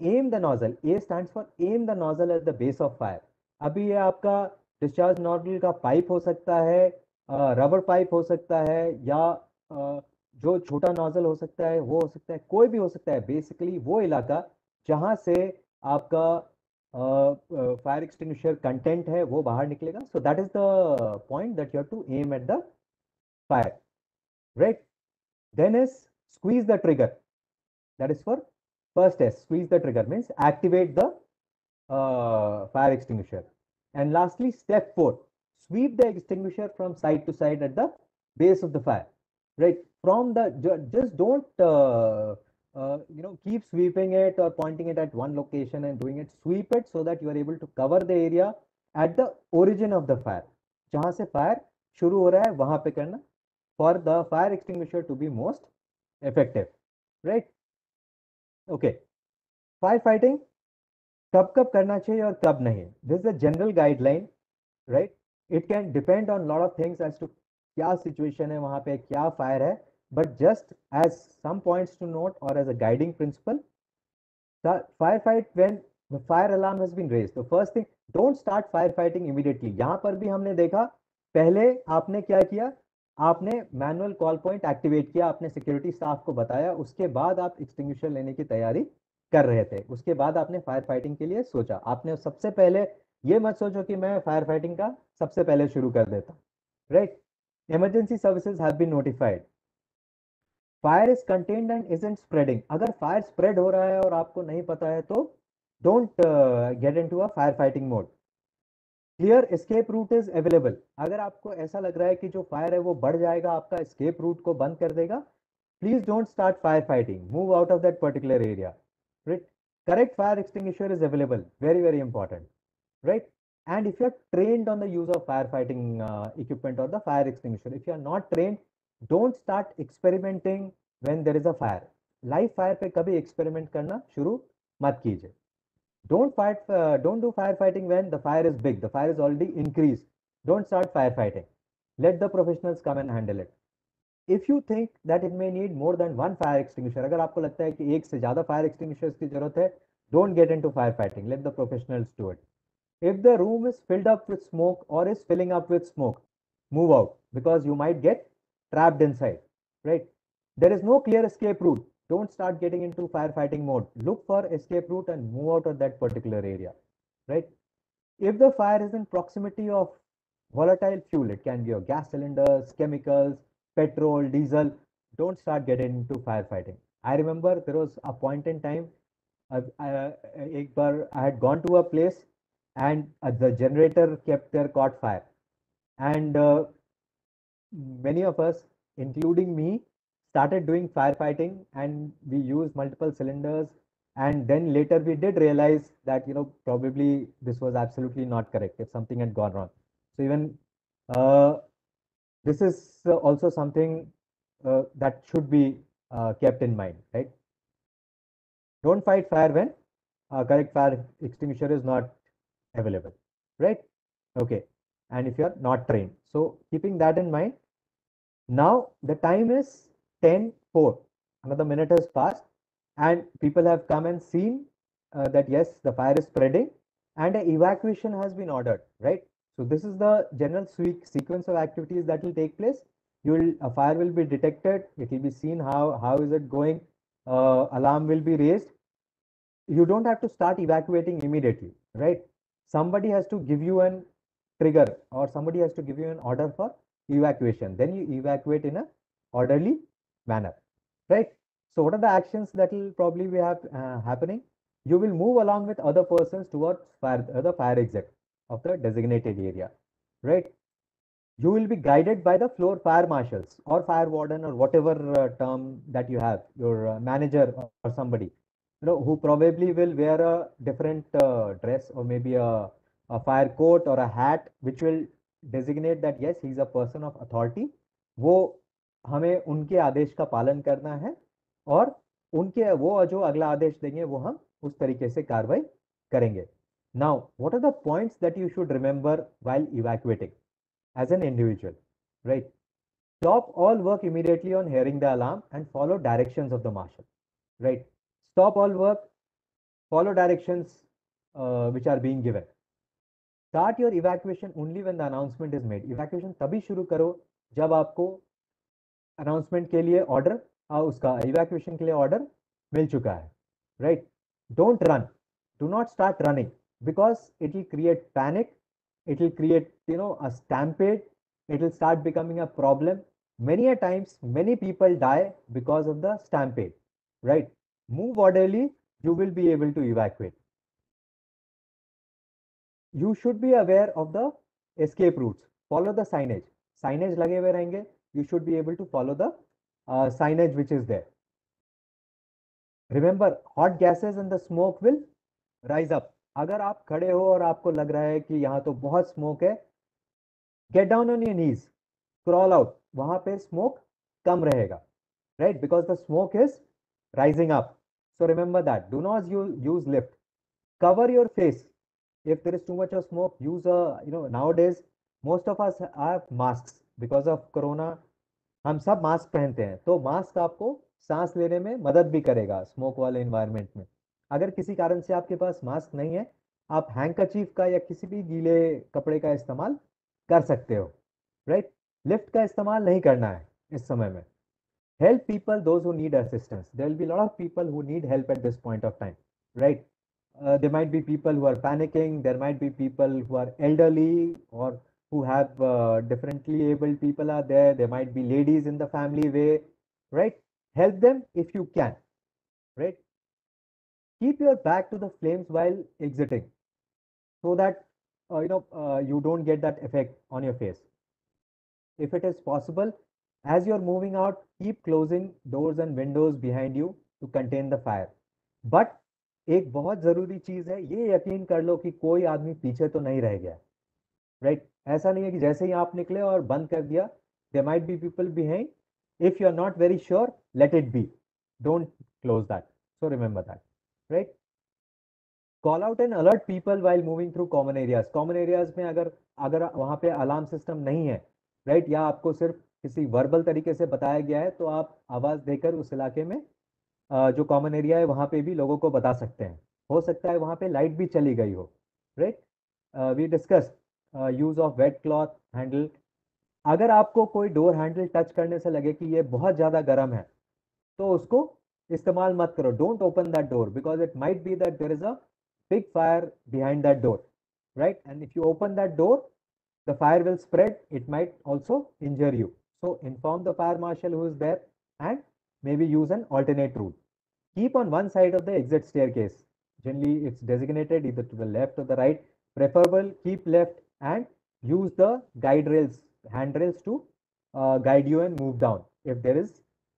G: aim the nozzle A stand for aim the nozzle at the base of fire अभी ये आपका डिस्चार्ज नोजल का पाइप हो सकता है रबर पाइप हो सकता है या जो छोटा नोजल हो सकता है, वो हो सकता है, कोई भी हो सकता है। बेसिकली वो इलाका जहाँ से आपका फायर एक्सटिंग्विशर कंटेंट है वो बाहर निकलेगा so that is the point that you have to aim at the fire right then is squeeze the trigger that is for first S, squeeze the trigger means activate the uh, fire extinguisher. And lastly, step four, sweep the extinguisher from side to side at the base of the fire, right? From the, just don't, uh, uh, you know, keep sweeping it or pointing it at one location and doing it. Sweep it so that you are able to cover the area at the origin of the fire. जहां से fire शुरू हो रहा है वहां पे करना for the fire extinguisher to be most effective right okay fire fighting कब कब करना चाहिए और कब नहीं this is a general guideline right it can depend on lot of things as to क्या सिचुएशन है वहां पे क्या फायर है Just as some points to note और as a guiding principle fire fight when the fire alarm has been raised. The first thing, don't start firefighting immediately. यहाँ पर भी हमने देखा पहले आपने क्या किया आपने मैनुअल कॉल पॉइंट एक्टिवेट किया आपने सिक्योरिटी स्टाफ को बताया उसके बाद आप एक्सटिंग्विशर लेने की तैयारी कर रहे थे उसके बाद आपने फायर फाइटिंग के लिए सोचा आपने सबसे पहले ये मत सोचो कि मैं फायर फाइटिंग का सबसे पहले शुरू कर देता right emergency services have been notified fire is contained and isn't spreading अगर फायर स्प्रेड हो रहा है और आपको नहीं पता है तो don't get into a fire fighting mode clear escape route is available अगर आपको ऐसा लग रहा है कि जो फायर है वो बढ़ जाएगा आपका स्केप रूट को बंद कर देगा please don't start fire fighting move out of that particular area right correct fire extinguisher is available. Very very important. Right? And if you are trained on the use of firefighting uh, equipment or the fire extinguisher if you are not trained don't start experimenting when there is a fire live fire पे कभी experiment करना शुरू मत कीजिए। Don't fight don't do fire fighting when the fire is big the fire is already increase don't start fire fighting let the professionals come and handle it if you think that it may need more than one fire extinguisher अगर आपको लगता है कि एक से ज़्यादा fire extinguishers की ज़रूरत है don't get in to fire fighting let the professionals do it if the room is filled up with smoke और is filling up with smoke move out because you might get trapped inside right there is no clear escape route don't start getting into firefighting mode look for escape route and move out of that particular area right if the fire is in proximity of volatile fuel it can be your gas cylinders chemicals petrol, diesel, don't start getting into firefighting. I remember there was a point in time, uh, uh, I had gone to a place and uh, the generator kept there caught fire. And uh, many of us, including me, started doing firefighting and we used multiple cylinders. And then later we did realize that, you know, probably this was absolutely not correct if something had gone wrong. So even uh, this is uh, also something uh, that should be uh, kept in mind, right? Don't fight fire when a correct fire extinguisher is not available, right? Okay, and if you are not trained. So keeping that in mind, now the time is 10 4. Another minute has passed, and people have come and seen uh, that yes, the fire is spreading, and an evacuation has been ordered, right? So this is the general sequence of activities that will take place. You will a fire will be detected. It will be seen how how is it going. Uh, alarm will be raised. You don't have to start evacuating immediately, right? Somebody has to give you an trigger or somebody has to give you an order for evacuation. Then you evacuate in a orderly manner, right? So what are the actions that will probably be have, uh, happening? You will move along with other persons towards fire, uh, the fire exit of the designated area, right? You will be guided by the floor fire marshals or fire warden or whatever uh, term that you have, your uh, manager or somebody, you know, who probably will wear a different uh, dress or maybe a, a fire coat or a hat, which will designate that yes he is a person of authority वो हमें उनके आदेश का पालन करना है और उनके, वो जो अगला आदेश देंगे, वो हम उस तरीके से कार्रवाई करेंगे। Now what are the points that you should remember while evacuating as an individual right stop all work immediately on hearing the alarm and follow directions of the marshal right stop all work follow direction which are being given Start your evacuation only when the announcement is made. Evacuation तभी शुरू करो जब आपको announcement के लिए order उसका evacuation के लिए order मिल चुका है, right? Don't run. Do not start running because it will create panic it will create you know a stampede it will start becoming a problem many a times many people die because of the stampede right move orderly you will be able to evacuate you should be aware of the escape route follow the signage signage लगे हुए रहेंगे. You should be able to follow the signage which is there remember hot gases and the smoke will rise up अगर आप खड़े हो और आपको लग रहा है कि यहाँ तो बहुत स्मोक है get down on you knees crawl out वहाँ पर स्मोक कम रहेगा. Right because the smoke is rising up so remember that do not you use lift cover your face if there is too much of smoke use a you know nowadays most of us have masks because of corona हम सब mask पहनते हैं तो mask आपको सांस लेने में मदद भी करेगा स्मोक वाले इन्वायरमेंट में अगर किसी कारण से आपके पास मास्क नहीं है आप हैंकचीफ का या किसी भी गीले कपड़े का इस्तेमाल कर सकते हो राइट लिफ्ट का इस्तेमाल नहीं करना है इस समय में help people those who need assistance there will be a lot of people who need help at this point of time right uh, there might be people who are panicking there might be people who are elderly or who have uh, differently abled people are there there might be ladies in the family way right? Help them if you can right? Keep your back to the flames while exiting so that uh, you know uh, you don't get that effect on your face. If it is possible as you're moving out keep closing doors and windows behind you to contain the fire. But एक बहुत ज़रूरी चीज़ है, ये यकीन कर लो कि कोई आदमी पीछे तो नहीं रह गया। Right right? ऐसा नहीं है कि जैसे ही आप निकले और बंद कर दिया they might be people behind if you are not very sure let it be don't close that so remember that right call out and alert people while moving through common areas common areas में अगर अगर वहाँ पे alarm system नहीं है right right? या आपको सिर्फ़ किसी वर्बल तरीके से बताया गया है तो आप आवाज़ देकर उस इलाके में जो कॉमन एरिया है, वहाँ पे भी लोगों को बता सकते हैं। हो सकता है वहाँ पे लाइट भी चली गई हो right we discuss use of wet cloth handle अगर आपको कोई डोर हैंडल टच करने से लगे कि ये बहुत ज़्यादा गर्म है तो उसको इस्तेमाल मत करो। Don't open that door because it might be that there is a big fire behind that door right and if you open that door the fire will spread. It might also injure you. So, inform the fire marshal who is there and maybe use an alternate route keep on one side of the exit staircase generally it's designated either to the left or the right preferable keep left and use the guide rails handrails to uh, guide you and move down if there is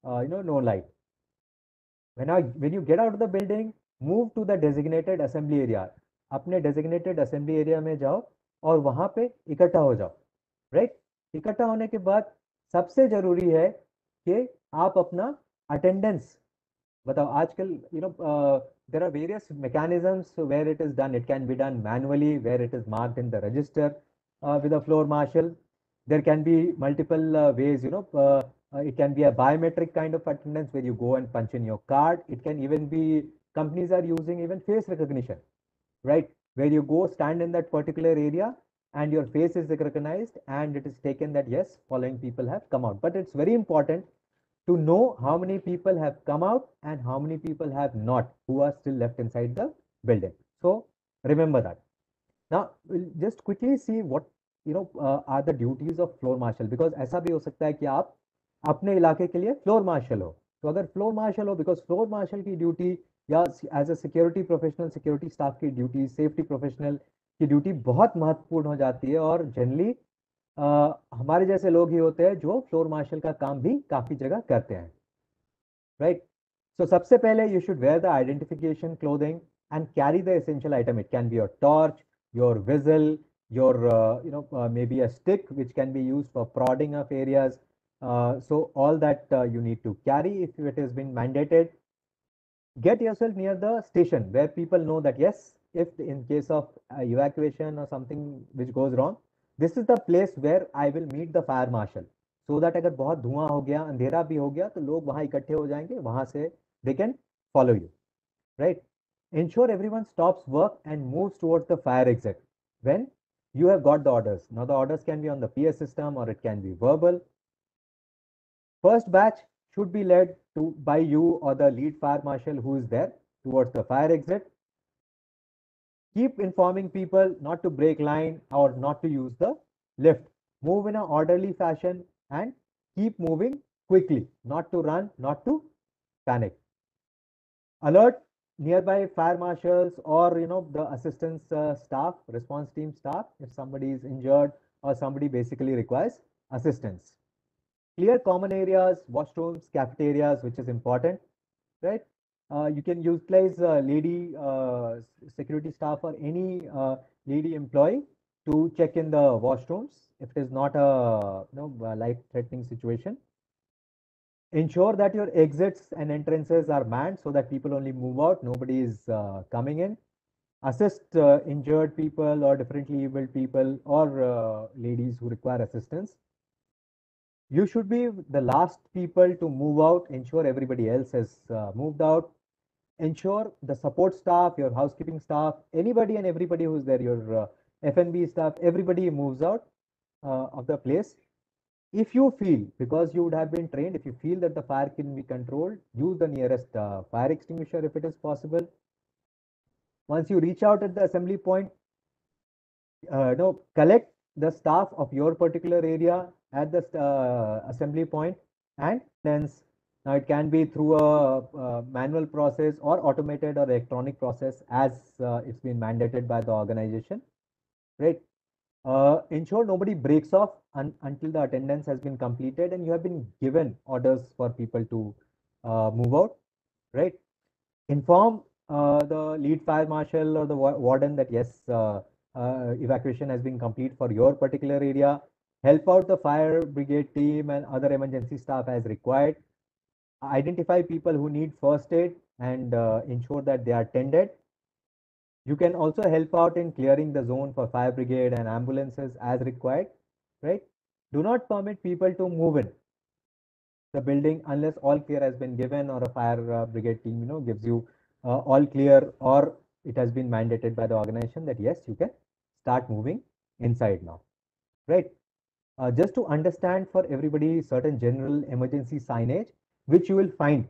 G: uh, you know no light when I, when you get out of the building move to the designated assembly area अपने designated assembly area में जाओ और वहाँ पे इकट्ठा हो जाओ right इकट्ठा होने के बाद सबसे ज़रूरी है कि आप अपना अटेंडेंस बताओ आजकल you know there are various mechanisms where it is done it can be done manually where it is marked in the register with a floor martial there can be multiple uh, ways you know uh, uh, it can be a biometric kind of attendance where you go and punch in your card it can even be companies are using even face recognition right where you go stand in that particular area and your face is recognized and it is taken that yes following people have come out but it's very important to know how many people have come out and how many people have not who are still left inside the building so remember that now we'll just quickly see what you know uh, are the duties of floor marshal because ऐसा भी हो सकता है कि आप अपने इलाके के लिए फ्लोर मार्शल हो तो अगर फ्लोर मार्शल हो बिकॉज़ फ्लोर मार्शल की ड्यूटी या as a security professional security staff की ड्यूटी सेफ्टी प्रोफेशनल की ड्यूटी बहुत महत्वपूर्ण हो जाती है और जनरली हमारे जैसे लोग ही होते हैं जो फ्लोर मार्शल का काम भी काफ़ी जगह करते हैं राइट right? सो सबसे पहले you should wear the identification clothing and carry the essential item it can be your torch your whistle your you know may be a stick which can be use for prodding of areas so all that you need to carry if it is been mandated get yourself near the station where people know that yes if in case of evacuation और something which goes wrong this is the place where i will meet the fire marshal so that अगर बहुत धुआं हो गया अंधेरा भी हो गया तो लोग वहां इकट्ठे हो जाएंगे वहां से they can follow you right ensure everyone stops work and moves towards the fire exit when you have got the orders. Now the orders can be on the PS system or it can be verbal. First batch should be led to by you or the lead fire marshal who is there towards the fire exit. Keep informing people not to break line or not to use the lift. Move in an orderly fashion and keep moving quickly, not to run, not to panic. Alert nearby fire marshals or you know the assistance uh, staff response team staff if somebody is injured or somebody basically requires assistance clear common areas washrooms cafeterias which is important right you can utilize uh, lady security staff or any lady employee to check in the washrooms if it is not a you know life threatening situation. Ensure that your exits and entrances are manned so that people only move out nobody is uh, coming in. Assist uh, injured people or differently abled people or uh, ladies who require assistance. You should be the last people to move out. Ensure everybody else has moved out ensure the support staff your housekeeping staff anybody and everybody who's there your F&B staff everybody moves out of the place if you feel, because you would have been trained, if you feel that the fire can be controlled, use the nearest uh, fire extinguisher if it is possible. Once you reach out at the assembly point, uh, no, collect the staff of your particular area at the uh, assembly point and then now it can be through a, a, manual process or automated or electronic process as uh, it's been mandated by the organization, right? Uh, ensure nobody breaks off un until the attendance has been completed and you have been given orders for people to uh, move out, right? Inform uh, the lead fire marshal or the warden that yes, uh, uh, evacuation has been complete for your particular area. Help out the fire brigade team and other emergency staff as required. Identify people who need first aid and uh, ensure that they are tended. You can also help out in clearing the zone for fire brigade and ambulances as required, right? Do not permit people to move in the building unless all clear has been given or a fire uh, brigade team, you know, gives you uh, all clear or it has been mandated by the organization that yes, you can start moving inside now, right? Uh, just to understand for everybody certain general emergency signage, which you will find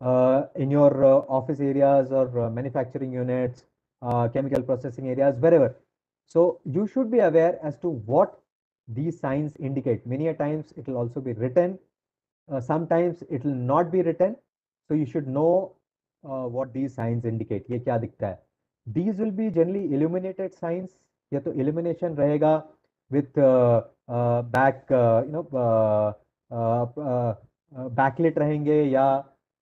G: uh, in your uh, office areas or uh, manufacturing units, uh, chemical processing areas, wherever. So you should be aware as to what these signs indicate. Many a times it will also be written. Uh, sometimes it will not be written. So you should know what these signs indicate. ये क्या दिखता है? These will be generally illuminated signs. या तो illumination रहेगा with uh, uh, back uh, you know backlit रहेंगे या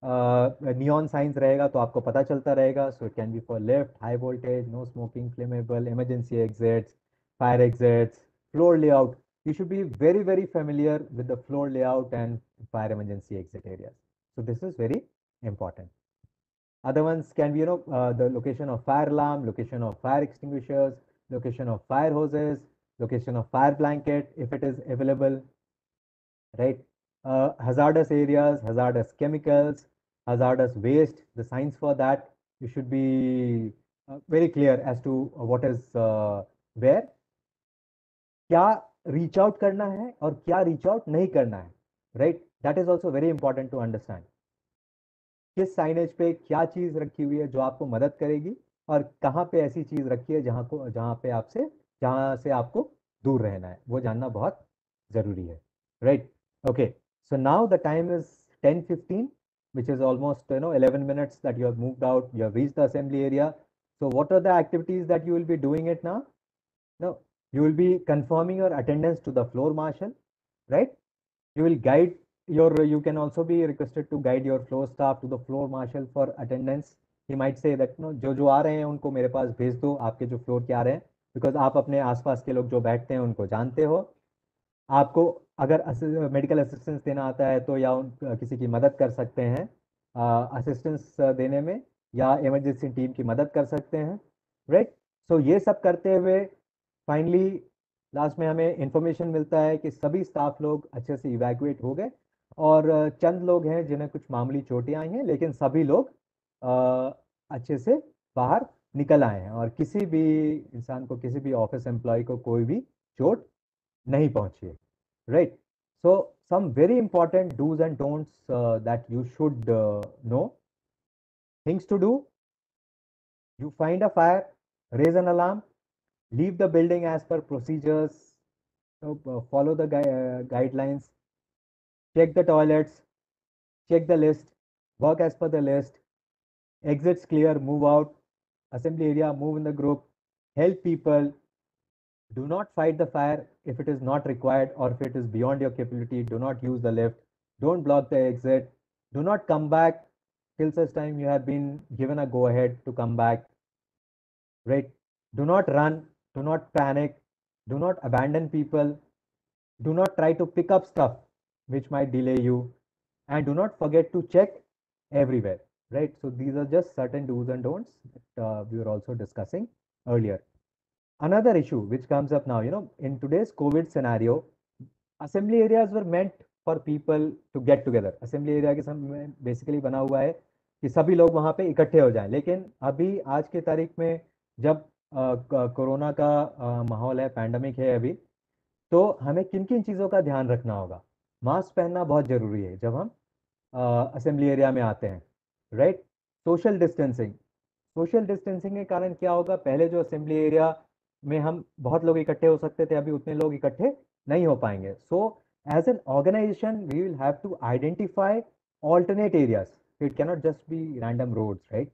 G: neon science रहेगा तो आपको पता चलता रहेगा so it can be for left high voltage no smoking flammable emergency exits fire exits floor layout you should be very very familiar with the floor layout and fire emergency exit areas so this is very important other ones can be you know uh, the location of fire alarm location of fire extinguishers location of fire hoses, location of fire blanket if it is available, right? Uh, hazardous areas, hazardous chemicals, hazardous waste, the signs for that, you should be uh, very clear as to what is uh, where. क्या reach out करना है और क्या reach out नहीं करना है, right? That is also very important to understand. किस signage पे क्या चीज़ रखी हुई है जो आपको मदद करेगी और कहाँ पे ऐसी चीज़ रखी है जहाँ को जहाँ पे आपसे जहाँ से आपको दूर रहना है वो जानना बहुत ज़रूरी है right okay so now the time is 10:15 which is almost you know 11 minutes that you have moved out you have reached the assembly area so what are the activities that you will be doing it now no you will be confirming your attendance to the floor marshal right you will guide your you can also be requested to guide your floor staff to the floor marshal for attendance he might say that no जो जो आ रहे हैं उनको मेरे पास भेज दो आपके जो फ्लोर के आ रहे हैं बिकॉज आप अपने आसपास के लोग जो बैठते हैं उनको जानते हो आपको अगर मेडिकल असिस्टेंस देना आता है तो या उन किसी की मदद कर सकते हैं असिस्टेंस देने में या इमरजेंसी टीम की मदद कर सकते हैं राइट right? सो so, ये सब करते हुए फाइनली लास्ट में हमें इंफॉर्मेशन मिलता है कि सभी स्टाफ लोग अच्छे से इवैक्यूएट हो गए और चंद लोग हैं जिन्हें कुछ मामूली चोटें आई हैं लेकिन सभी लोग आ, अच्छे से बाहर निकल आए हैं और किसी भी इंसान को किसी भी ऑफ़िस एम्प्लॉय को कोई भी चोट नहीं पहुंची है right so some very important dos and don'ts that you should know things to do you find a fire raise an alarm leave the building as per procedures uh, follow the gui uh, guidelines check the toilets check the list work as per the list exits clear, move out, assembly area, move in the group, help people. Do not fight the fire if it is not required or if it is beyond your capability. Do not use the lift. Don't block the exit. Do not come back till such time you have been given a go ahead to come back. Right? Do not run. Do not panic. Do not abandon people. Do not try to pick up stuff which might delay you. And do not forget to check everywhere right? So these are just certain do's and don'ts that uh, we were also discussing earlier. Another issue which comes up now, you know, in today's COVID scenario, assembly areas were meant for people to get together. Assembly area के में basically बना हुआ है कि सभी लोग वहाँ पे इकट्ठे हो जाएँ। लेकिन अभी आज के तारीख में जब कोरोना का माहौल है पैंडमिक है अभी तो हमें किन किन चीज़ों का ध्यान रखना होगा? मास्क पहनना बहुत ज़रूरी है जब हम असेंबली एरिया में आते हैं right social distancing social distancing के कारण क्या होगा? पहले जो असेंबली एरिया में हम बहुत लोग इकट्ठे हो सकते थे, अभी उतने लोग इकट्ठे नहीं हो पाएँगे। So as an organisation we will have to identify alternate areas it cannot just be random road right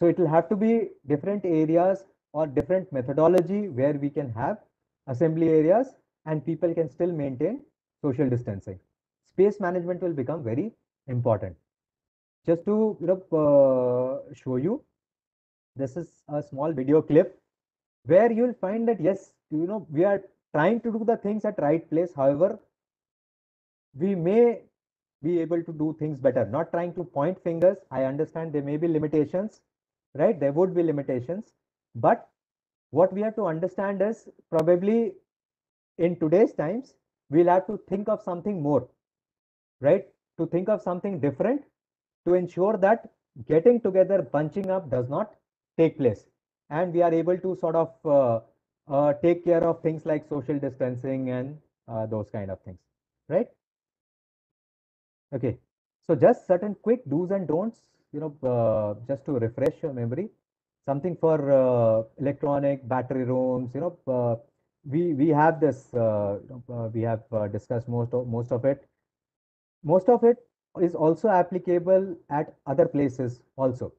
G: so it will have to be different areas और different methodology where we can have assembly areas and people can still maintain social distancing space management will become very important just to you know show you this is a small video clip where you'll find that yes you know we are trying to do the things at right place. However we may be able to do things better. Not trying to point fingers. I understand there may be limitations right? There would be limitations. But what we have to understand is probably in today's times we'll have to think of something more right? To think of something different to ensure that getting together bunching up does not take place and we are able to sort of uh, uh, take care of things like social distancing and uh, those kind of things right? Okay. So just certain quick do's and don'ts you know uh, just to refresh your memory. Something for uh, electronic battery rooms you know uh, we we have this we have discussed most of most of it. Most of it is also applicable at other places also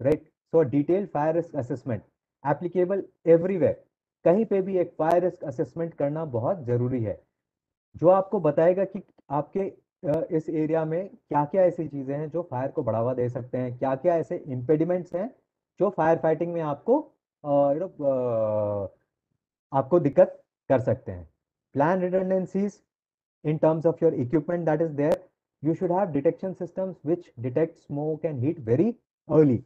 G: right so detail fire risk assessment applicable everywhere कहीं पे भी एक fire risk assessment करना बहुत ज़रूरी है। जो आपको बताएगा कि आपके इस एरिया में क्या क्या ऐसी चीज़ें हैं जो फायर को बढ़ावा दे सकते हैं क्या क्या ऐसे इम्पेडिमेंट्स हैं जो फायर फाइटिंग में आपको यू नो आपको दिक्कत कर सकते हैं। Plan redundancies in terms of your equipment that is there you should have detection systems which detect smoke and heat very early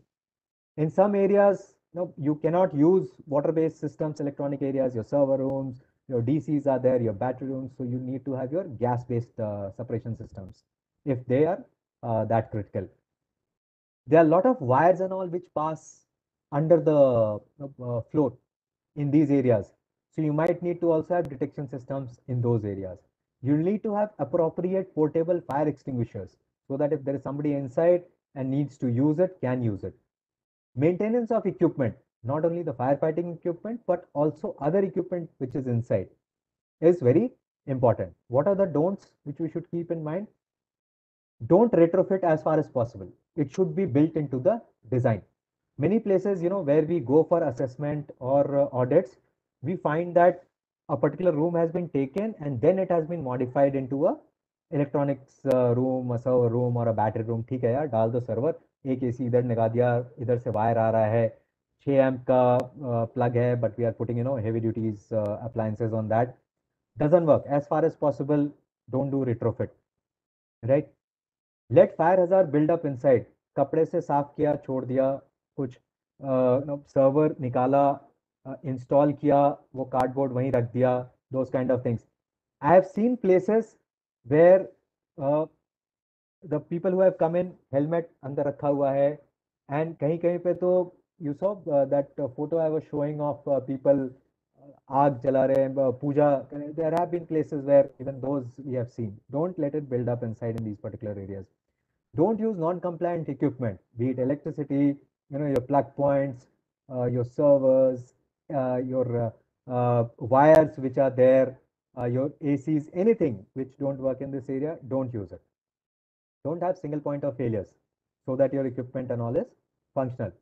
G: in some areas you, know, you cannot use water based systems electronic areas your server rooms your DCs are there, your battery rooms, so you need to have your gas-based uh, suppression systems if they are uh, that critical. There are a lot of wires and all which pass under the uh, floor in these areas. So you might need to also have detection systems in those areas. You need to have appropriate portable fire extinguishers so that if there is somebody inside and needs to use it, can use it. Maintenance of equipment not only the firefighting equipment, but also other equipment which is inside is very important. What are the don'ts which we should keep in mind? Don't retrofit as far as possible. It should be built into the design. Many places, you know, where we go for assessment or uh, audits, we find that a particular room has been taken and then it has been modified into a electronics uh, room, a server room or a battery room. ठीक है यार डाल दो server एक AC इधर लगा दिया इधर से वायर आ रहा है। छः एम का प्लग है but we are putting you know heavy duties appliances on that doesn't work as far as possible don't do retrofit right let fire हज़ार बिल्ड अप इनसाइड कपड़े से साफ़ किया छोड़ दिया कुछ सर्वर uh, निकाला इंस्टॉल uh, किया वो कार्डबोर्ड वहीं रख दिया those kind of things I have seen places where uh, the people who have come in helmet अंदर रखा हुआ है and कहीं कहीं पे तो you saw uh, that uh, photo I was showing of uh, people aag jala rahe puja there have been places where even those we have seen don't let it build up inside in these particular areas don't use non-compliant equipment be it electricity you know your plug points your servers your wires which are there your acs anything which don't work in this area don't use it don't have single point of failures so that your equipment and all is functional.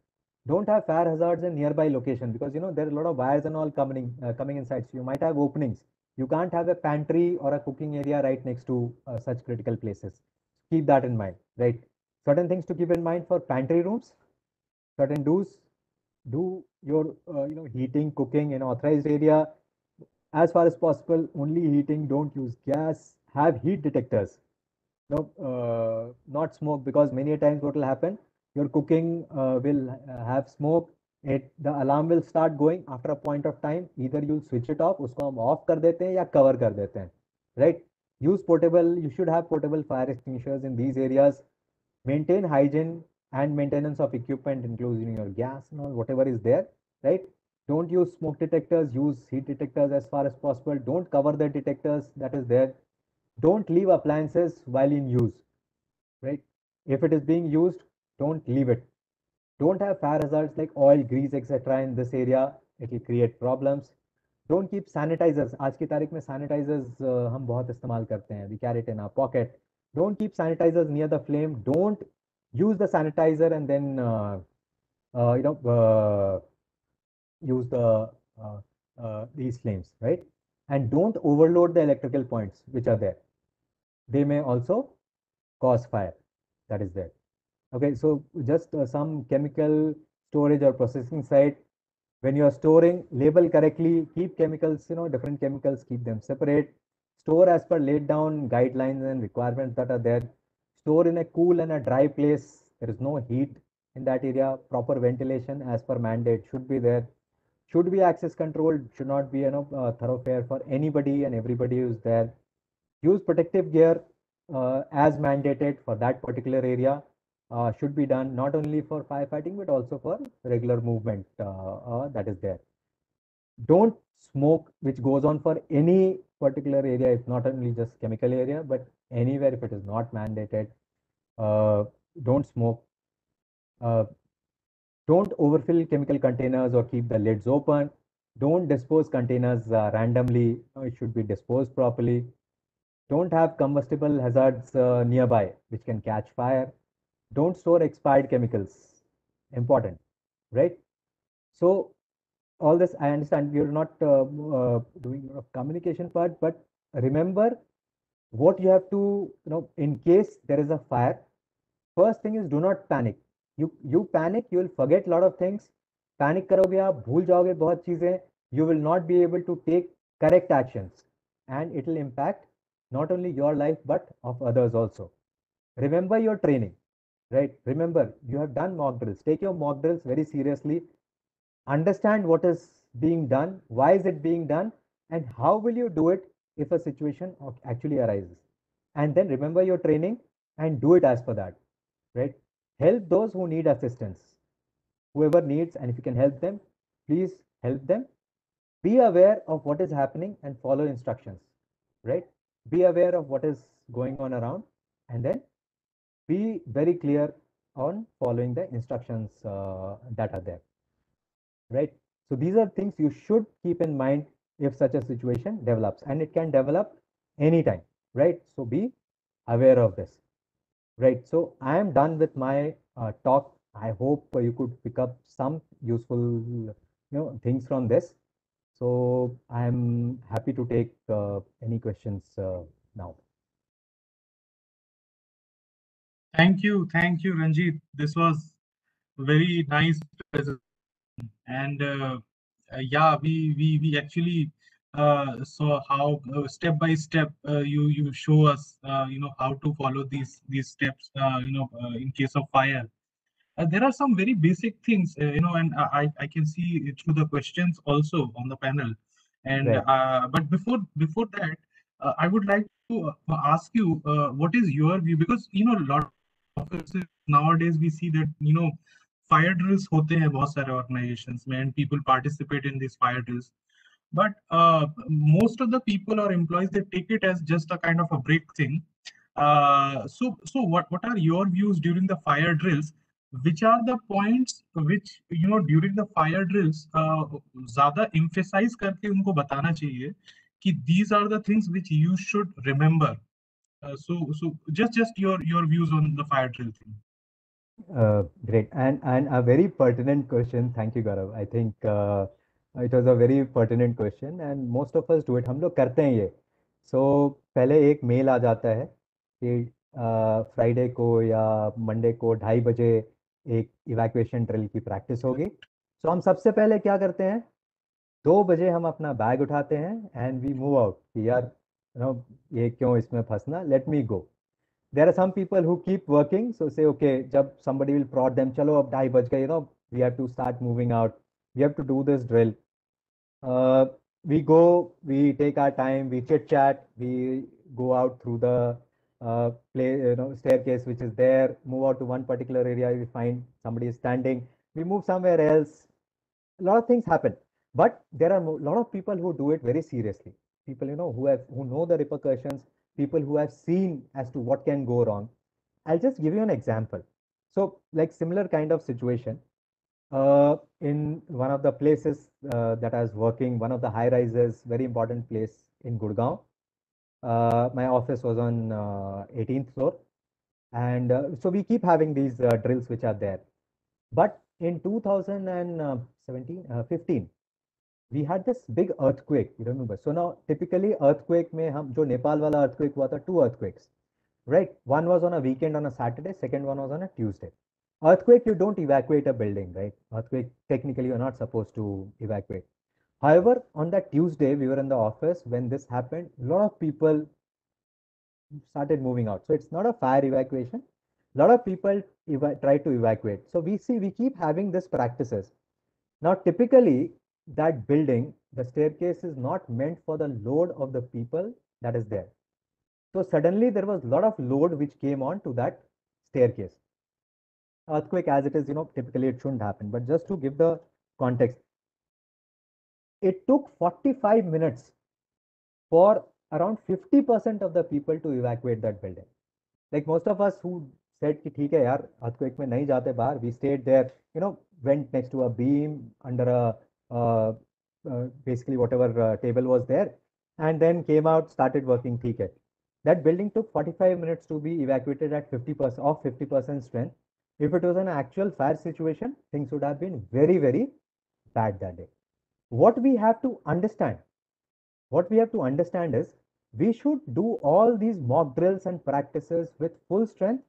G: Don't have fire hazards in nearby location because you know there are a lot of wires and all coming uh, coming inside. So you might have openings. You can't have a pantry or a cooking area right next to uh, such critical places. Keep that in mind right? Certain things to keep in mind for pantry rooms. Certain do's do your uh, you know heating cooking in authorized area. As far as possible only heating. Don't use gas. Have heat detectors no uh, not smoke because many times what will happen your cooking uh, will uh, have smoke. It the alarm will start going after a point of time. Either you'll switch it off usko off cover kar dete hain right? Use portable you should have portable fire extinguishers in these areas. Maintain hygiene and maintenance of equipment including your gas and all whatever is there right? Don't use smoke detectors use heat detectors as far as possible. Don't cover the detectors that is there don't leave appliances while in use right if it is being used don't leave it don't have fire hazards like oil grease etc in this area it will create problems don't keep sanitizers आज की तारीख में sanitizers uh, हम बहुत इस्तेमाल करते हैं we carry it in our pocket don't keep sanitizers near the flame don't use the sanitizer and then uh, uh, you know uh, use the uh, uh, these flames right and don't overload the electrical points which are there they may also cause fire. That is there. Okay so just uh, some chemical storage or processing site. When you are storing label correctly keep chemicals you know different chemicals keep them separate. Store as per laid down guidelines and requirements that are there. Store in a cool and a dry place. There is no heat in that area. Proper ventilation as per mandate should be there. Should be access controlled should not be you know uh, thoroughfare for anybody and everybody who's there use protective gear uh, as mandated for that particular area uh, should be done not only for firefighting but also for regular movement uh, uh, that is there. Don't smoke which goes on for any particular area it's not only just chemical area but anywhere if it is not mandated. Uh, don't smoke. Don't overfill chemical containers or keep the lids open. Don't dispose containers uh, randomly it should be disposed properly don't have combustible hazards uh, nearby which can catch fire don't store expired chemicals important right so all this i understand you're not uh, uh, doing a communication part but remember what you have to you know in case there is a fire first thing is do not panic you you panic you will forget a lot of things panic करोगे आप भूल जाओगे बहुत चीजें you will not be able to take correct actions and it will impact not only your life but of others also. Remember your training right? Remember you have done mock drills. Take your mock drills very seriously. Understand what is being done why is it being done and how will you do it if a situation actually arises? And then remember your training and do it as per that right? Help those who need assistance. Whoever needs and if you can help them please help them. Be aware of what is happening and follow instructions right be aware of what is going on around and then be very clear on following the instructions uh, that are there. Right? So these are things you should keep in mind if such a situation develops and it can develop anytime. Right? So be aware of this. Right? So i am done with my uh, talk. I hope you could pick up some useful you know things from this so i'm happy to take uh, any questions uh, now
B: Thank you, thank you, Ranjit. This was very nice and uh, uh, yeah, we we we actually uh, saw how uh, step by step uh, you you show us uh, you know how to follow these these steps you know in case of fire. Uh, there are some very basic things uh, you know, and I I I can see it through the questions also on the panel. And
G: Right.
B: uh, but before before that, uh, I would like to uh, ask you uh, what is your view because you know a lot of offices nowadays we see that you know fire drills होते हैं बहुत सारे organizations में and people participate in these fire drills but uh, most of the people or employees they take it as just a kind of a break thing uh, so so what what are your views during the fire drills which are the points which you know during the fire drills uh, emphasize karke unko batana chahiye ki these are the things which you should remember. Uh, so so just just your your views on the fire drill thing.
G: Uh, great and and a very pertinent question. Thank you, Gaurav. I think uh, it was a very pertinent question and most of us do it. हम karte hain ye. So पहले एक mail आ जाता है कि Friday uh, को या Monday को ढाई बजे एक इवैक्यूएशन ड्रिल की प्रैक्टिस होगी। सो so, हम सबसे पहले क्या करते हैं? दो बजे हम अपना बैग उठाते हैं एंड वी मूव आउट कि यार नो ये क्यों इसमें फंसना? Let me go there are some people who keep working so say okay जब समबडी विल प्रॉट देम चलो अब ढाई बज गए no we have to start moving out we have to do this drill we go we take our time we chit chat we go out through the uh, play you know staircase which is there move out to one particular area we find somebody is standing we move somewhere else. A lot of things happen but there are a lot of people who do it very seriously. People you know who have who know the repercussions people who have seen as to what can go wrong. I'll just give you an example. So like similar kind of situation uh, in one of the places uh, that I was working, one of the high rises, very important place in Gurgaon. Uh, my office was on uh, 18th floor. And uh, so we keep having these uh, drills which are there. But in 2017, uh, uh, 15, we had this big earthquake, you remember. So now typically earthquake may hum, jo Nepal wala earthquake was two earthquakes, right? One was on a weekend on a Saturday, second one was on a Tuesday. Earthquake, you don't evacuate a building, right? Earthquake, technically you're not supposed to evacuate however on that tuesday we were in the office. When this happened a lot of people started moving out. So it's not a fire evacuation. A lot of people try to evacuate. So we see we keep having this practices. Now typically that building the staircase is not meant for the load of the people that is there. So suddenly there was a lot of load which came on to that staircase. Earthquake as it is, you know, typically it shouldn't happen. But just to give the context, it took 45 minutes for around 50% of the people to evacuate that building. Like most of us who said, ki, theek hai yaar, earthquake mein nahi jate bahar, we stayed there, you know, went next to a beam under a, uh, uh, basically whatever uh, table was there, and then came out, started working, theek hai. That building took 45 minutes to be evacuated at 50% of 50% strength. If it was an actual fire situation, things would have been very, very bad that day What we have to understand, what we have to understand is we should do all these mock drills and practices with full strength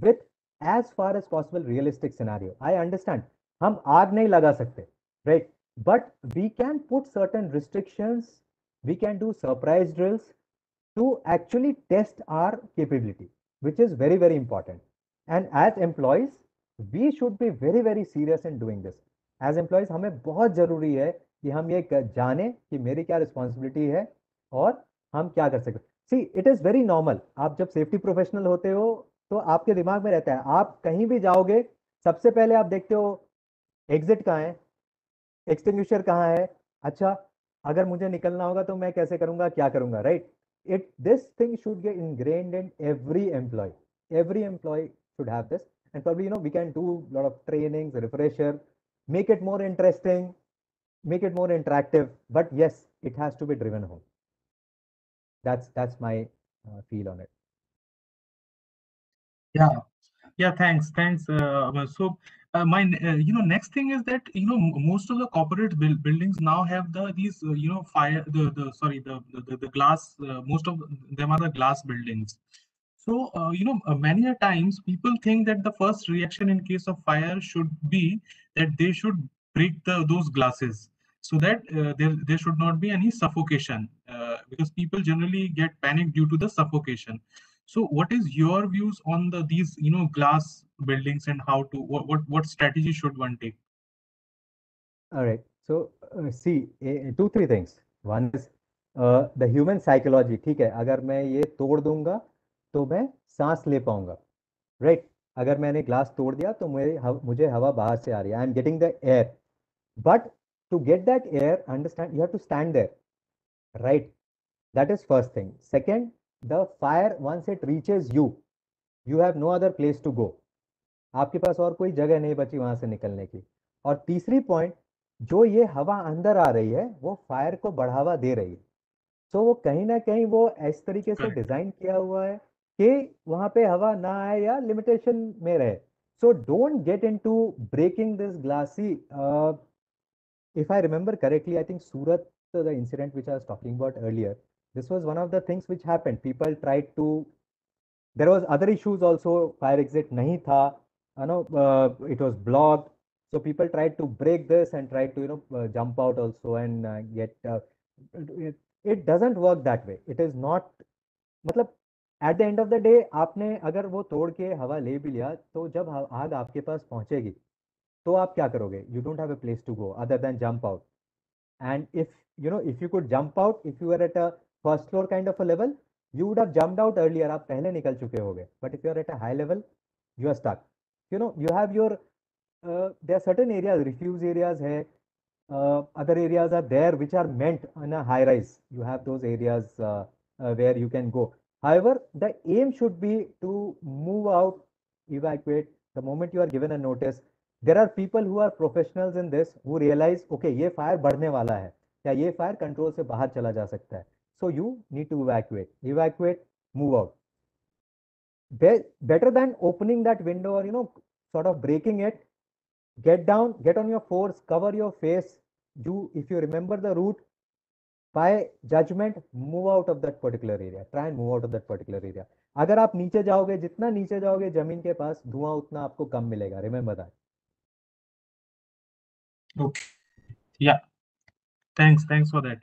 G: with as far as possible realistic scenario. I understand. हम आग नहीं लगा सकते, right? But we can put certain restrictions. We can do surprise drills to actually test our capability, which is very, very important. And as employees, we should be very, very serious in doing this. As employees, हमें बहुत जरूरी है कि हम ये जाने कि मेरी क्या रिस्पॉन्सिबिलिटी है और हम क्या कर सकते see it is very normal आप जब सेफ्टी प्रोफेशनल होते हो तो आपके दिमाग में रहता है। आप कहीं भी जाओगे, सबसे पहले आप देखते हो एग्जिट कहाँ है? एक्सटिंग्विशर कहाँ है? अच्छा अगर मुझे निकलना होगा तो मैं कैसे करूँगा? क्या करूँगा? Right it this thing should get ingrained in every employee every employee should have this. And make it more interactive but yes it has to be driven home. That's that's my uh, feel on it.
B: Yeah. Yeah thanks. Thanks uh, so uh, my uh, you know next thing is that you know most of the corporate build, buildings now have the these uh, you know fire the the sorry the the, the glass uh, most of them are the glass buildings. So, uh, you know, uh, many a times people think that the first reaction in case of fire should be that they should break the, those glasses so that uh, there, there should not be any suffocation uh, because people generally get panicked due to the suffocation. So what is your views on the these, you know, glass buildings and how to, what, what, what strategy should one take?
G: All right. So uh, see, two, three things. One is uh, the human psychology. ठीक है अगर मैं ये तोड़ दूंगा तो मैं सांस ले पाऊंगा राइट right? अगर मैंने ग्लास तोड़ दिया तो मेरे हव, मुझे हवा बाहर से आ रही है I am getting the air but to get that air understand you have to stand there right that is first thing second the fire once it reaches you you have no other place to go आपके पास और कोई जगह नहीं बची वहाँ से निकलने की। और तीसरी पॉइंट जो ये हवा अंदर आ रही है वो फायर को बढ़ावा दे रही है। सो so, वो कहीं ना कहीं वो इस तरीके से डिज़ाइन किया हुआ है कि वहाँ पे हवा ना आए या लिमिटेशन में रहे। So don't get in to breaking this glassy if I remember correctly, I think Surat, the incident which I was talking about earlier, this was one of the things which happened. People tried to, there was other issues also, fire exit nahi tha, you know, uh, it was blocked. So people tried to break this and tried to, you know, uh, jump out also and uh, get, it, it doesn't work that way. It is not, मतलब at the end of the day आपने अगर वो तोड़ के हवा ले भी लिया तो जब आग आपके पास पहुंचेगी तो आप क्या करोगे? You don't have a place to go other than jump out and if you know if you could jump out if you are at a first floor kind of a level you would have jump out earlier आप पहले निकल चुके होगे. But if you are at a high level you are stuck you know you have your there are certain areas refuge areas है. Other areas are there which are meant in a high rise you have those areas where you can go however the aim should be to move out evacuate the moment you are given a notice There are people who are professionals in this who realize, okay, ये fire बढ़ने वाला है या ये fire control से बाहर चला जा सकता है. You need to evacuate, evacuate, move out. Be better than opening that window or you know sort of breaking it. Get down, get on your force, cover your face. You, if you remember the route, by judgment move out of that particular area try and move out of that particular area अगर आप नीचे जाओगे जितना नीचे जाओगे ज़मीन के पास धुआँ उतना आपको कम मिलेगा remember that
B: Okay. Yeah. Thanks. Thanks for that.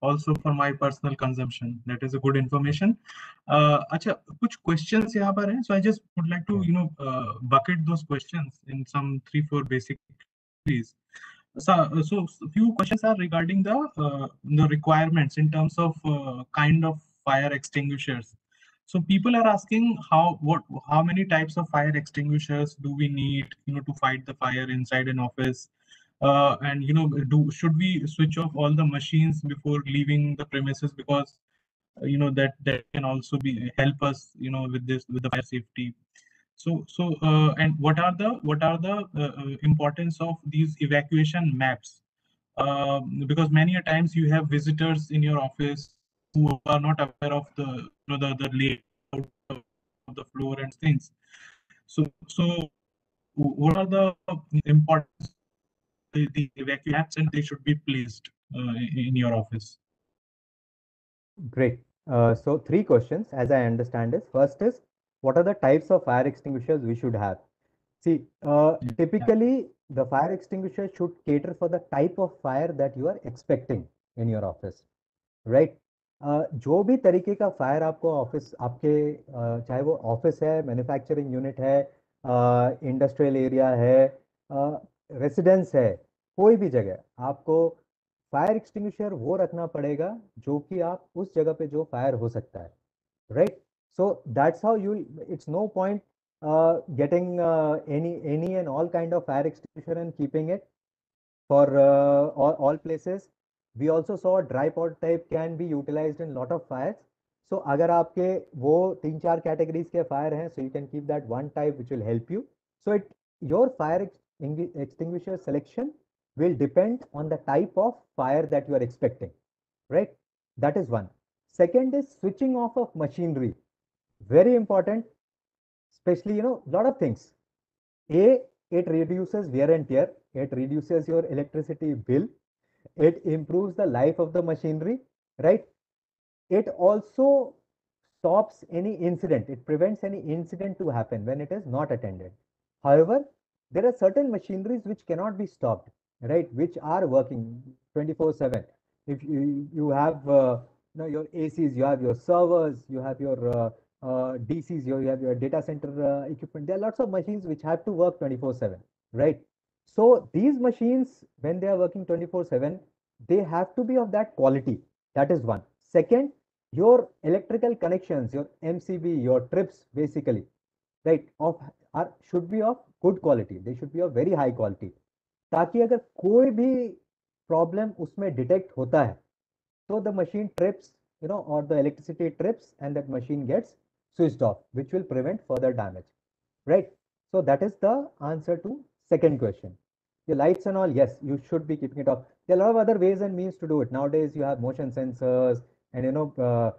B: Also for my personal consumption. That is a good information. Uh, acha, kuch questions yahan par So I just would like to, you know, uh, bucket those questions in some three, four basic ways. So, so few questions are regarding the uh, the requirements in terms of uh, kind of fire extinguishers. So people are asking how what how many types of fire extinguishers do we need you know to fight the fire inside an office? Uh, and you know do should we switch off all the machines before leaving the premises? Because uh, you know that that can also be help us you know with this with the fire safety. So so uh, and what are the what are the uh, uh, importance of these evacuation maps? Um because many a times you have visitors in your office who are not aware of the you know the, the layout of the floor and things. So so what are the importance the, the evacuation maps and they should be placed uh, in your office
G: Great. Uh, so three questions, as I understand is, first is, what are the types of fire extinguishers we should have? See, uh,
B: Yeah.
G: typically, the fire extinguisher should cater for the type of fire that you are expecting in your office, right? Uh, जो भी तरीके का fire आपको office आपके uh, चाहे वो office है manufacturing unit है इंडस्ट्रियल एरिया है रेसिडेंस है, कोई भी जगह, आपको फायर एक्सटिंग्विशर वो रखना पड़ेगा जो कि आप उस जगह पे जो फायर हो सकता है right so that's how you it's no point getting any any and all kind of fire extinguisher and keeping it for all places we also saw dry pot type can be utilized in lot of fire so अगर आपके वो तीन चार categories के fire हैं so you can keep that one type which will help you so it your fire extinguisher selection will depend on the type of fire that you are expecting right? That is one. Second is switching off of machinery. Very important especially you know lot of things. A it reduces wear and tear. It reduces your electricity bill. It improves the life of the machinery right? It also stops any incident. It prevents any incident to happen when it is not attended. However there are certain machineries which cannot be stopped right which are working 24 7 if you you have uh, you know your acs you have your servers you have your uh, uh, dcs you have your data center uh, equipment. There are lots of machines which have to work 24 7 right? So these machines when they are working 24 7 they have to be of that quality. That is one. Second your electrical connections your mcb your trips basically right of are should be of good quality they should be of very high quality ताकि अगर कोई भी problem उसमें detect होता है तो the machine trips you know or the electricity trips and that machine gets switched off which will prevent further damage right so that is the answer to second question the lights and all yes you should be keeping it off there are a lot of other ways and means to do it nowadays you have motion sensors and you know uh, uh,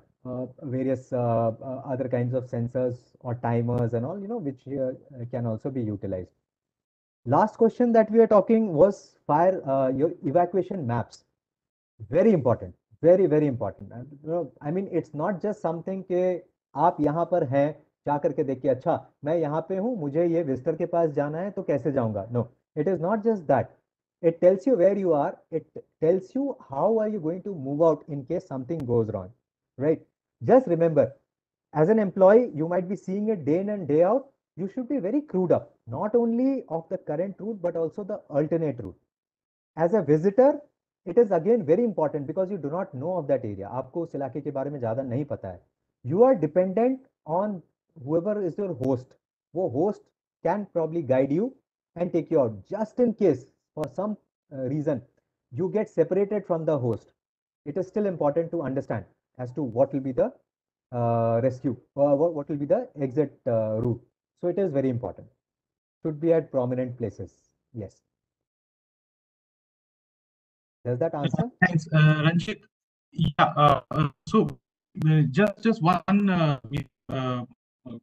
G: various uh, uh, other kinds of sensors or timers and all you know which uh, can also be utilized last question that we are talking was fire uh, your evacuation maps very important very very important and, you know, i mean it's not just something के आप यहाँ पर हैं जा करके देखिए अच्छा मैं यहाँ पे हूँ मुझे ये विजिटर के पास जाना है तो कैसे जाऊँगा no it is not just that it tells you where you are it tells you how are you going to move out in case something goes wrong right just remember as an employee you might be seeing it day in and day out you should be very clued up not only of the current route but also the alternate route as a visitor it is again very important because you do not know of that area आपको उस इलाके के बारे में ज्यादा नहीं पता है you are dependent on whoever is your host वो host can probably guide you and take you out just in case for some uh, reason you get separated from the host, it is still important to understand as to what will be the uh, rescue or what, what will be the exit uh, route. So it is very important. Should be at prominent places. Yes. Does that answer?
B: Thanks, uh, Ranjit. Yeah, uh, uh, so uh, just just one uh, uh,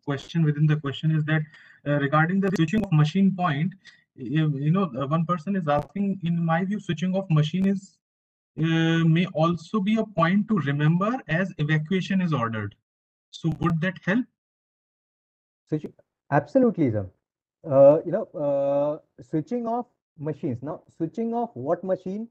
B: question within the question is that uh, regarding the switching of machine point, you, you know, uh, one person is asking, in my view, switching of machine is uh, may also be a point to remember as evacuation is ordered. So would that help?
G: Switch, absolutely, sir. Uh, you know, uh, switching off machines. Now, switching off what machine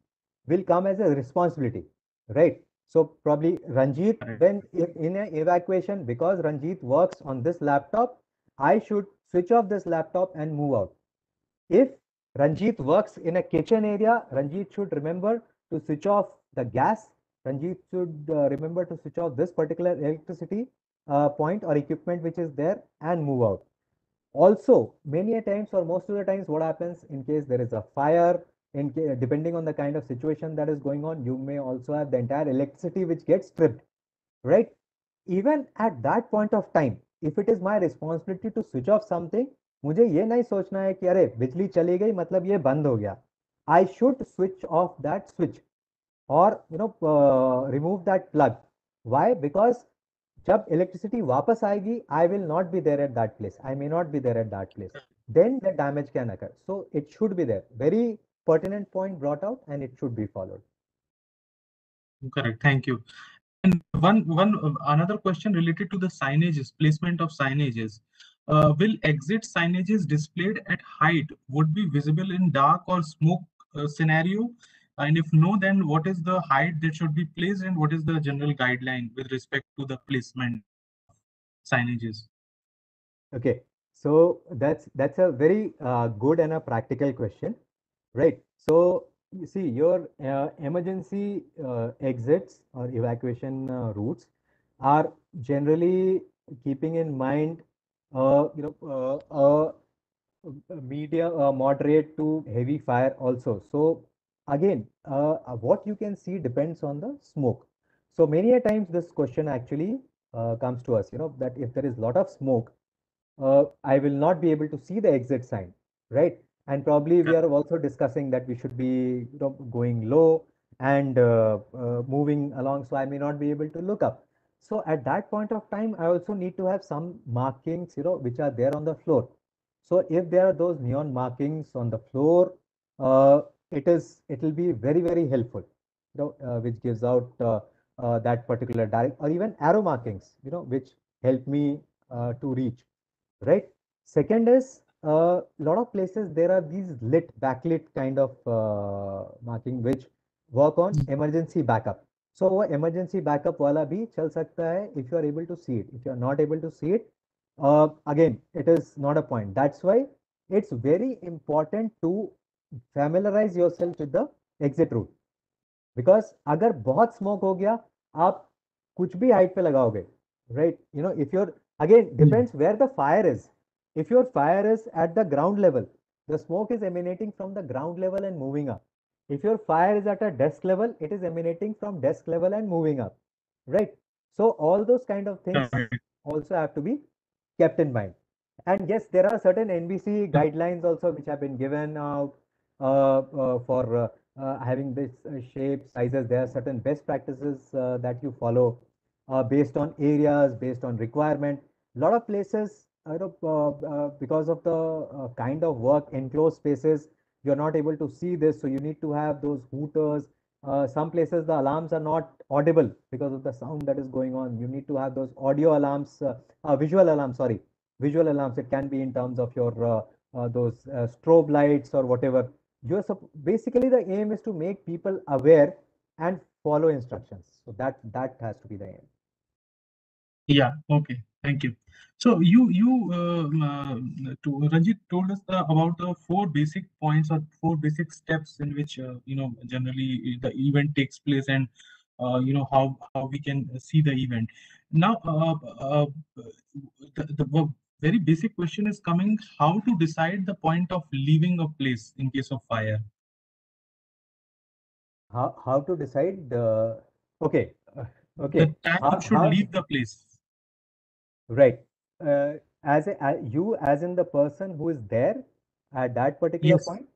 G: will come as a responsibility, right? So probably Ranjit, when in an evacuation, because Ranjit works on this laptop, I should switch off this laptop and move out. If Ranjit works in a kitchen area, Ranjit should remember to switch off the gas. Ranjit should uh, remember to switch off this particular electricity uh, point or equipment which is there and move out. Also, many a times or most of the times, what happens in case there is a fire, in ca- depending on the kind of situation that is going on, you may also have the entire electricity which gets stripped, right? Even at that point of time, if it is my responsibility to switch off something, मुझे ये नहीं सोचना है कि अरे बिजली चली गई मतलब ये बंद हो गया I should switch off that switch or you know uh, remove that plug. Why? Because जब electricity वापस आएगी I will not be there at that place. I may not be there at that place. Then the damage can occur. So it should be there. Very pertinent point brought out and it should be followed.
B: Correct. Thank you. And one, one uh, another question related to the signages, placement of signages. Uh, will exit signages displayed at height would be visible in dark or smoke uh, scenario? And if no, then what is the height that should be placed and what is the general guideline with respect to the placement signages?
G: Okay, so that's that's a very uh, good and a practical question, right? So you see your uh, emergency uh, exits or evacuation uh, routes are generally keeping in mind, uh, you know, uh, uh, media uh, moderate to heavy fire also. So again, uh, uh, what you can see depends on the smoke. So many a times this question actually uh, comes to us, you know, that if there is a lot of smoke, uh, I will not be able to see the exit sign, right? And probably we are also discussing that we should be you know, going low and uh, uh, moving along, so I may not be able to look up. So at that point of time, I also need to have some markings, you know, which are there on the floor. So if there are those neon markings on the floor, uh, it is it will be very very helpful, you know, uh, which gives out uh, uh, that particular direct or even arrow markings, you know, which help me uh, to reach right? Second is a uh, lot of places there are these lit backlit kind of uh, marking which work on emergency backup. So वो emergency backup वाला भी चल सकता है if you are able to see it. If you are not able to see it, uh, again it is not a point. That's why it's very important to familiarize yourself with the exit route. Because अगर बहुत smoke हो गया आप कुछ भी height पे लगाओगे right you know if you're again depends where the fire is if your fire is at the ground level the smoke is emanating from the ground level and moving up if your fire is at a desk level it is emanating from desk level and moving up right so all those kind of things
B: Correct.
G: also have to be kept in mind and yes there are certain nbc guidelines also which have been given out uh, uh, for uh, uh, having this uh, shape sizes there are certain best practices that you follow uh, based on areas, based on requirement. A lot of places, you know, uh, uh, because of the uh, kind of work, enclosed spaces, you're not able to see this. So you need to have those hooters. Uh, some places the alarms are not audible because of the sound that is going on. You need to have those audio alarms, uh, uh, visual alarms, sorry, visual alarms. It can be in terms of your uh, uh, those uh, strobe lights or whatever. You're basically the aim is to make people aware and follow instructions. So that that has to be the aim.
B: Yeah, okay, thank you. So you you um, uh, to Ranjit told us the, about the four basic points or four basic steps in which uh, you know generally the event takes place and uh, you know how how we can see the event. Now uh, uh, the, the very basic question is coming: how to decide the point of leaving a place in case of fire?
G: how, how to decide, uh, okay, uh, okay,
B: The tank
G: How-
B: should
G: how-
B: leave the place.
G: Right. Uh, as a, a- you, as in the person who is there at that particular
B: Yes.
G: point?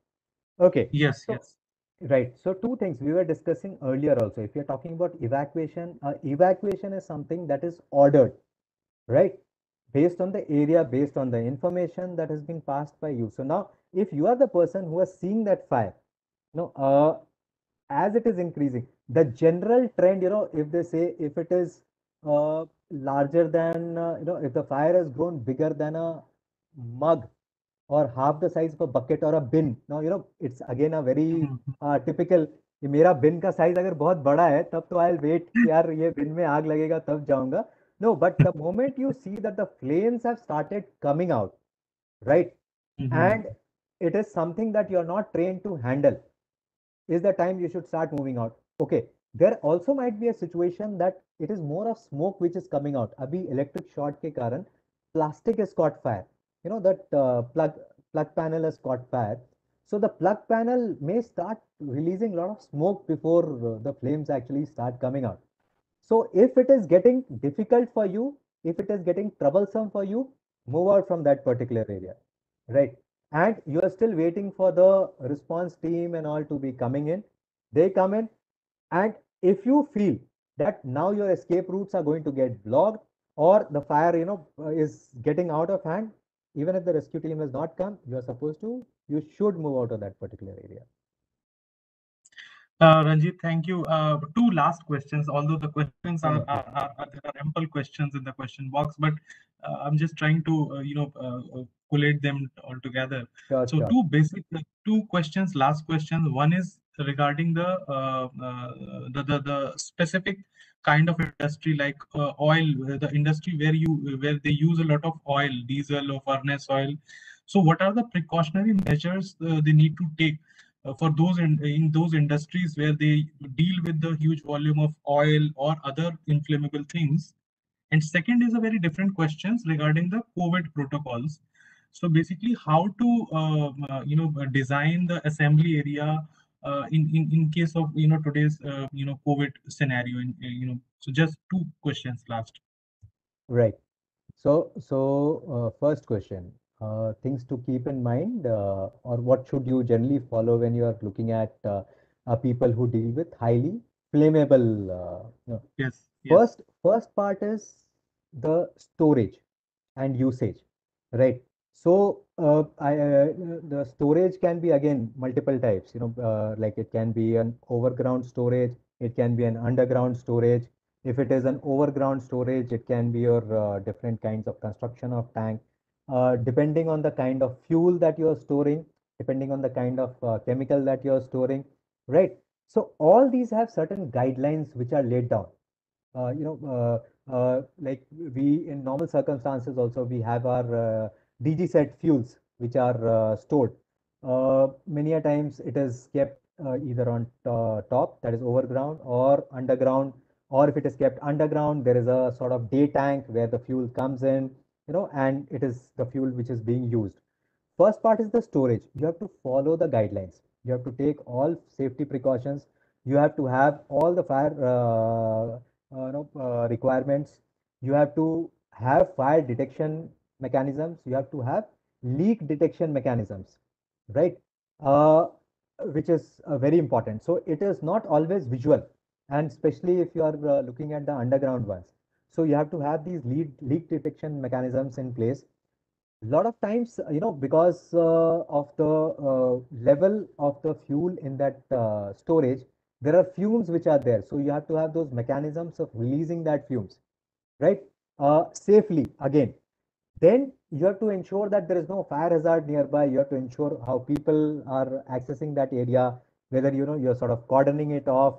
G: Okay,
B: Yes,
G: So-
B: yes.
G: Right. So two things we were discussing earlier also. If you're talking about evacuation, uh, evacuation is something that is ordered, right? Based on the area, based on the information that has been passed by you. So now, if you are the person who is seeing that fire, no, uh, as it is increasing, the general trend, you know, if they say if it is uh, larger than, uh, you know, if the fire has grown bigger than a mug or half the size of a bucket or a bin, now, you know, it's again a very
B: Mhm.
G: Typical ये मेरा बिन का size अगर बहुत बड़ा है तब तो I wait यार ये बिन में आग लगेगा तब जाऊंगा no but the moment you see that the flames have started coming out right
B: Mhm.
G: and it is something that you're not trained to handle is the time you should start moving out okay there also might be a situation that it is more of smoke which is coming out. abhi electric short ke karan plastic has caught fire. You know that uh, plug plug panel has caught fire. So the plug panel may start releasing a lot of smoke before uh, the flames actually start coming out. So if it is getting difficult for you if it is getting troublesome for you move out from that particular area. Right? And you are still waiting for the response team and all to be coming in. They come in and if you feel that now your escape routes are going to get blocked or the fire you know uh, is getting out of hand even if the rescue team has not come you are supposed to you should move out of that particular area
B: Uh, Ranjit, thank you. Uh, two last questions, although the questions are, are, are, are- there are ample questions in the question box, but uh, I'm just trying to, uh, you know, uh, collate them all together.
G: sure
B: So
G: sure
B: two basic, two questions, last questions. One is regarding the, uh, uh, the, the, the specific kind of industry like uh, oil, the industry where you, where they use a lot of oil, diesel or furnace oil. So what are the precautionary measures they need to take for those in, in those industries where they deal with the huge volume of oil or other inflammable things? And second is a very different questions regarding the COVID protocols. So basically, how to uh, you know design the assembly area uh, in, in in case of you know today's uh, you know COVID scenario. In, uh, you know, so just two questions last.
G: right so so uh, first question uh, things to keep in mind uh, or what should you generally follow when you are looking at uh, uh, people who deal with highly flammable uh, you know,
B: Yes. yes.
G: First, first part is the storage and usage, right? So, uh, I, uh, the storage can be again multiple types, you know, uh, like it can be an overground storage, it can be an underground storage. If it is an overground storage, it can be your uh, different kinds of construction of tank. Uh, depending on the kind of fuel that you are storing, depending on the kind of uh, chemical that you are storing, right? So all these have certain guidelines which are laid down you know, like we in normal circumstances also we have our DG set fuels which are uh, stored. Uh, many a times it is kept uh, either on top that is overground or underground or if it is kept underground there is a sort of day tank where the fuel comes in you know and it is the fuel which is being used. First part is the storage. You have to follow the guidelines. You have to take all safety precautions. You have to have all the fire uh, uh, uh, requirements. You have to have fire detection mechanisms. You have to have leak detection mechanisms, right? Uh, which is uh, very important. So it is not always visual, and especially if you are uh, looking at the underground ones. So you have to have these leak leak detection mechanisms in place. A lot of times, you know, because uh, of the uh, level of the fuel in that uh, storage, there are fumes which are there. So you have to have those mechanisms of releasing that fumes, right? Safely again. Then you have to ensure that there is no fire hazard nearby. You have to ensure how people are accessing that area, whether you know you're sort of cordoning it off.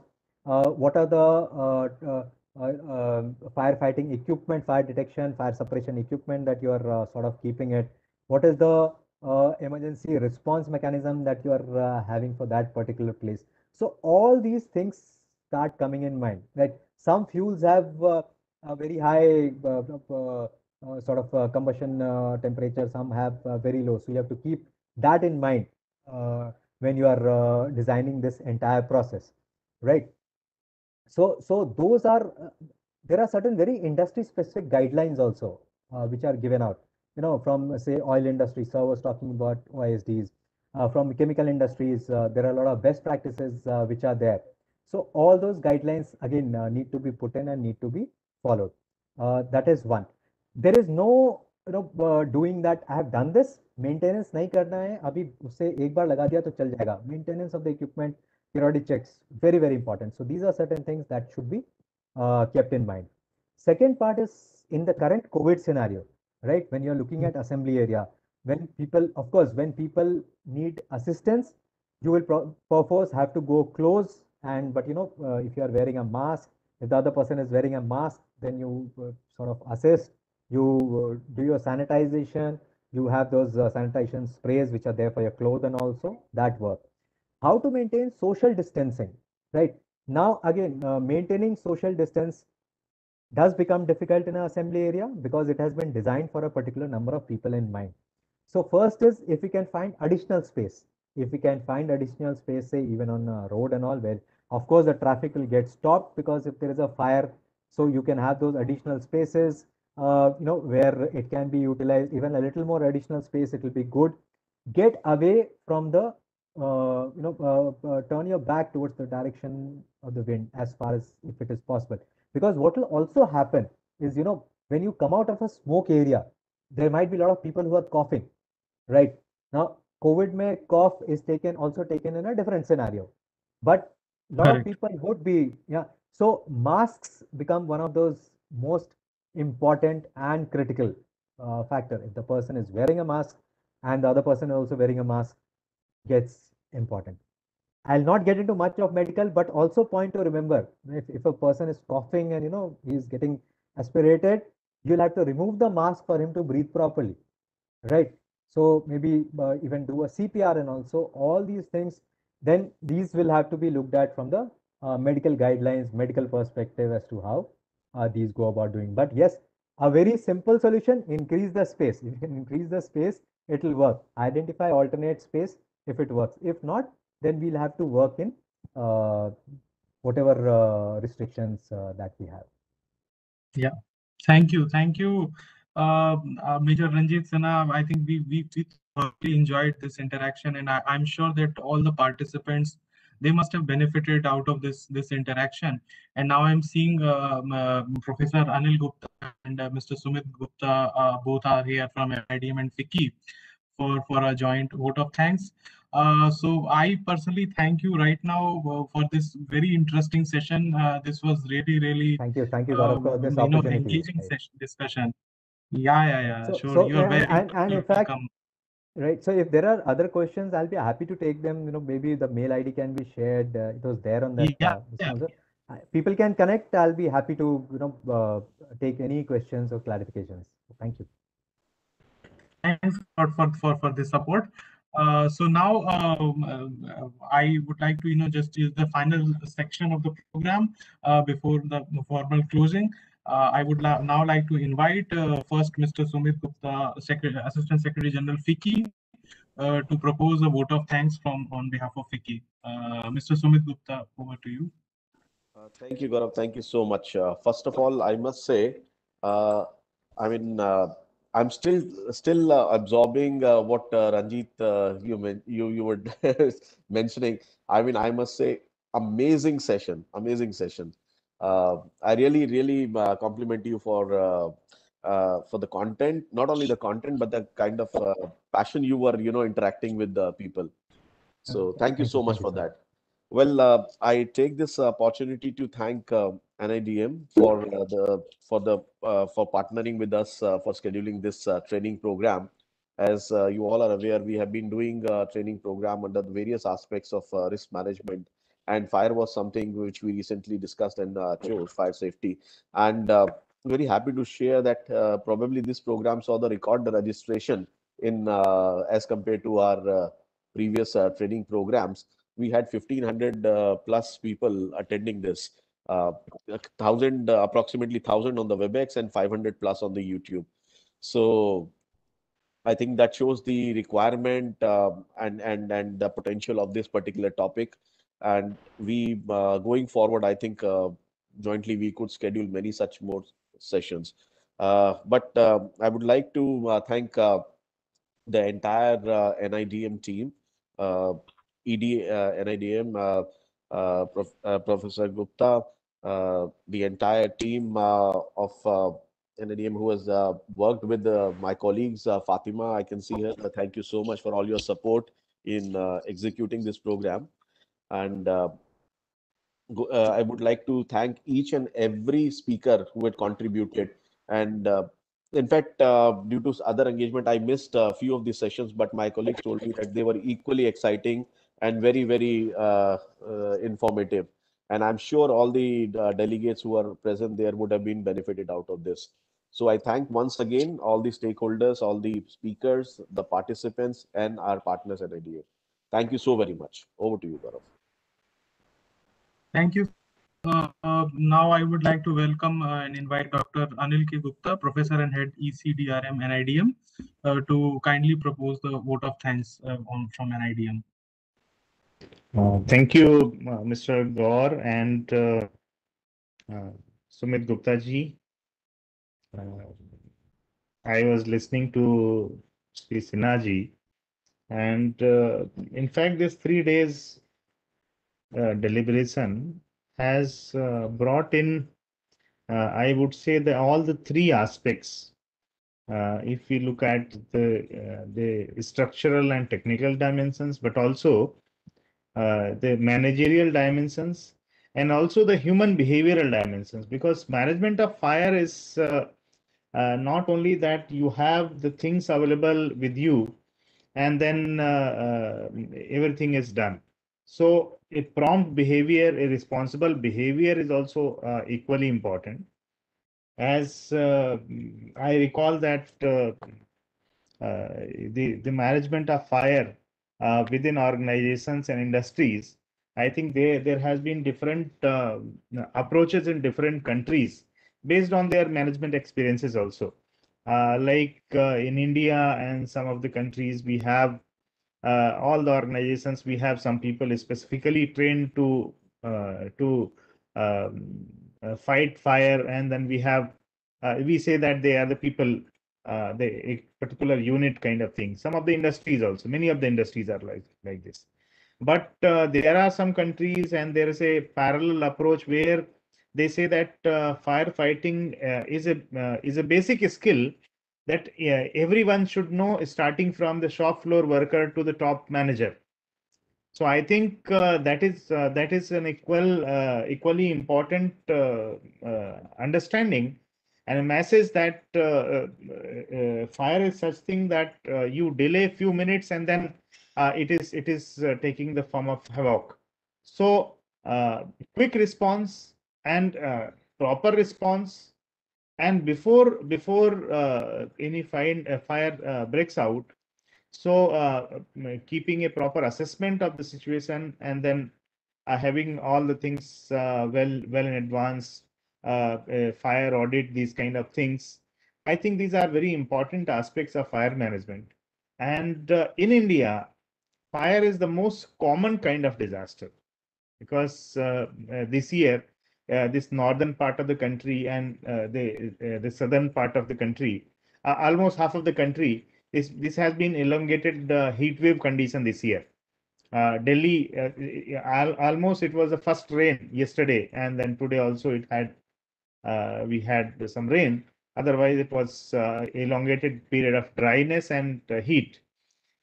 G: Uh, what are the uh, uh, uh, um, firefighting equipment, fire detection, fire suppression equipment that you are sort of keeping it? What is the uh, emergency response mechanism that you are uh, having for that particular place? So all these things start coming in mind. Right? Some fuels have uh, a very high sort of uh, combustion uh, temperature. Some have uh, very low. So you have to keep that in mind when you are designing this entire process. right? So, so those are, there are certain very industry specific guidelines also, which are given out, you know, from say oil industry, so I was talking about OISDs, uh, from chemical industries, uh, there are a lot of best practices uh, which are there. So all those guidelines again need to be put in and need to be followed. That is one. There is no you know uh, doing that. I have done this. Maintenance नहीं करना है अभी उससे एक बार लगा दिया तो चल जाएगा. Maintenance of the equipment, periodic checks, very very important. So these are certain things that should be uh, kept in mind. Second part is in the current COVID scenario, right? When you're looking at assembly area, when people, of course, when people need assistance, you will pro- perforce have to go close and but you know uh, if you are wearing a mask if the other person is wearing a mask then you uh, sort of assist you uh, do your sanitization. You have those uh, sanitation sprays which are there for your clothes and also that work. How to maintain social distancing right? Now again uh, maintaining social distance does become difficult in an assembly area because it has been designed for a particular number of people in mind. So first is if we can find additional space. If we can find additional space say even on a road and all where of course, the traffic will get stopped because if there is a fire, so you can have those additional spaces, uh, you know, where it can be utilized, even a little more additional space, it will be good. Get away from the, uh, you know, uh, uh, turn your back towards the direction of the wind as far as if it is possible. Because what will also happen is, you know, when you come out of a smoke area, there might be a lot of people who are coughing, right? Now, COVID may cough is taken also taken in a different scenario. But a lot
B: Correct.
G: of people would be yeah so masks become one of those most important and critical uh, factor. If the person is wearing a mask and the other person also wearing a mask gets important. I'll not get into much of medical but also point to remember if, if a person is coughing and you know he's getting aspirated you'll have to remove the mask for him to breathe properly right? So maybe uh, even do a cpr and also all these things then these will have to be looked at from the uh, medical guidelines, medical perspective as to how uh, these go about doing. But yes, a very simple solution, increase the space. If you can increase the space, it will work. Identify alternate space if it works. If not, then we'll have to work in uh, whatever uh, restrictions uh, that we have.
B: Yeah, thank you, thank you, uh, uh, Major Ranjit Sinha. I think we we, we thoroughly enjoyed this interaction, and I, I'm sure that all the participants they must have benefited out of this this interaction. And now I'm seeing um, uh, Professor Anil Gupta and uh, Mr. Sumit Gupta uh, both are here from NIDM and FICCI for for a joint vote of thanks. Uh, so I personally thank you right now uh, for this very interesting session. Uh, this was really really
G: Thank you. Thank you, Gaurav, for this
B: you know, engaging
G: Right.
B: session discussion. Yeah, yeah, yeah.
G: So-
B: sure,
G: so,
B: you are
G: and-
B: very
G: and- and in fact,
B: welcome.
G: Right. So if there are other questions, I'll be happy to take them. You know, maybe the mail ID can be shared. Uh, it was there on that.
B: Yeah, yeah.
G: Uh, People can connect. I'll be happy to, you know, uh, take any questions or clarifications. Thank you.
B: Thanks for for for, for the support. Uh, so now um, uh, I would like to you know just use the final section of the program uh, before the formal closing. Uh, I would now like to invite uh, first Mr. Sumit Gupta, Assistant Secretary General FICCI, uh, to propose a vote of thanks from on behalf of FICCI. Uh, Mr. Sumit Gupta, over to you.
H: Uh, Thank you, Gaurav. Thank you so much. Uh, First of all, I must say, I mean, I'm still still absorbing what Ranjit you you you were mentioning. I mean, I must say, amazing session, amazing session. Uh, I really really uh, compliment you for uh, for the content, not only the content, but the kind of passion you were, you know, interacting with the people. So thank you so much for that. Well, uh, I take this opportunity to thank uh, NIDM for uh, the for the for partnering with us for scheduling this training program. As you all are aware, we have been doing a training program under the various aspects of risk management, and fire was something which we recently discussed and uh, chose fire safety. And uh, very happy to share that uh, probably this program saw the record registration in uh, as compared to our uh, previous uh, training programs. We had 1500 uh, plus people attending this uh, thousand uh, approximately 1000 on the webex and 500 plus on the youtube. So i think that shows the requirement uh, and and and the potential of this particular topic and we uh, going forward i think uh, jointly we could schedule many such more sessions uh, but uh, i would like to uh, thank uh, the entire uh, nidm team ed nidm Prof, professor gupta the entire team of NIDM who has worked with my colleagues, Fatima, I can see her. Thank you so much for all your support in executing this program. And uh, uh, I would like to thank each and every speaker who had contributed. And uh, in fact, uh, due to other engagement, I missed a few of these sessions, but my colleagues told me that they were equally exciting and very, very uh, uh, informative. And I'm sure all the delegates who are present there would have been benefited out of this. So I thank once again all the stakeholders, all the speakers, the participants, and our partners at IDA. Thank you so very much. Over to you, Gaurav.
B: Thank you. Uh, uh, now I would like to welcome uh, and invite Dr. Anil K. Gupta, Professor and Head ECDRM NIDM, uh, to kindly propose the vote of thanks uh, on, from NIDM.
I: Uh, Thank you, uh, Mr. Gore and Sumit Gupta ji. I was listening to Sri Sinha ji, and in fact, this three days deliberation has uh, brought in, uh, I would say, the all the three aspects. Uh, if we look at the uh, the structural and technical dimensions, but also uh, the managerial dimensions and also the human behavioral dimensions because management of fire is uh, uh, not only that you have the things available with you and then uh, uh, everything is done so a prompt behavior a responsible behavior is also uh, equally important as uh, i recall that uh, uh, the the management of fire uh, within organizations and industries, I think there there has been different uh, approaches in different countries based on their management experiences also. Like in India and some of the countries, we have uh, all the organizations. We have some people specifically trained to uh, to um, uh, fight fire, and then we have uh, we say that they are the people uh, the particular unit kind of thing. Some of the industries also, many of the industries are like like this. But there are some countries, and there is a parallel approach where they say that firefighting is a is a basic skill that uh, everyone should know, starting from the shop floor worker to the top manager. So I think uh, that is uh, that is an equal uh, equally important uh, uh, understanding and a message that fire is such thing that you delay few minutes and then it is it is taking the form of havoc. So quick response and proper response and before before uh, any fine, uh, fire uh, breaks out so uh, keeping a proper assessment of the situation and then uh, having all the things uh, well well in advance fire audit these kind of things i think these are very important aspects of fire management. And in india fire is the most common kind of disaster because this year this northern part of the country and uh, the uh, the southern part of the country uh, almost half of the country this this has been elongated uh, heat wave condition this year. Uh, delhi uh, al- almost it was the first rain yesterday and then today also it had uh, we had some rain. Otherwise it was uh, elongated period of dryness and uh, heat.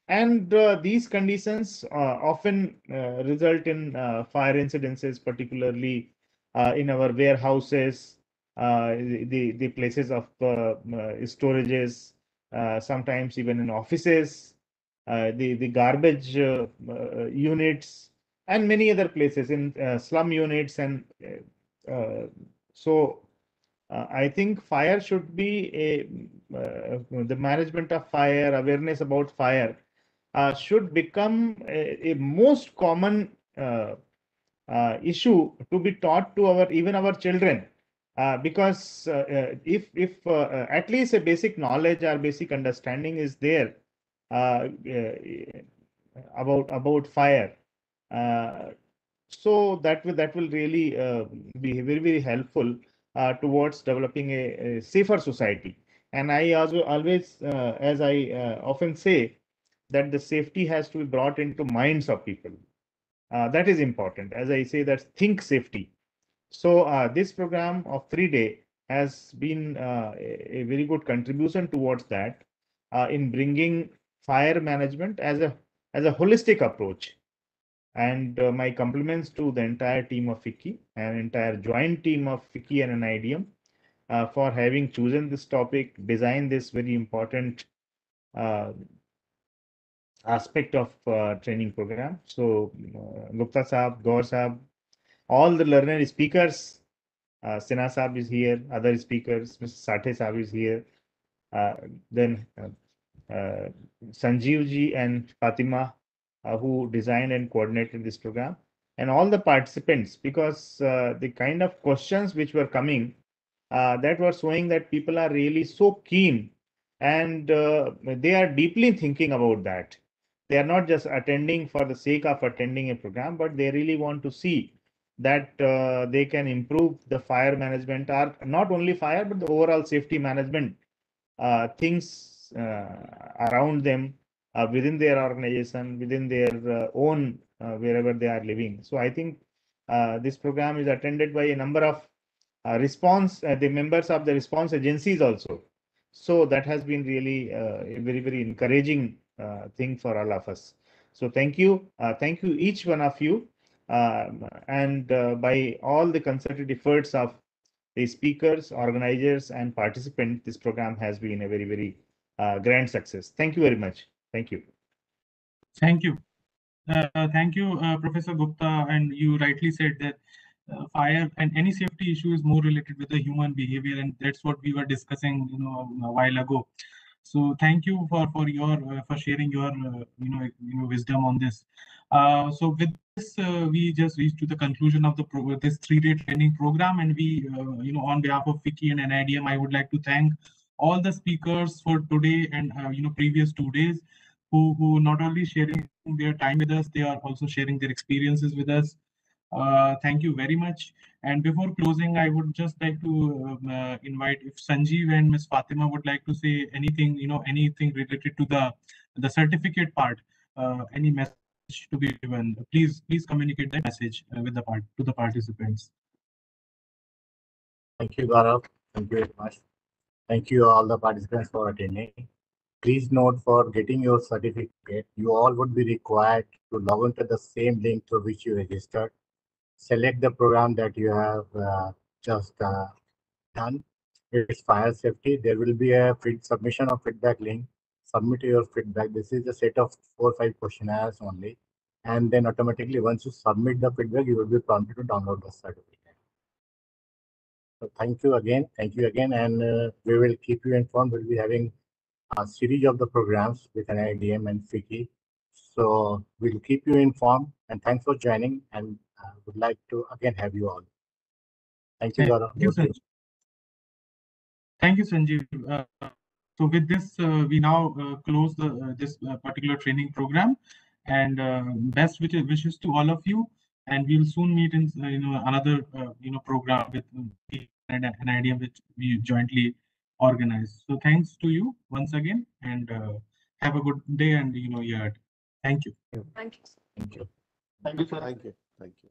I: And uh, these conditions uh, often uh, result in uh, fire incidences, particularly uh, in our warehouses, uh, the, the places of uh, uh, storages, uh, sometimes even in offices, uh, the, the garbage uh, uh, units, and many other places in uh, slum units. And uh, uh, so uh, I think fire should be a, uh, the management of fire, awareness about fire uh, should become a, a most common uh, uh, issue to be taught to our even our children uh, because uh, uh, if if uh, uh, at least a basic knowledge or basic understanding is there uh, uh, about about fire uh, so that will that will really uh, be very very helpful uh, towards developing a, a safer society. And I also always, uh, as I uh, often say, that the safety has to be brought into minds of people. Uh, that is important. As I say, that think safety. So uh, this program of three day has been uh, a, a very good contribution towards that uh, in bringing fire management as a as a holistic approach. And uh, my compliments to the entire team of FICCI and entire joint team of FICCI and NIDM for having chosen this topic, designed this very important aspect of uh, training program. So uh, Gupta Saab, Gaur Saab, all the learner speakers, uh, Saab is here, other speakers, Mr. Sathe Saab is here, uh, then uh, uh, Sanjeev ji and Fatima uh, who designed and coordinated this program and all the participants because uh, the kind of questions which were coming that were showing that people are really so keen and they are deeply thinking about that they are not just attending for the sake of attending a program but they really want to see that uh, they can improve the fire management or not only fire but the overall safety management uh, things uh, around them uh, within their organization, within their uh, own wherever they are living. So I think this program is attended by a number of response, the members of the response agencies also. So that has been really uh, very, very encouraging thing for all of us. So thank you. Uh, thank you, each one of you. Um, and uh, by all the concerted efforts of the speakers, organizers, and participants, this program has been a very, very uh, grand success. Thank you very much. Thank you.
B: Thank you. Uh, thank you, uh, Professor Gupta. And you rightly said that uh, fire and any safety issue is more related with the human behavior, and that's what we were discussing, you know, a while ago. So thank you for for your uh, for sharing your uh, you know you know wisdom on this. Uh, so with this, we just reached to the conclusion of the pro- this three-day training program, and we you know on behalf of FICCI and NIDM, I would like to thank all the speakers for today and uh, you know previous two days who who not only sharing their time with us, they are also sharing their experiences with us. Uh, thank you very much. And before closing, I would just like to um, uh, invite if Sanjeev and Miss Fatima would like to say anything, you know, anything related to the the certificate part, uh, any message to be given. Please, please communicate that message uh, with the part to the participants.
A: Thank you, Gaurav. Thank you very much. Thank you all the participants for attending. Please note for getting your certificate, you all would be required to log into the same link through which you registered. Select the program that you have uh, just uh, done. It's fire safety. There will be a feed submission of feedback link. Submit your feedback. This is a set of four or five questionnaires only. And then automatically, once you submit the feedback, you will be prompted to download the certificate. So thank you again. Thank you again. And uh, we will keep you informed. We'll be having a series of the programs with NIDM and FICCI. So we'll keep you informed and thanks for joining and would like to again have you all. Thank you,
B: Thank you, sir. Thank you, Sanjeev. Uh, so with this, uh, we now uh, close the, uh, this uh, particular training program and uh, best wishes, wishes to all of you. And we'll soon meet in uh, you know another uh, you know program with uh, an, an idea which we jointly organize. So thanks to you once again and uh, have a good day and you know year. Thank you.
J: Thank you.
A: Thank you.
D: Thank you, sir.
H: Thank you. Thank you.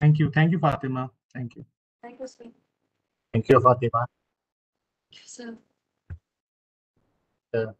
B: Thank you. Thank you, Fatima. Thank you.
J: Thank you, sir.
A: Thank you, Fatima.
J: thank Sir.
A: Uh,